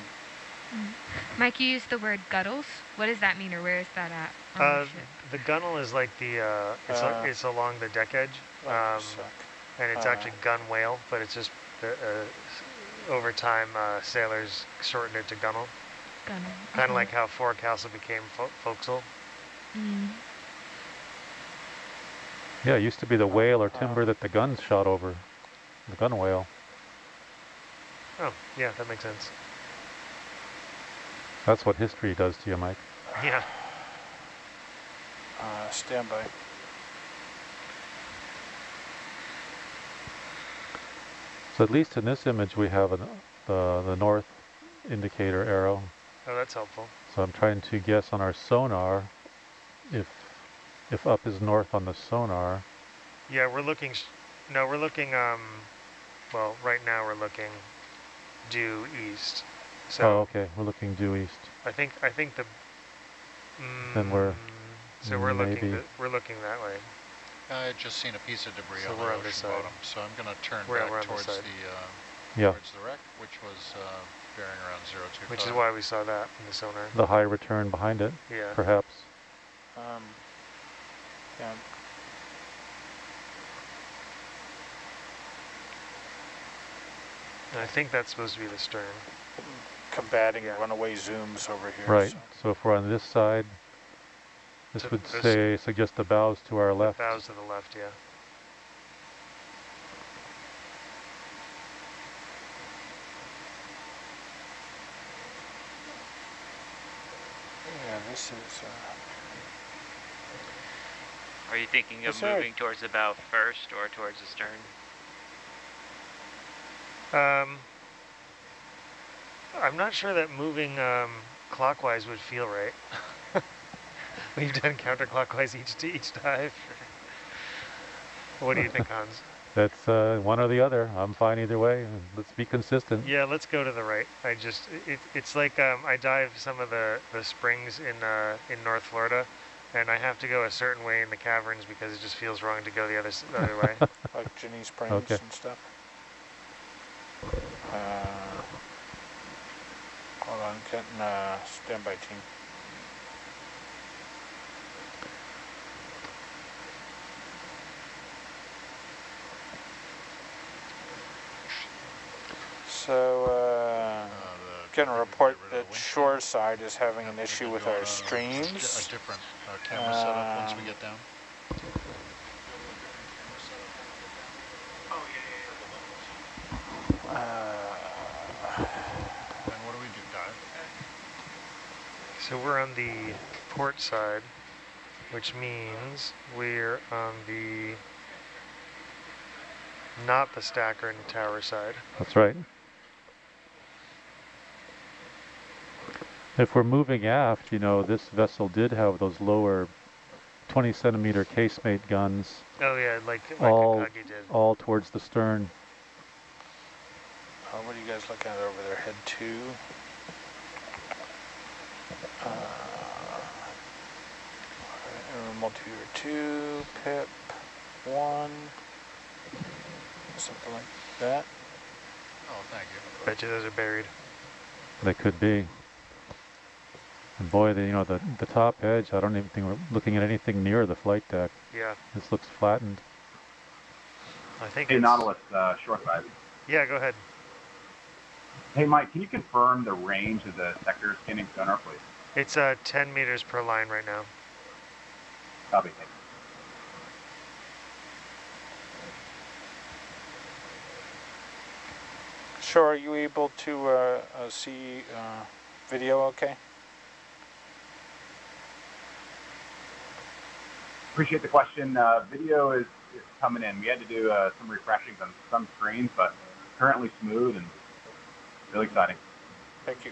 Mike, you used the word gunnels. What does that mean, or where is that at? on the Uh, ship? the gunnel is like the uh, it's, Uh, a, it's along the deck edge, Oh, um, suck. and it's uh, actually gun whale, but it's just uh, uh, over time uh, sailors shortened it to gunnel, Gunnel. kind of okay. like how forecastle became fo- forecastle. Mm. Yeah, it used to be the whale or Uh, timber that the guns shot over. The gun whale. Oh, yeah, that makes sense. That's what history does to you, Mike. Yeah. Uh, standby. So at least in this image we have an, the, the north indicator arrow. Oh, that's helpful. So I'm trying to guess on our sonar if if up is north on the sonar. Yeah, we're looking. No, we're looking. Um, well, right now we're looking due east. So oh, okay. We're looking due east. I think I think the. Then we're Mm, So we're looking. maybe- th- we're looking that way. I had just seen a piece of debris So on we're the on this ocean bottom, so I'm going to turn We're- back we're towards the side. uh, Yeah. towards the wreck, which was uh, bearing around zero two Which is why we saw that in the sonar. The high return behind it, Yeah. perhaps. Um, yeah. And I think that's supposed to be the stern. Combating Yeah. runaway zooms over here. Right. so- So if we're on this side, this To would this- say suggest the bows to our left. Bows to the left, yeah. Yeah, this is. Uh, Are you thinking of Is moving towards the bow first or towards the stern? Um, I'm not sure that moving um, clockwise would feel right. We've done counterclockwise each to each dive. what do you think, Hans? That's uh, one or the other. I'm fine either way. Let's be consistent. Yeah, let's go to the right. I just it, it's like um, I dive some of the the springs in uh, in North Florida, and I have to go a certain way in the caverns because it just feels wrong to go the other the other way. like Ginnie Springs Okay. and stuff. Uh, hold on, getting uh, standby team. So, uh, getting a report that of the windshield. shore side is having an issue with our streams. A different uh, camera setup once we get down. Uh, And what do we do, dive? So we're on the port side, which means we're on the not the stacker and tower side. That's right. If we're moving aft, you know, this vessel did have those lower 20 centimeter casemate guns Oh yeah, like like all, Akagi did. all towards the stern. Uh, what are you guys looking at over there? Head two. Uh, alright, multiviewer two, pip one, something like that. Oh, thank you. Bet you those are buried. They could be. And boy, the, you know, the, the top edge, I don't even think we're looking at anything near the flight deck. Yeah, This looks flattened. I think. Hey, it's, Nautilus, uh, short side. Yeah, go ahead. Hey, Mike, can you confirm the range of the sector scanning sonar, please? It's uh 10 meters per line right now. Copy. Sure, are you able to uh, uh, see uh, video okay? appreciate the question. Uh, video is, is, coming in. We had to do uh, some refreshings on some screens, but currently smooth and really exciting. Thank you.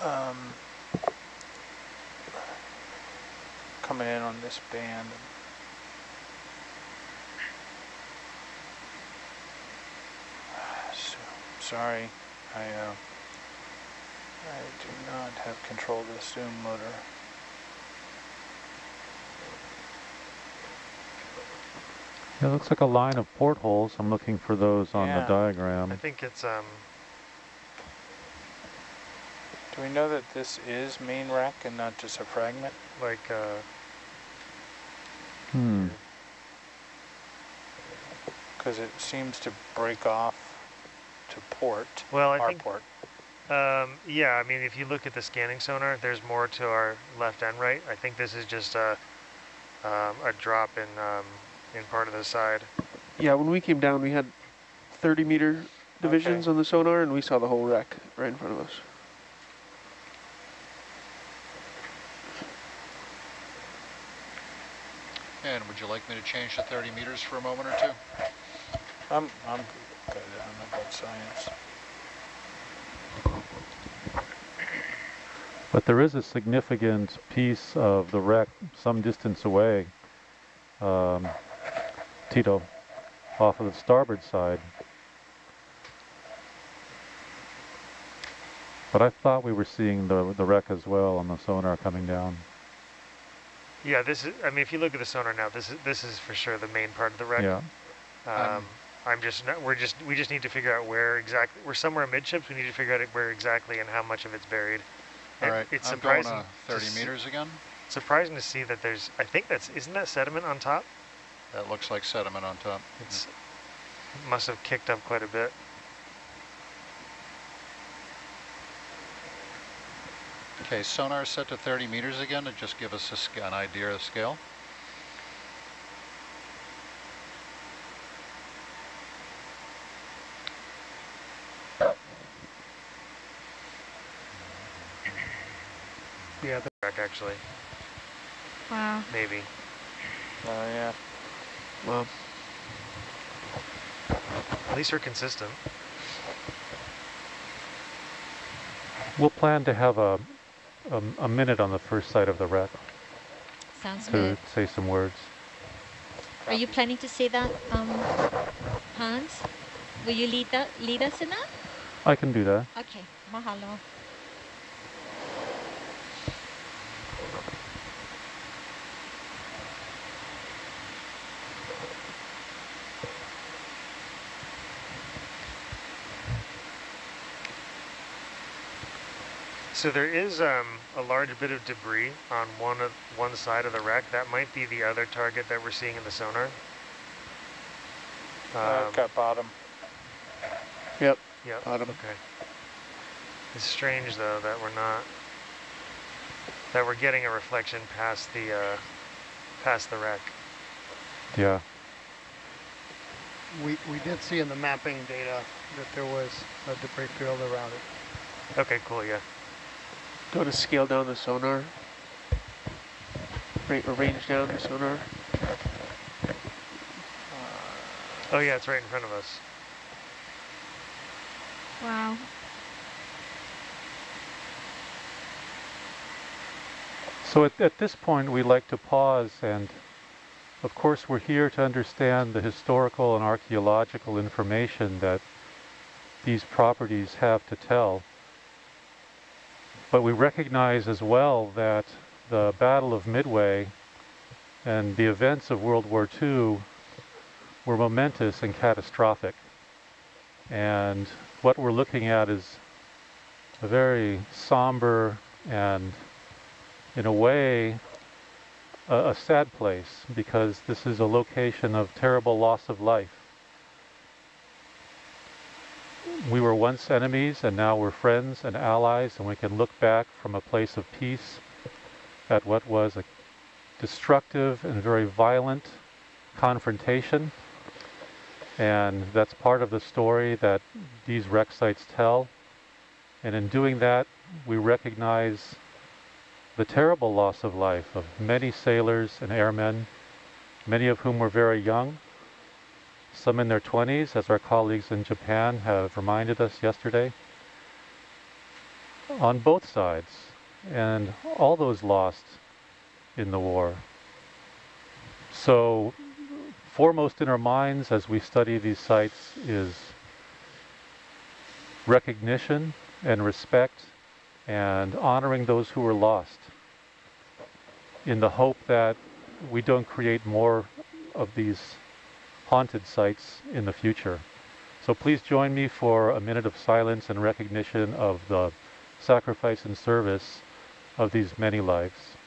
Um, coming in on this band. So, sorry, I uh, I do not have control of the zoom motor. It looks like a line of portholes. I'm looking for those on Yeah. the diagram. I think it's um. Do we know that this is main rack and not just a fragment? like uh, Hmm. Because it seems to break off to port, well, I our think port. um, yeah. I mean, if you look at the scanning sonar, there's more to our left and right. I think this is just a um, a drop in um, in part of the side. Yeah, when we came down, we had 30 meter divisions on the sonar, and we saw the whole wreck right in front of us. And would you like me to change to 30 meters for a moment or two? I'm, I'm good on about science. But there is a significant piece of the wreck some distance away, um, Tito, off of the starboard side. But I thought we were seeing the the wreck as well on the sonar coming down. Yeah, this is. I mean, if you look at the sonar now, this is this is for sure the main part of the wreck. Yeah. Um, Um, I'm just not, we're just we just need to figure out where exactly we're somewhere amidships. We need to figure out where exactly and how much of it's buried. All And right, it's I'm going surprising. to to 30 meters again. Surprising to see that there's. I think that's isn't that sediment on top? That looks like sediment on top. It's it must have kicked up quite a bit. Okay, sonar set to 30 meters again to just give us a, an idea of scale. Yeah, the Wreck actually, Wow. maybe. Oh, yeah. Well, At least we're consistent. We'll plan to have a, a, a minute on the first side of the wreck Sounds to good. say some words. Are you planning to say that, um, Hans? Will you lead that lead us in that? I can do that. Okay, mahalo. So there is um, a large bit of debris on one of one side of the wreck. That might be the other target that we're seeing in the sonar. Uh, Um, got bottom. yep. Yep. Bottom. Okay. It's strange though that we're not that we're getting a reflection past the uh, past the wreck. Yeah. we we did see in the mapping data that there was a debris field around it. Okay, cool. Yeah. Go to scale down the sonar. Ra- or range down the sonar. Uh, oh yeah, it's right in front of us. Wow. So at, at this point, we'd like to pause and, of course, we're here to understand the historical and archaeological information that these properties have to tell. But we recognize as well that the Battle of Midway and the events of World War II were momentous and catastrophic. And what we're looking at is a very somber and, in a way, a, a sad place because this is a location of terrible loss of life. We were once enemies and now we're friends and allies and we can look back from a place of peace at what was a destructive and very violent confrontation. And that's part of the story that these wreck sites tell. And in doing that, we recognize the terrible loss of life of many sailors and airmen, many of whom were very young, some in their 20s, as our colleagues in Japan have reminded us yesterday, on both sides, and all those lost in the war. So, foremost in our minds as we study these sites is recognition and respect and honoring those who were lost in the hope that we don't create more of these haunted sites in the future. So please join me for a minute of silence and recognition of the sacrifice and service of these many lives.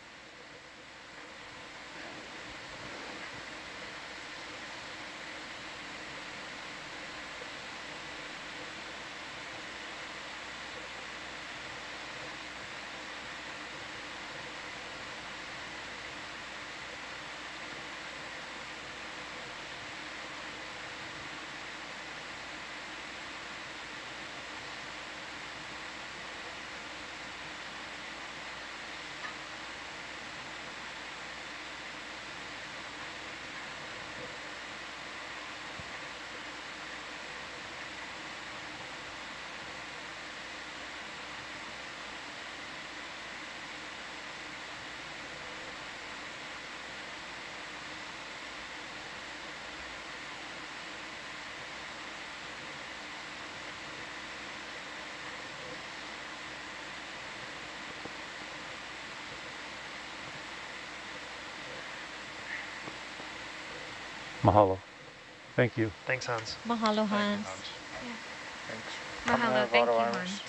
Mahalo. Thank you. Thanks, Hans. Mahalo, Hans. Thanks. Mahalo. Thank you, Hans.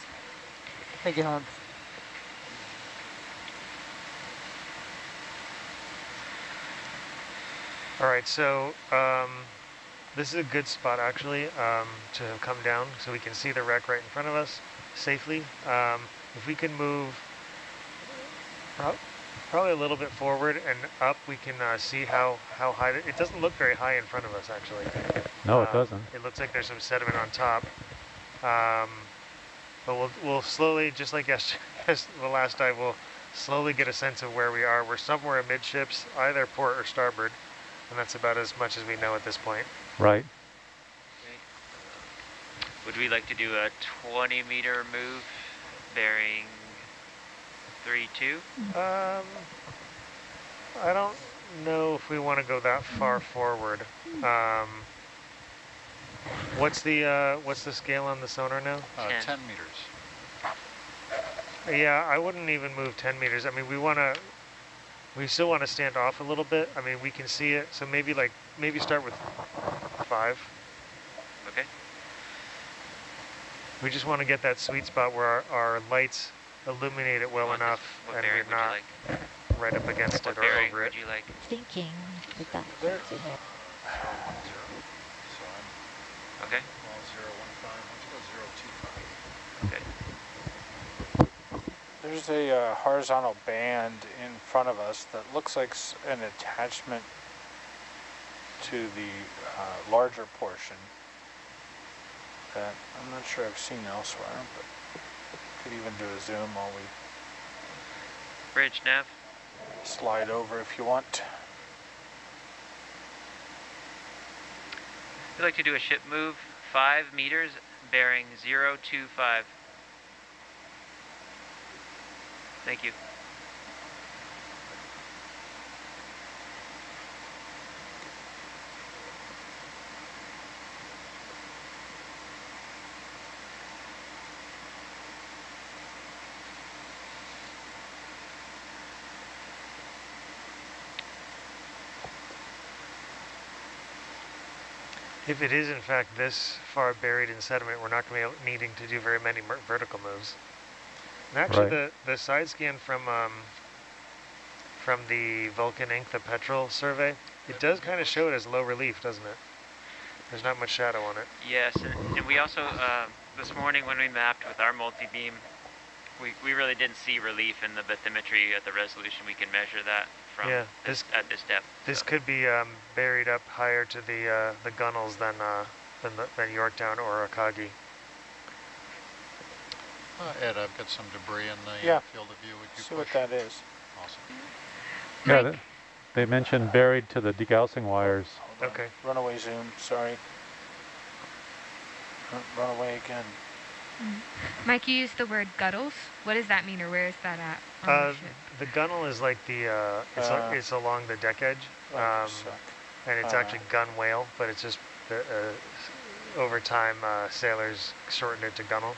Thank you, Hans. All right, so um, this is a good spot actually um, to have come down so we can see the wreck right in front of us safely. Um, if we can move pro probably a little bit forward and up, we can uh, see how, how high, it doesn't look very high in front of us actually. No, it Um, doesn't. It looks like there's some sediment on top. Um, but we'll, we'll slowly, just like yesterday, the last dive, we'll slowly get a sense of where we are. We're somewhere amidships, either port or starboard, and that's about as much as we know at this point. Right. Would we like to do a 20 meter move bearing 3-2? Um, I don't know if we want to go that far forward. Um, what's the uh, what's the scale on the sonar now? Uh, Ten. 10 meters. Yeah, I wouldn't even move 10 meters. I mean, we want to, we still want to stand off a little bit. I mean, we can see it. So maybe like, maybe start with five. Okay. We just want to get that sweet spot where our, our lights illuminate it well What- enough What and bearing we're would you not like? right up against What it or bearing over it. you like? Thinking with that. There. So I'm, Okay. well, 015. Let's go 025. Okay. There's a uh, horizontal band in front of us that looks like an attachment to the uh, larger portion that I'm not sure I've seen elsewhere, but could even do a zoom while we Bridge nav. slide over if you want. We'd like to do a ship move 5 meters bearing 025. Thank you. If it is in fact this far buried in sediment, we're not going to be needing to do very many vertical moves. And actually, Right. the the side scan from um, from the Vulcan Inc., the Petrel survey, it does kind of show it as low relief, doesn't it? There's not much shadow on it. Yes, and, and we also, uh, this morning when we mapped with our multi-beam, we, we really didn't see relief in the bathymetry at the resolution. We can measure that from Yeah, this, at this depth. This so. could be um, buried up higher to the uh, the gunnels than uh, than, the, than Yorktown or Akagi. Uh, Ed, I've got some debris in the Yeah. uh, field of view. Would you See what push? that is. Awesome. Yeah, they, they mentioned buried to the degaussing wires. Okay. Runaway zoom, sorry. Run- Runaway again. Mike, you used the word gunnels. What does that mean, or where is that at? on the Uh, ship? the gunnel is like the uh, it's, a- Uh, it's along the deck edge, Oh, um, suck. and it's uh, actually gun whale, but it's just the, uh, over time uh, sailors shortened it to gunnel,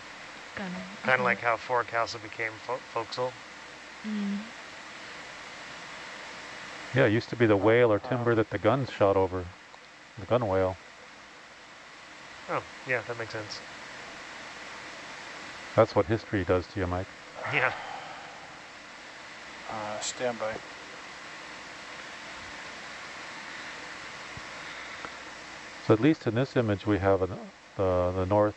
Gunnel. kind of okay. like how forecastle became fo- forecastle. Mm. Yeah, it used to be the whale or Uh, timber that the guns shot over. The gun whale. Oh, yeah, that makes sense. That's what history does to you, Mike. Yeah. Uh, standby. So at least in this image we have an, the, the north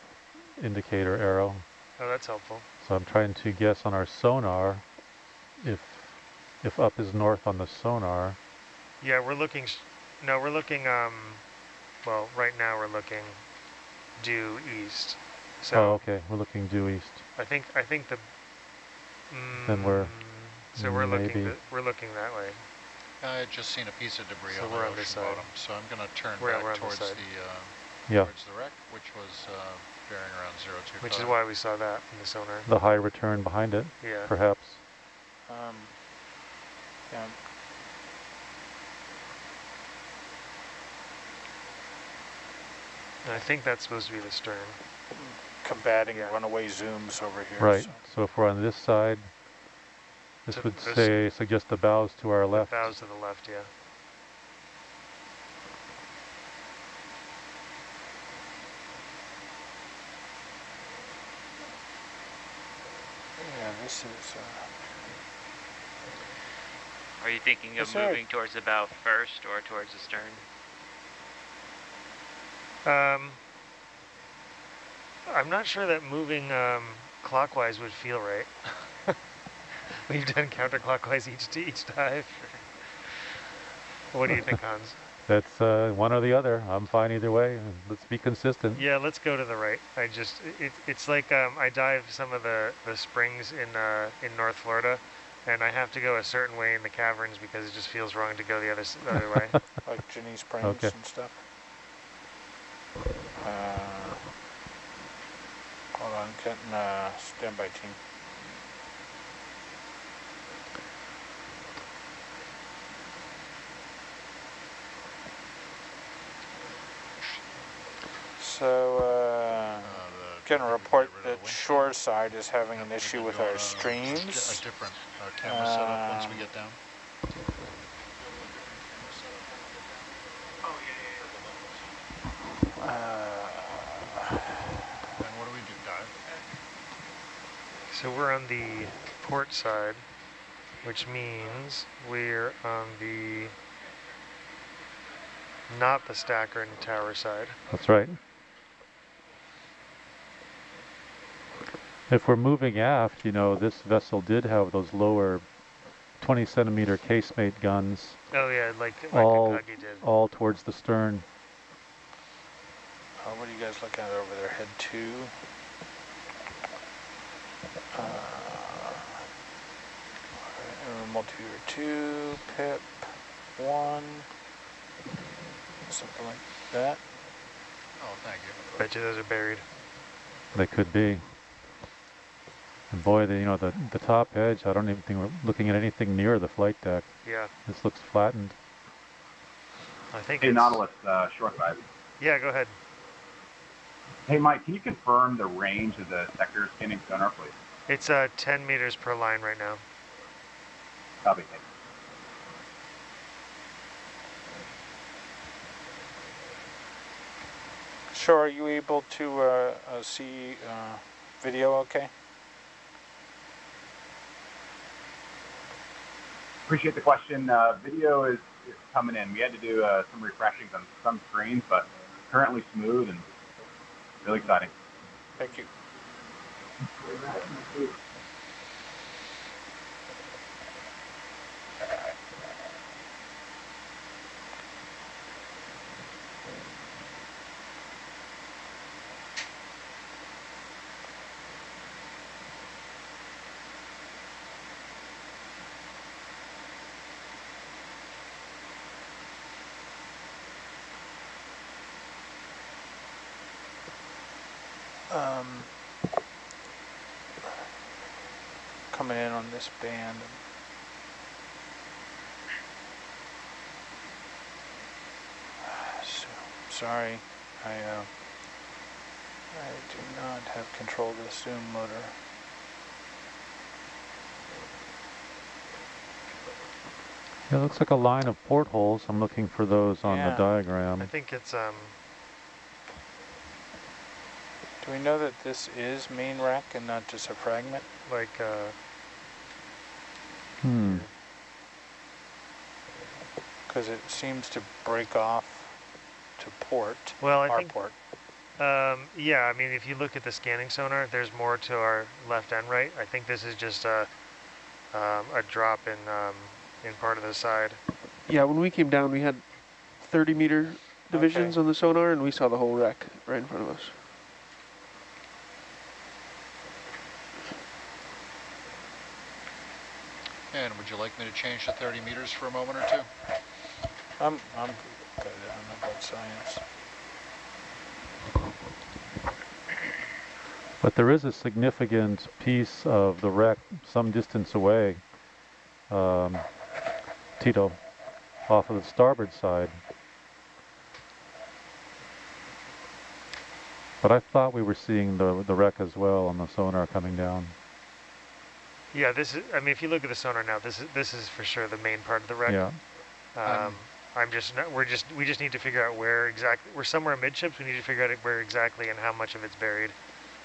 indicator arrow. Oh, that's helpful. So I'm trying to guess on our sonar if if up is north on the sonar. Yeah, we're looking. no, we're looking. Um, well, right now we're looking due east. So oh, okay. We're looking due east. I think I think the. Then we're mm, So we're looking. maybe- th- we're looking that way. I had just seen a piece of debris So on we're the on ocean side. bottom, so I'm going to turn We're- back we're towards the side. uh, Yeah. towards the wreck, which was uh, bearing around 025. Which is why we saw that in the sonar. The high return behind it, Yeah. perhaps. Um, yeah, And I think that's supposed to be the stern. Combating Yeah. runaway zooms over here. Right. so- So if we're on this side, this So would this- say suggest the bows to our left. Bows to the left, yeah. Yeah, this is. Uh, Are you thinking of Is there moving towards the bow first or towards the stern? Um, I'm not sure that moving um, clockwise would feel right. We've done counterclockwise each to each dive. What do you think, Hans? That's uh, one or the other. I'm fine either way. Let's be consistent. Yeah, let's go to the right. I just it, it's like um, I dive some of the the springs in uh, in North Florida, and I have to go a certain way in the caverns because it just feels wrong to go the other the other way. like Ginnie Springs Okay. and stuff. Uh, hold on, getting uh, standby team. So, uh, getting a report that of the wind shore side is having an issue with our streams. A different uh, camera setup once we get down. Uh, And what do we do, dive? So we're on the port side, which means we're on the not the stacker and tower side. That's right. If we're moving aft, you know, this vessel did have those lower 20 centimeter casemate guns Oh yeah, like like all, Akagi did. all towards the stern. Uh, what are you guys looking at over there? Head two. Uh, uh, multiviewer two, pip one, something like that. Oh, thank you. Bet you those are buried. They could be. And boy, the, you know, the, the top edge, I don't even think we're looking at anything near the flight deck. Yeah, This looks flattened. I think Hey, it's. Nautilus, uh, short side. Yeah, go ahead. Hey, Mike, can you confirm the range of the sector scanning sonar, please? It's uh 10 meters per line right now. Copy. Thanks. Sure, are you able to uh, uh, see uh, video okay? Appreciate the question. Uh, video is, is coming in. We had to do uh, some refreshings on some screens, but currently smooth and really exciting. Thank you. Um, band. So, sorry, I uh, I do not have control of the zoom motor. It looks like a line of portholes. I'm looking for those on Yeah. the diagram. I think it's um. Do we know that this is main rack and not just a fragment? like uh, Because it seems to break off to port, well, I our think port. um, yeah. I mean, if you look at the scanning sonar, there's more to our left and right. I think this is just a um, a drop in um, in part of the side. Yeah, when we came down, we had 30 meter divisions Okay. on the sonar, and we saw the whole wreck right in front of us. And would you like me to change to 30 meters for a moment or two? I'm, I'm good on about science. But there is a significant piece of the wreck some distance away, um, Tito, off of the starboard side. But I thought we were seeing the, the wreck as well on the sonar coming down. Yeah, this is. I mean, if you look at the sonar now, this is this is for sure the main part of the wreck. Yeah. Um, I'm just. not- We're just. We just need to figure out where exactly. We're somewhere amidships. We need to figure out where exactly and how much of it's buried.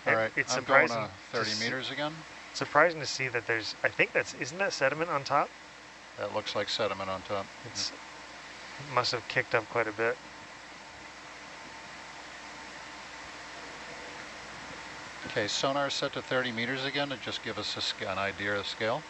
All right, It's I'm going surprising. to to 30 meters again. Surprising to see that there's. I think that's. Isn't that sediment on top? That looks like sediment on top. It's. It must have kicked up quite a bit. Okay, sonar set to 30 meters again to just give us a an idea of scale.